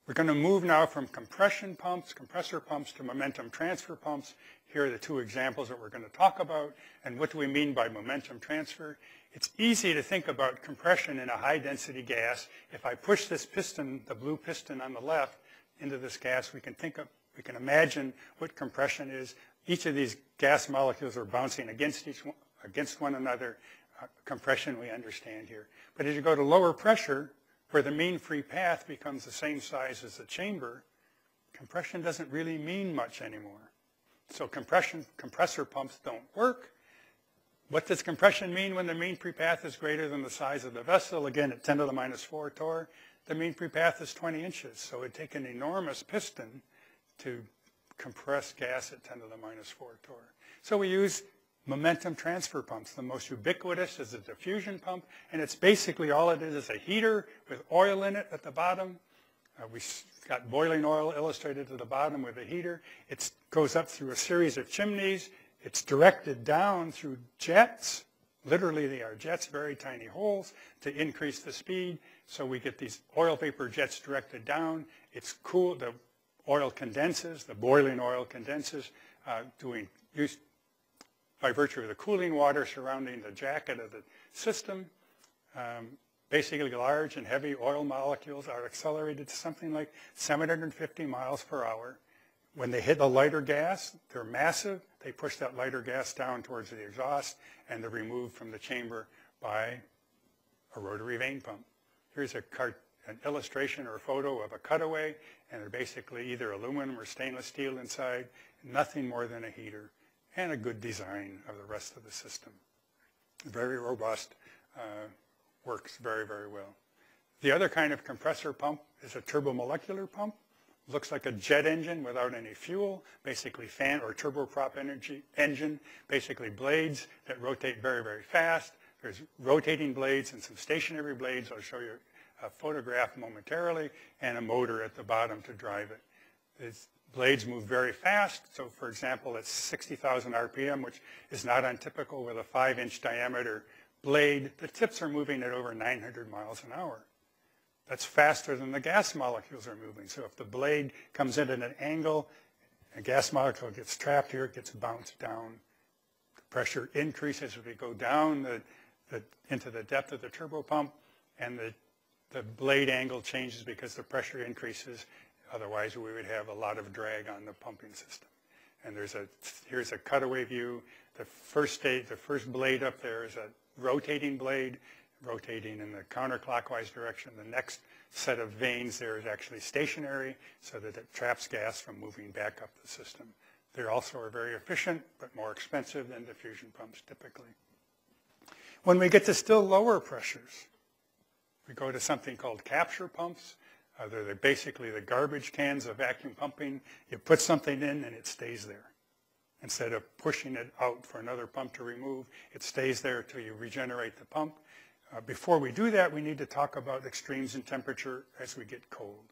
We're going to move now from compression pumps, compressor pumps, to momentum transfer pumps. Here are the two examples that we're going to talk about. And what do we mean by momentum transfer? It's easy to think about compression in a high-density gas. If I push this piston, the blue piston on the left, into this gas, we can think of, we can imagine what compression is. Each of these gas molecules are bouncing against each one, against one another, uh, compression we understand here. But as you go to lower pressure, where the mean free path becomes the same size as the chamber, compression doesn't really mean much anymore. So compression, compressor pumps don't work. What does compression mean when the mean free path is greater than the size of the vessel? Again, at 10 to the minus 4 torr, the mean free path is 20 inches. So it would take an enormous piston to compress gas at 10 to the minus 4 torr. So we use momentum transfer pumps. The most ubiquitous is a diffusion pump, and it's basically all it is is a heater with oil in it at the bottom. Uh, we got boiling oil illustrated at the bottom with a heater. It goes up through a series of chimneys. It's directed down through jets. Literally, they are jets, very tiny holes, to increase the speed. So we get these oil vapor jets directed down. It's cool. The oil condenses. The boiling oil condenses, uh, doing use, by virtue of the cooling water surrounding the jacket of the system. Um, basically large and heavy oil molecules are accelerated to something like 750 miles per hour. When they hit a lighter gas, they're massive. They push that lighter gas down towards the exhaust and they're removed from the chamber by a rotary vane pump. Here's a an illustration or a photo of a cutaway and they're basically either aluminum or stainless steel inside, nothing more than a heater and a good design of the rest of the system. Very robust, uh, works very, very well. The other kind of compressor pump is a turbomolecular pump. Looks like a jet engine without any fuel, basically fan or turboprop energy engine, basically blades that rotate very, very fast. There's rotating blades and some stationary blades. I'll show you a photograph momentarily, and a motor at the bottom to drive it. It's blades move very fast. So for example, it's 60,000 RPM, which is not untypical with a five inch diameter blade. The tips are moving at over 900 miles an hour. That's faster than the gas molecules are moving. So if the blade comes in at an angle, a gas molecule gets trapped here, it gets bounced down. The pressure increases as we go down the, the, into the depth of the turbo pump, and the, the blade angle changes because the pressure increases Otherwise, we would have a lot of drag on the pumping system. And there's a, here's a cutaway view. The first state, the first blade up there is a rotating blade, rotating in the counterclockwise direction. The next set of vanes there is actually stationary so that it traps gas from moving back up the system. They also are very efficient, but more expensive than diffusion pumps typically. When we get to still lower pressures, we go to something called capture pumps. Uh, they're basically the garbage cans of vacuum pumping. You put something in and it stays there. Instead of pushing it out for another pump to remove, it stays there until you regenerate the pump. Uh, before we do that, we need to talk about extremes in temperature as we get cold.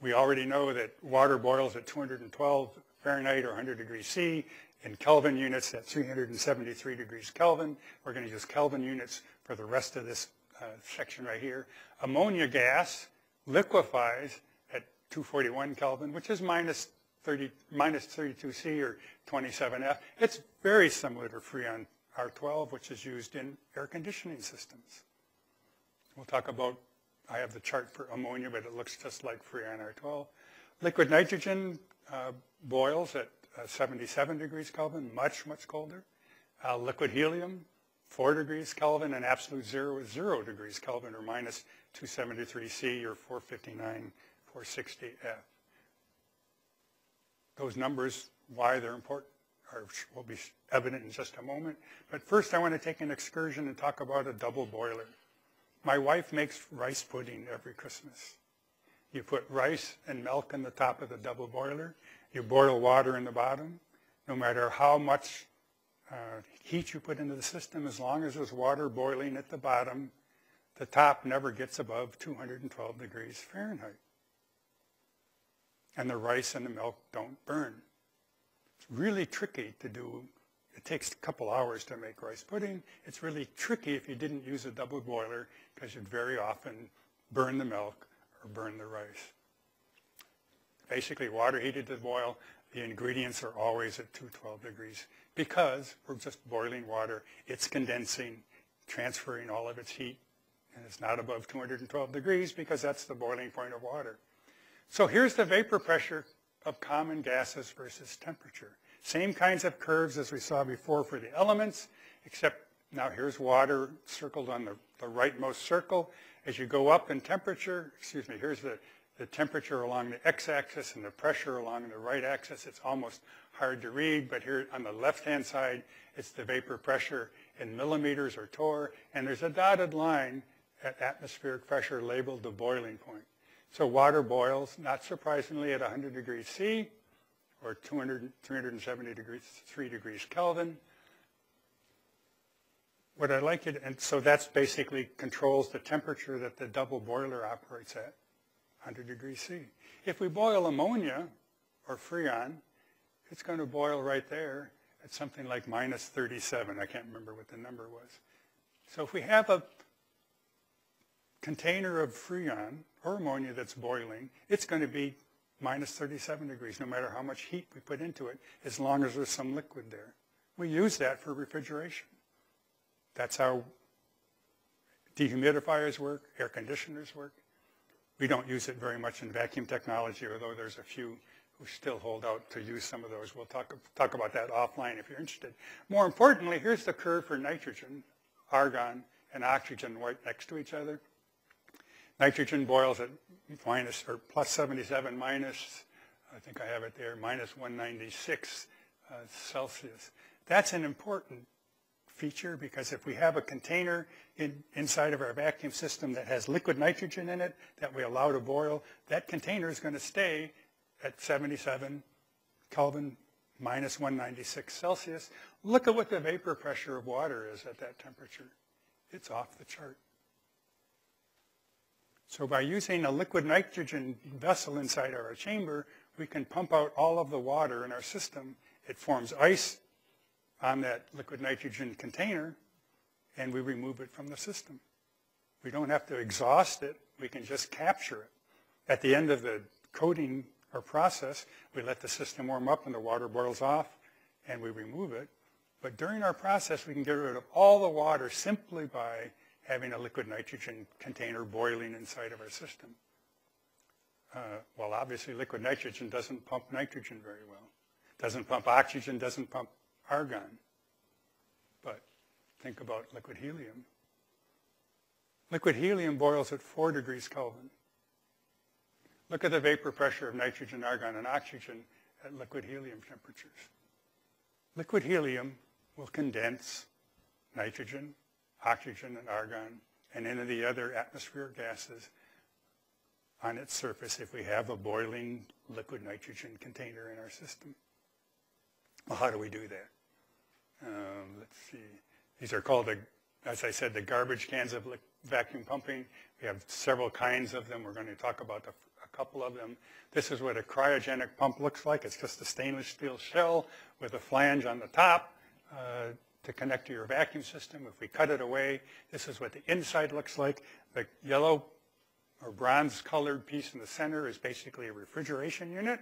We already know that water boils at 212 Fahrenheit or 100 degrees C. In Kelvin units, at 373 degrees Kelvin. We're going to use Kelvin units for the rest of this uh, section right here. Ammonia gas liquefies at 241 Kelvin, which is minus 30, minus 32C or 27F. It's very similar to Freon R12, which is used in air conditioning systems. We'll talk about, I have the chart for ammonia, but it looks just like Freon R12. Liquid nitrogen uh, boils at uh, 77 degrees Kelvin, much, much colder. Uh, liquid helium, 4 degrees Kelvin, and absolute zero is 0 degrees Kelvin, or minus 273 C, or 459, 460 F. Those numbers, why they're important, are, will be evident in just a moment. But first, I want to take an excursion and talk about a double boiler. My wife makes rice pudding every Christmas. You put rice and milk in the top of the double boiler. You boil water in the bottom. No matter how much uh, heat you put into the system, as long as there's water boiling at the bottom, the top never gets above 212 degrees Fahrenheit. And the rice and the milk don't burn. It's really tricky to do. It takes a couple hours to make rice pudding. It's really tricky if you didn't use a double boiler because you'd very often burn the milk or burn the rice. Basically, water heated to boil, the ingredients are always at 212 degrees because we're just boiling water. It's condensing, transferring all of its heat, and it's not above 212 degrees because that's the boiling point of water. So here's the vapor pressure of common gases versus temperature. Same kinds of curves as we saw before for the elements, except now here's water circled on the, the rightmost circle. As you go up in temperature, excuse me, here's the, the temperature along the x-axis and the pressure along the right axis. It's almost hard to read, but here on the left-hand side, it's the vapor pressure in millimeters or torr, and there's a dotted line at atmospheric pressure labeled the boiling point. So water boils, not surprisingly, at 100 degrees C or 200, 370 degrees, 3 degrees Kelvin. What I like it, and so that's basically controls the temperature that the double boiler operates at, 100 degrees C. If we boil ammonia or freon, it's going to boil right there at something like minus 37. I can't remember what the number was. So if we have a container of freon or ammonia that's boiling, it's going to be minus 37 degrees, no matter how much heat we put into it, as long as there's some liquid there. We use that for refrigeration. That's how dehumidifiers work, air conditioners work. We don't use it very much in vacuum technology, although there's a few still hold out to use some of those. We'll talk, talk about that offline if you're interested. More importantly, here's the curve for nitrogen, argon, and oxygen right next to each other. Nitrogen boils at minus or plus 77 minus, I think I have it there, minus 196 uh, Celsius. That's an important feature because if we have a container in, inside of our vacuum system that has liquid nitrogen in it that we allow to boil, that container is going to stay at 77 Kelvin minus 196 Celsius. Look at what the vapor pressure of water is at that temperature. It's off the chart. So by using a liquid nitrogen vessel inside our chamber, we can pump out all of the water in our system. It forms ice on that liquid nitrogen container, and we remove it from the system. We don't have to exhaust it. We can just capture it. At the end of the coating or process, we let the system warm up and the water boils off, and we remove it. But during our process, we can get rid of all the water simply by having a liquid nitrogen container boiling inside of our system. uh, well, obviously liquid nitrogen doesn't pump nitrogen very well. Doesn't pump oxygen, doesn't pump argon. But think about liquid helium. Liquid helium boils at 4 degrees Kelvin. Look at the vapor pressure of nitrogen, argon, and oxygen at liquid helium temperatures. Liquid helium will condense nitrogen, oxygen, and argon, and any of the other atmospheric gases on its surface if we have a boiling liquid nitrogen container in our system. Well, how do we do that? Um, let's see. These are called, the, as I said, the garbage cans of vacuum pumping. We have several kinds of them. We're going to talk about the, couple of them. This is what a cryogenic pump looks like. It's just a stainless steel shell with a flange on the top uh, to connect to your vacuum system. If we cut it away, this is what the inside looks like. The yellow or bronze colored piece in the center is basically a refrigeration unit.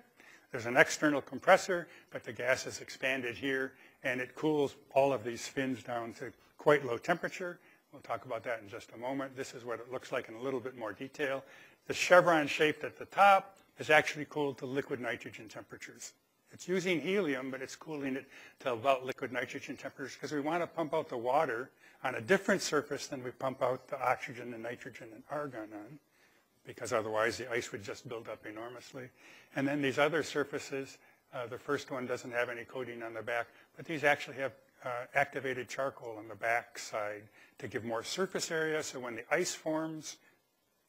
There's an external compressor, but the gas is expanded here, and it cools all of these fins down to quite low temperature. We'll talk about that in just a moment. This is what it looks like in a little bit more detail. The chevron shaped at the top is actually cooled to liquid nitrogen temperatures. It's using helium, but it's cooling it to about liquid nitrogen temperatures because we want to pump out the water on a different surface than we pump out the oxygen and nitrogen and argon on because otherwise the ice would just build up enormously. And then these other surfaces, uh, the first one doesn't have any coating on the back, but these actually have uh, activated charcoal on the back side to give more surface area so when the ice forms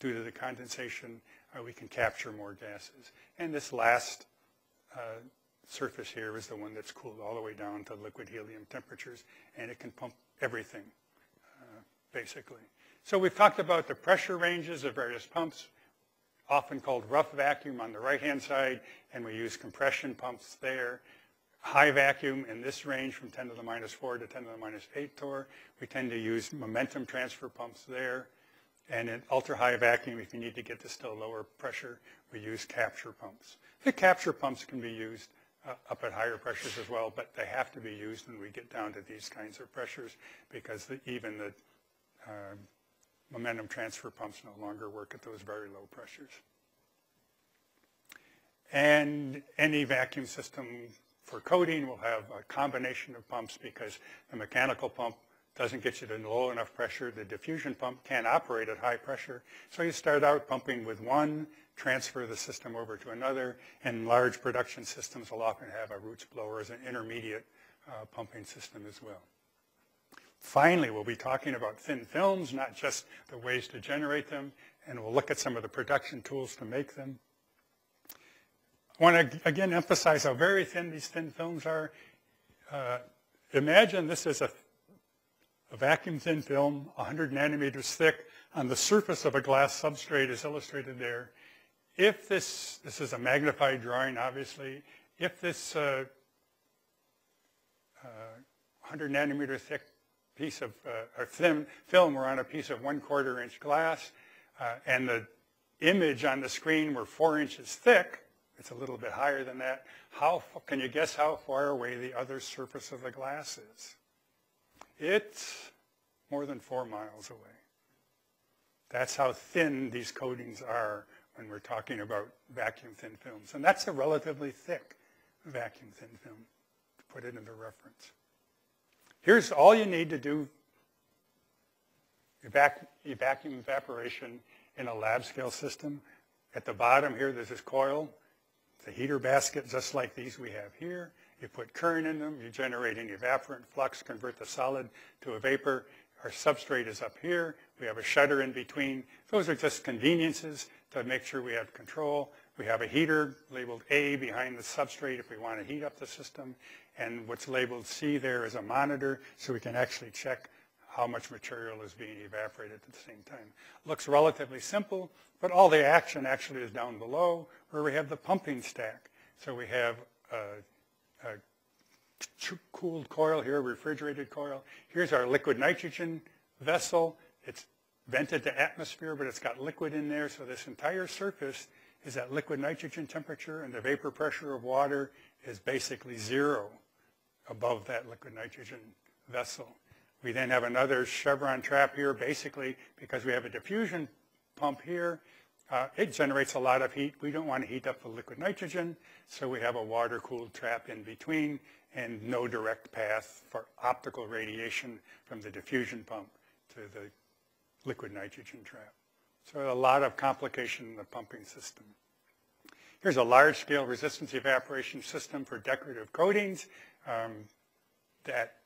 due to the condensation, uh, we can capture more gases. And this last uh, surface here is the one that's cooled all the way down to liquid helium temperatures, and it can pump everything, uh, basically. So we've talked about the pressure ranges of various pumps, often called rough vacuum on the right-hand side, and we use compression pumps there. High vacuum in this range from 10 to the minus 4 to 10 to the minus 8 torr. We tend to use momentum transfer pumps there. And in ultra-high vacuum, if you need to get to still lower pressure, we use capture pumps. The capture pumps can be used uh, up at higher pressures as well, but they have to be used when we get down to these kinds of pressures because the, even the uh, momentum transfer pumps no longer work at those very low pressures. And any vacuum system for coating will have a combination of pumps because the mechanical pump doesn't get you to low enough pressure. The diffusion pump can't operate at high pressure. So you start out pumping with one, transfer the system over to another, and large production systems will often have a Roots blower as an intermediate uh, pumping system as well. Finally, we'll be talking about thin films, not just the ways to generate them, and we'll look at some of the production tools to make them. I want to again emphasize how very thin these thin films are. Uh, imagine this is a, a vacuum thin film, 100 nanometers thick, on the surface of a glass substrate is illustrated there. If this, this is a magnified drawing, obviously, if this uh, uh, 100 nanometer thick piece of uh, film, film were on a piece of one quarter inch glass, uh, and the image on the screen were four inches thick, it's a little bit higher than that, how, can you guess how far away the other surface of the glass is? It's more than four miles away. That's how thin these coatings are when we're talking about vacuum thin films. And that's a relatively thick vacuum thin film, to put it into reference. Here's all you need to do evac vacuum evaporation in a lab scale system. At the bottom here, there's this coil. It's a heater basket just like these we have here. You put current in them, you generate an evaporant flux, convert the solid to a vapor. Our substrate is up here. We have a shutter in between. Those are just conveniences to make sure we have control. We have a heater labeled A behind the substrate if we want to heat up the system. And what's labeled C there is a monitor, so we can actually check how much material is being evaporated at the same time. Looks relatively simple, but all the action actually is down below where we have the pumping stack. So we have a cooled coil here, refrigerated coil. Here's our liquid nitrogen vessel. It's vented to atmosphere, but it's got liquid in there, so this entire surface is at liquid nitrogen temperature, and the vapor pressure of water is basically zero above that liquid nitrogen vessel. We then have another chevron trap here, basically because we have a diffusion pump here. Uh, it generates a lot of heat. We don't want to heat up the liquid nitrogen, so we have a water-cooled trap in between and no direct path for optical radiation from the diffusion pump to the liquid nitrogen trap. So a lot of complication in the pumping system. Here's a large-scale resistance evaporation system for decorative coatings. Um, that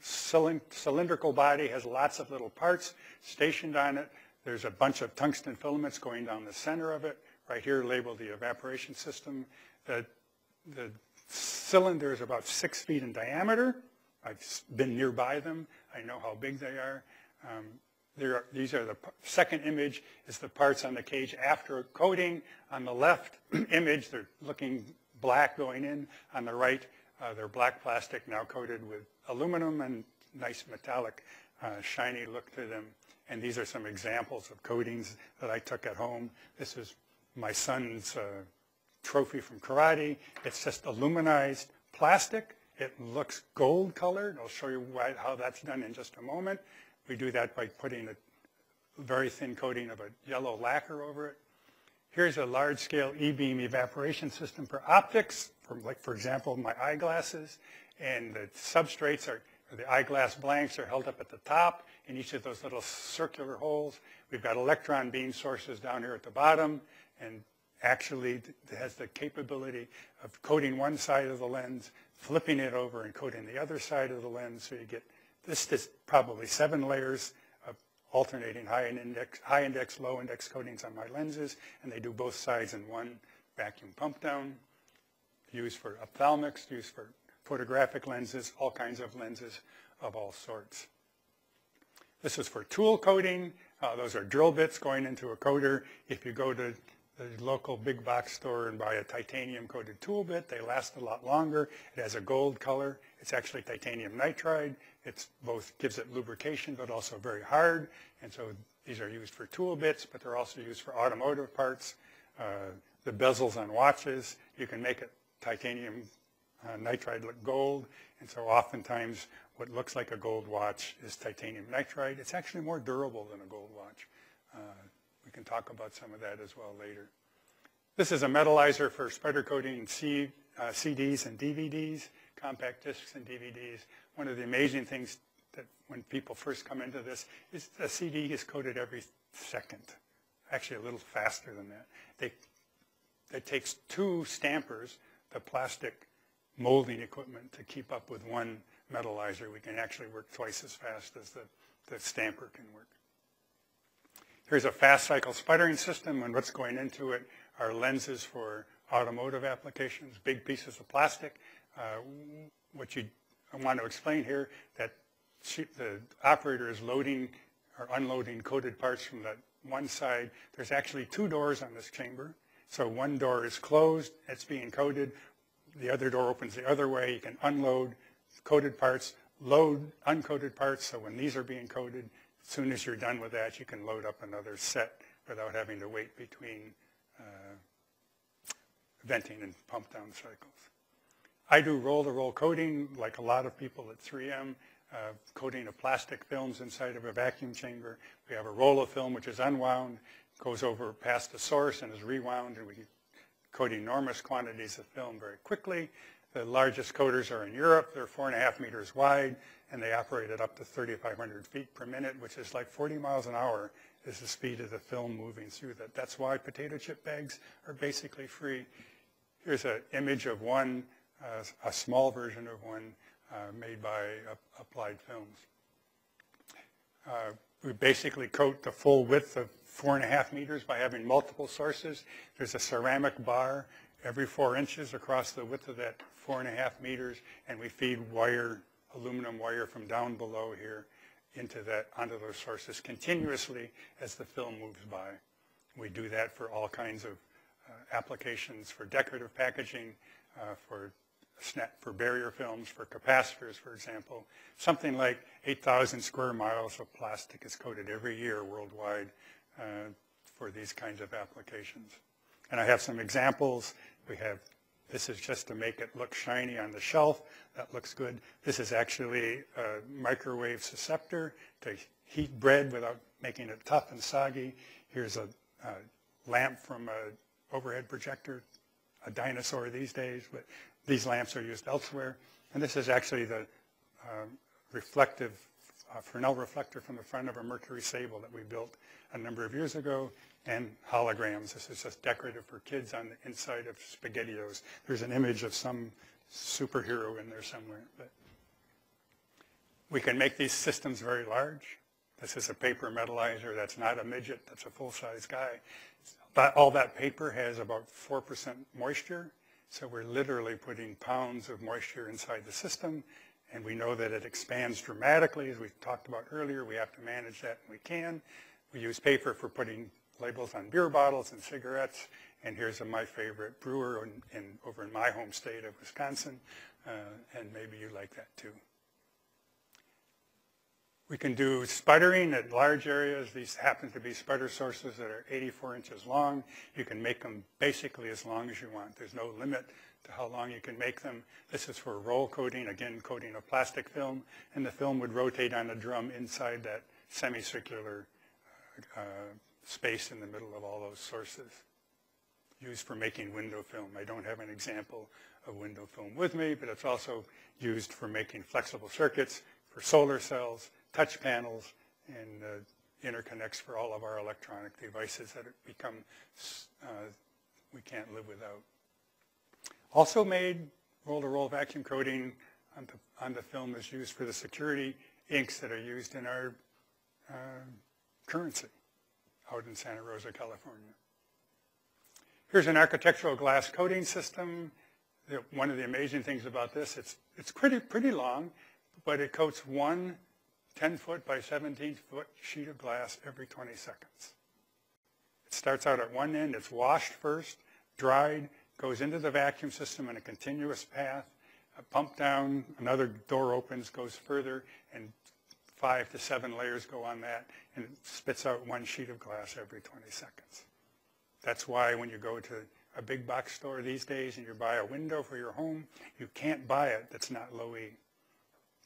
cylindrical body has lots of little parts stationed on it. There's a bunch of tungsten filaments going down the center of it. Right here labeled the evaporation system. The, the cylinder is about six feet in diameter. I've been nearby them. I know how big they are. Um, are, these are the second image is the parts on the cage after coating. On the left image, they're looking black going in. On the right, uh, they're black plastic now coated with aluminum and nice metallic uh, shiny look to them. And these are some examples of coatings that I took at home. This is my son's uh, trophy from karate. It's just aluminized plastic. It looks gold colored. I'll show you why, how that's done in just a moment. We do that by putting a very thin coating of a yellow lacquer over it. Here's a large-scale e-beam evaporation system for optics, for, like for example, my eyeglasses. And the substrates are, the eyeglass blanks are held up at the top in each of those little circular holes. We've got electron beam sources down here at the bottom, and actually has the capability of coating one side of the lens, flipping it over and coating the other side of the lens, so you get this is probably seven layers of alternating high index, high index, low index coatings on my lenses, and they do both sides in one vacuum pump down, used for ophthalmics, used for photographic lenses, all kinds of lenses of all sorts. This is for tool coating. Uh, those are drill bits going into a coater. If you go to the local big box store and buy a titanium coated tool bit, they last a lot longer. It has a gold color. It's actually titanium nitride. It both gives it lubrication but also very hard. And so these are used for tool bits, but they're also used for automotive parts. Uh, the bezels on watches, you can make it titanium uh, nitride look gold. And so oftentimes what looks like a gold watch is titanium nitride. It's actually more durable than a gold watch. Uh, we can talk about some of that as well later. This is a metallizer for sputter coating C, uh, CDs and DVDs, compact discs and DVDs. One of the amazing things that when people first come into this is a CD is coated every second, actually a little faster than that. They, it takes two stampers, the plastic molding equipment, to keep up with one metallizer, we can actually work twice as fast as the, the stamper can work. Here's a fast cycle sputtering system, and what's going into it are lenses for automotive applications, big pieces of plastic. Uh, what you want to explain here, that the operator is loading or unloading coated parts from the one side. There's actually two doors on this chamber. So one door is closed, it's being coated. The other door opens the other way. You can unload coated parts, load uncoated parts, so when these are being coated, as soon as you're done with that, you can load up another set without having to wait between uh, venting and pump down cycles. I do roll-to-roll -roll coating, like a lot of people at 3M, uh, coating of plastic films inside of a vacuum chamber. We have a roll of film which is unwound, goes over past the source and is rewound, and we coat enormous quantities of film very quickly. The largest coaters are in Europe. They're four and a half meters wide, and they operate at up to 3,500 feet per minute, which is like 40 miles an hour is the speed of the film moving through that. That's why potato chip bags are basically free. Here's an image of one, uh, a small version of one uh, made by uh, Applied Films. Uh, we basically coat the full width of four and a half meters by having multiple sources. There's a ceramic bar every four inches across the width of that four and a half meters, and we feed wire, aluminum wire from down below here into that, onto those sources continuously as the film moves by. We do that for all kinds of uh, applications for decorative packaging, uh, for snap, for barrier films, for capacitors, for example. Something like 8,000 square miles of plastic is coated every year worldwide uh, for these kinds of applications. And I have some examples. We have, this is just to make it look shiny on the shelf. That looks good. This is actually a microwave susceptor to heat bread without making it tough and soggy. Here's a, a lamp from an overhead projector, a dinosaur these days, but these lamps are used elsewhere. And this is actually the uh, reflective uh, Fresnel reflector from the front of a Mercury Sable that we built a number of years ago, and holograms. This is just decorative for kids on the inside of SpaghettiOs. There's an image of some superhero in there somewhere. But we can make these systems very large. This is a paper metallizer. That's not a midget. That's a full-size guy. But all that paper has about 4% moisture. So we're literally putting pounds of moisture inside the system. And we know that it expands dramatically, as we talked about earlier. We have to manage that, and we can. We use paper for putting labels on beer bottles and cigarettes. And here's a, my favorite brewer in, in, over in my home state of Wisconsin. Uh, and maybe you like that too. We can do sputtering at large areas. These happen to be sputter sources that are 84 inches long. You can make them basically as long as you want. There's no limit to how long you can make them. This is for roll coating, again, coating a plastic film, and the film would rotate on a drum inside that semicircular uh, space in the middle of all those sources. Used for making window film. I don't have an example of window film with me, but it's also used for making flexible circuits for solar cells, touch panels and uh, interconnects for all of our electronic devices that become, uh, we can't live without. Also made roll-to-roll -roll vacuum coating on the, on the film is used for the security inks that are used in our uh, currency out in Santa Rosa, California. Here's an architectural glass coating system. One of the amazing things about this, it's, it's pretty, pretty long, but it coats one 10 foot by 17 foot sheet of glass every 20 seconds. It starts out at one end, it's washed first, dried, goes into the vacuum system in a continuous path, a pump down, another door opens, goes further, and five to seven layers go on that, and it spits out one sheet of glass every 20 seconds. That's why when you go to a big box store these days and you buy a window for your home, you can't buy it that's not low E.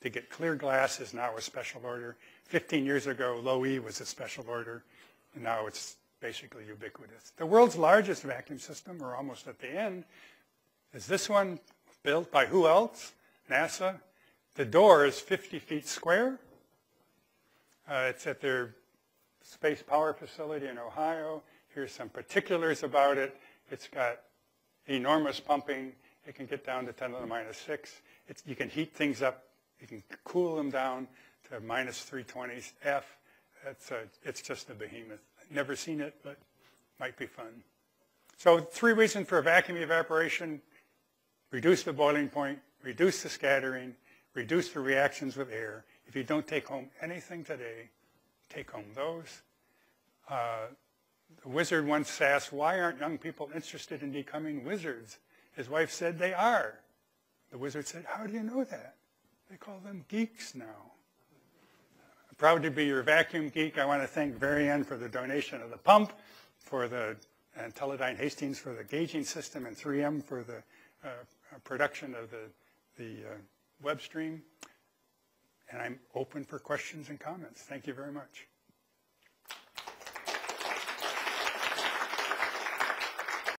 To get clear glass is now a special order. 15 years ago, low E was a special order, and now it's basically ubiquitous. The world's largest vacuum system, we're almost at the end, is this one built by who else? NASA. The door is 50 feet square. Uh, it's at their space power facility in Ohio. Here's some particulars about it. It's got enormous pumping. It can get down to 10 to the minus 6. It's, you can heat things up you can cool them down to minus 320 F. It's, a, it's just a behemoth. Never seen it, but might be fun. So three reasons for vacuum evaporation. Reduce the boiling point, reduce the scattering, reduce the reactions with air. If you don't take home anything today, take home those. Uh, the wizard once asked, why aren't young people interested in becoming wizards? His wife said, they are. The wizard said, how do you know that? They call them geeks now. I'm proud to be your vacuum geek. I want to thank Varian for the donation of the pump, for the and Teledyne Hastings for the gauging system, and 3M for the uh, production of the, the uh, web stream. And I'm open for questions and comments. Thank you very much.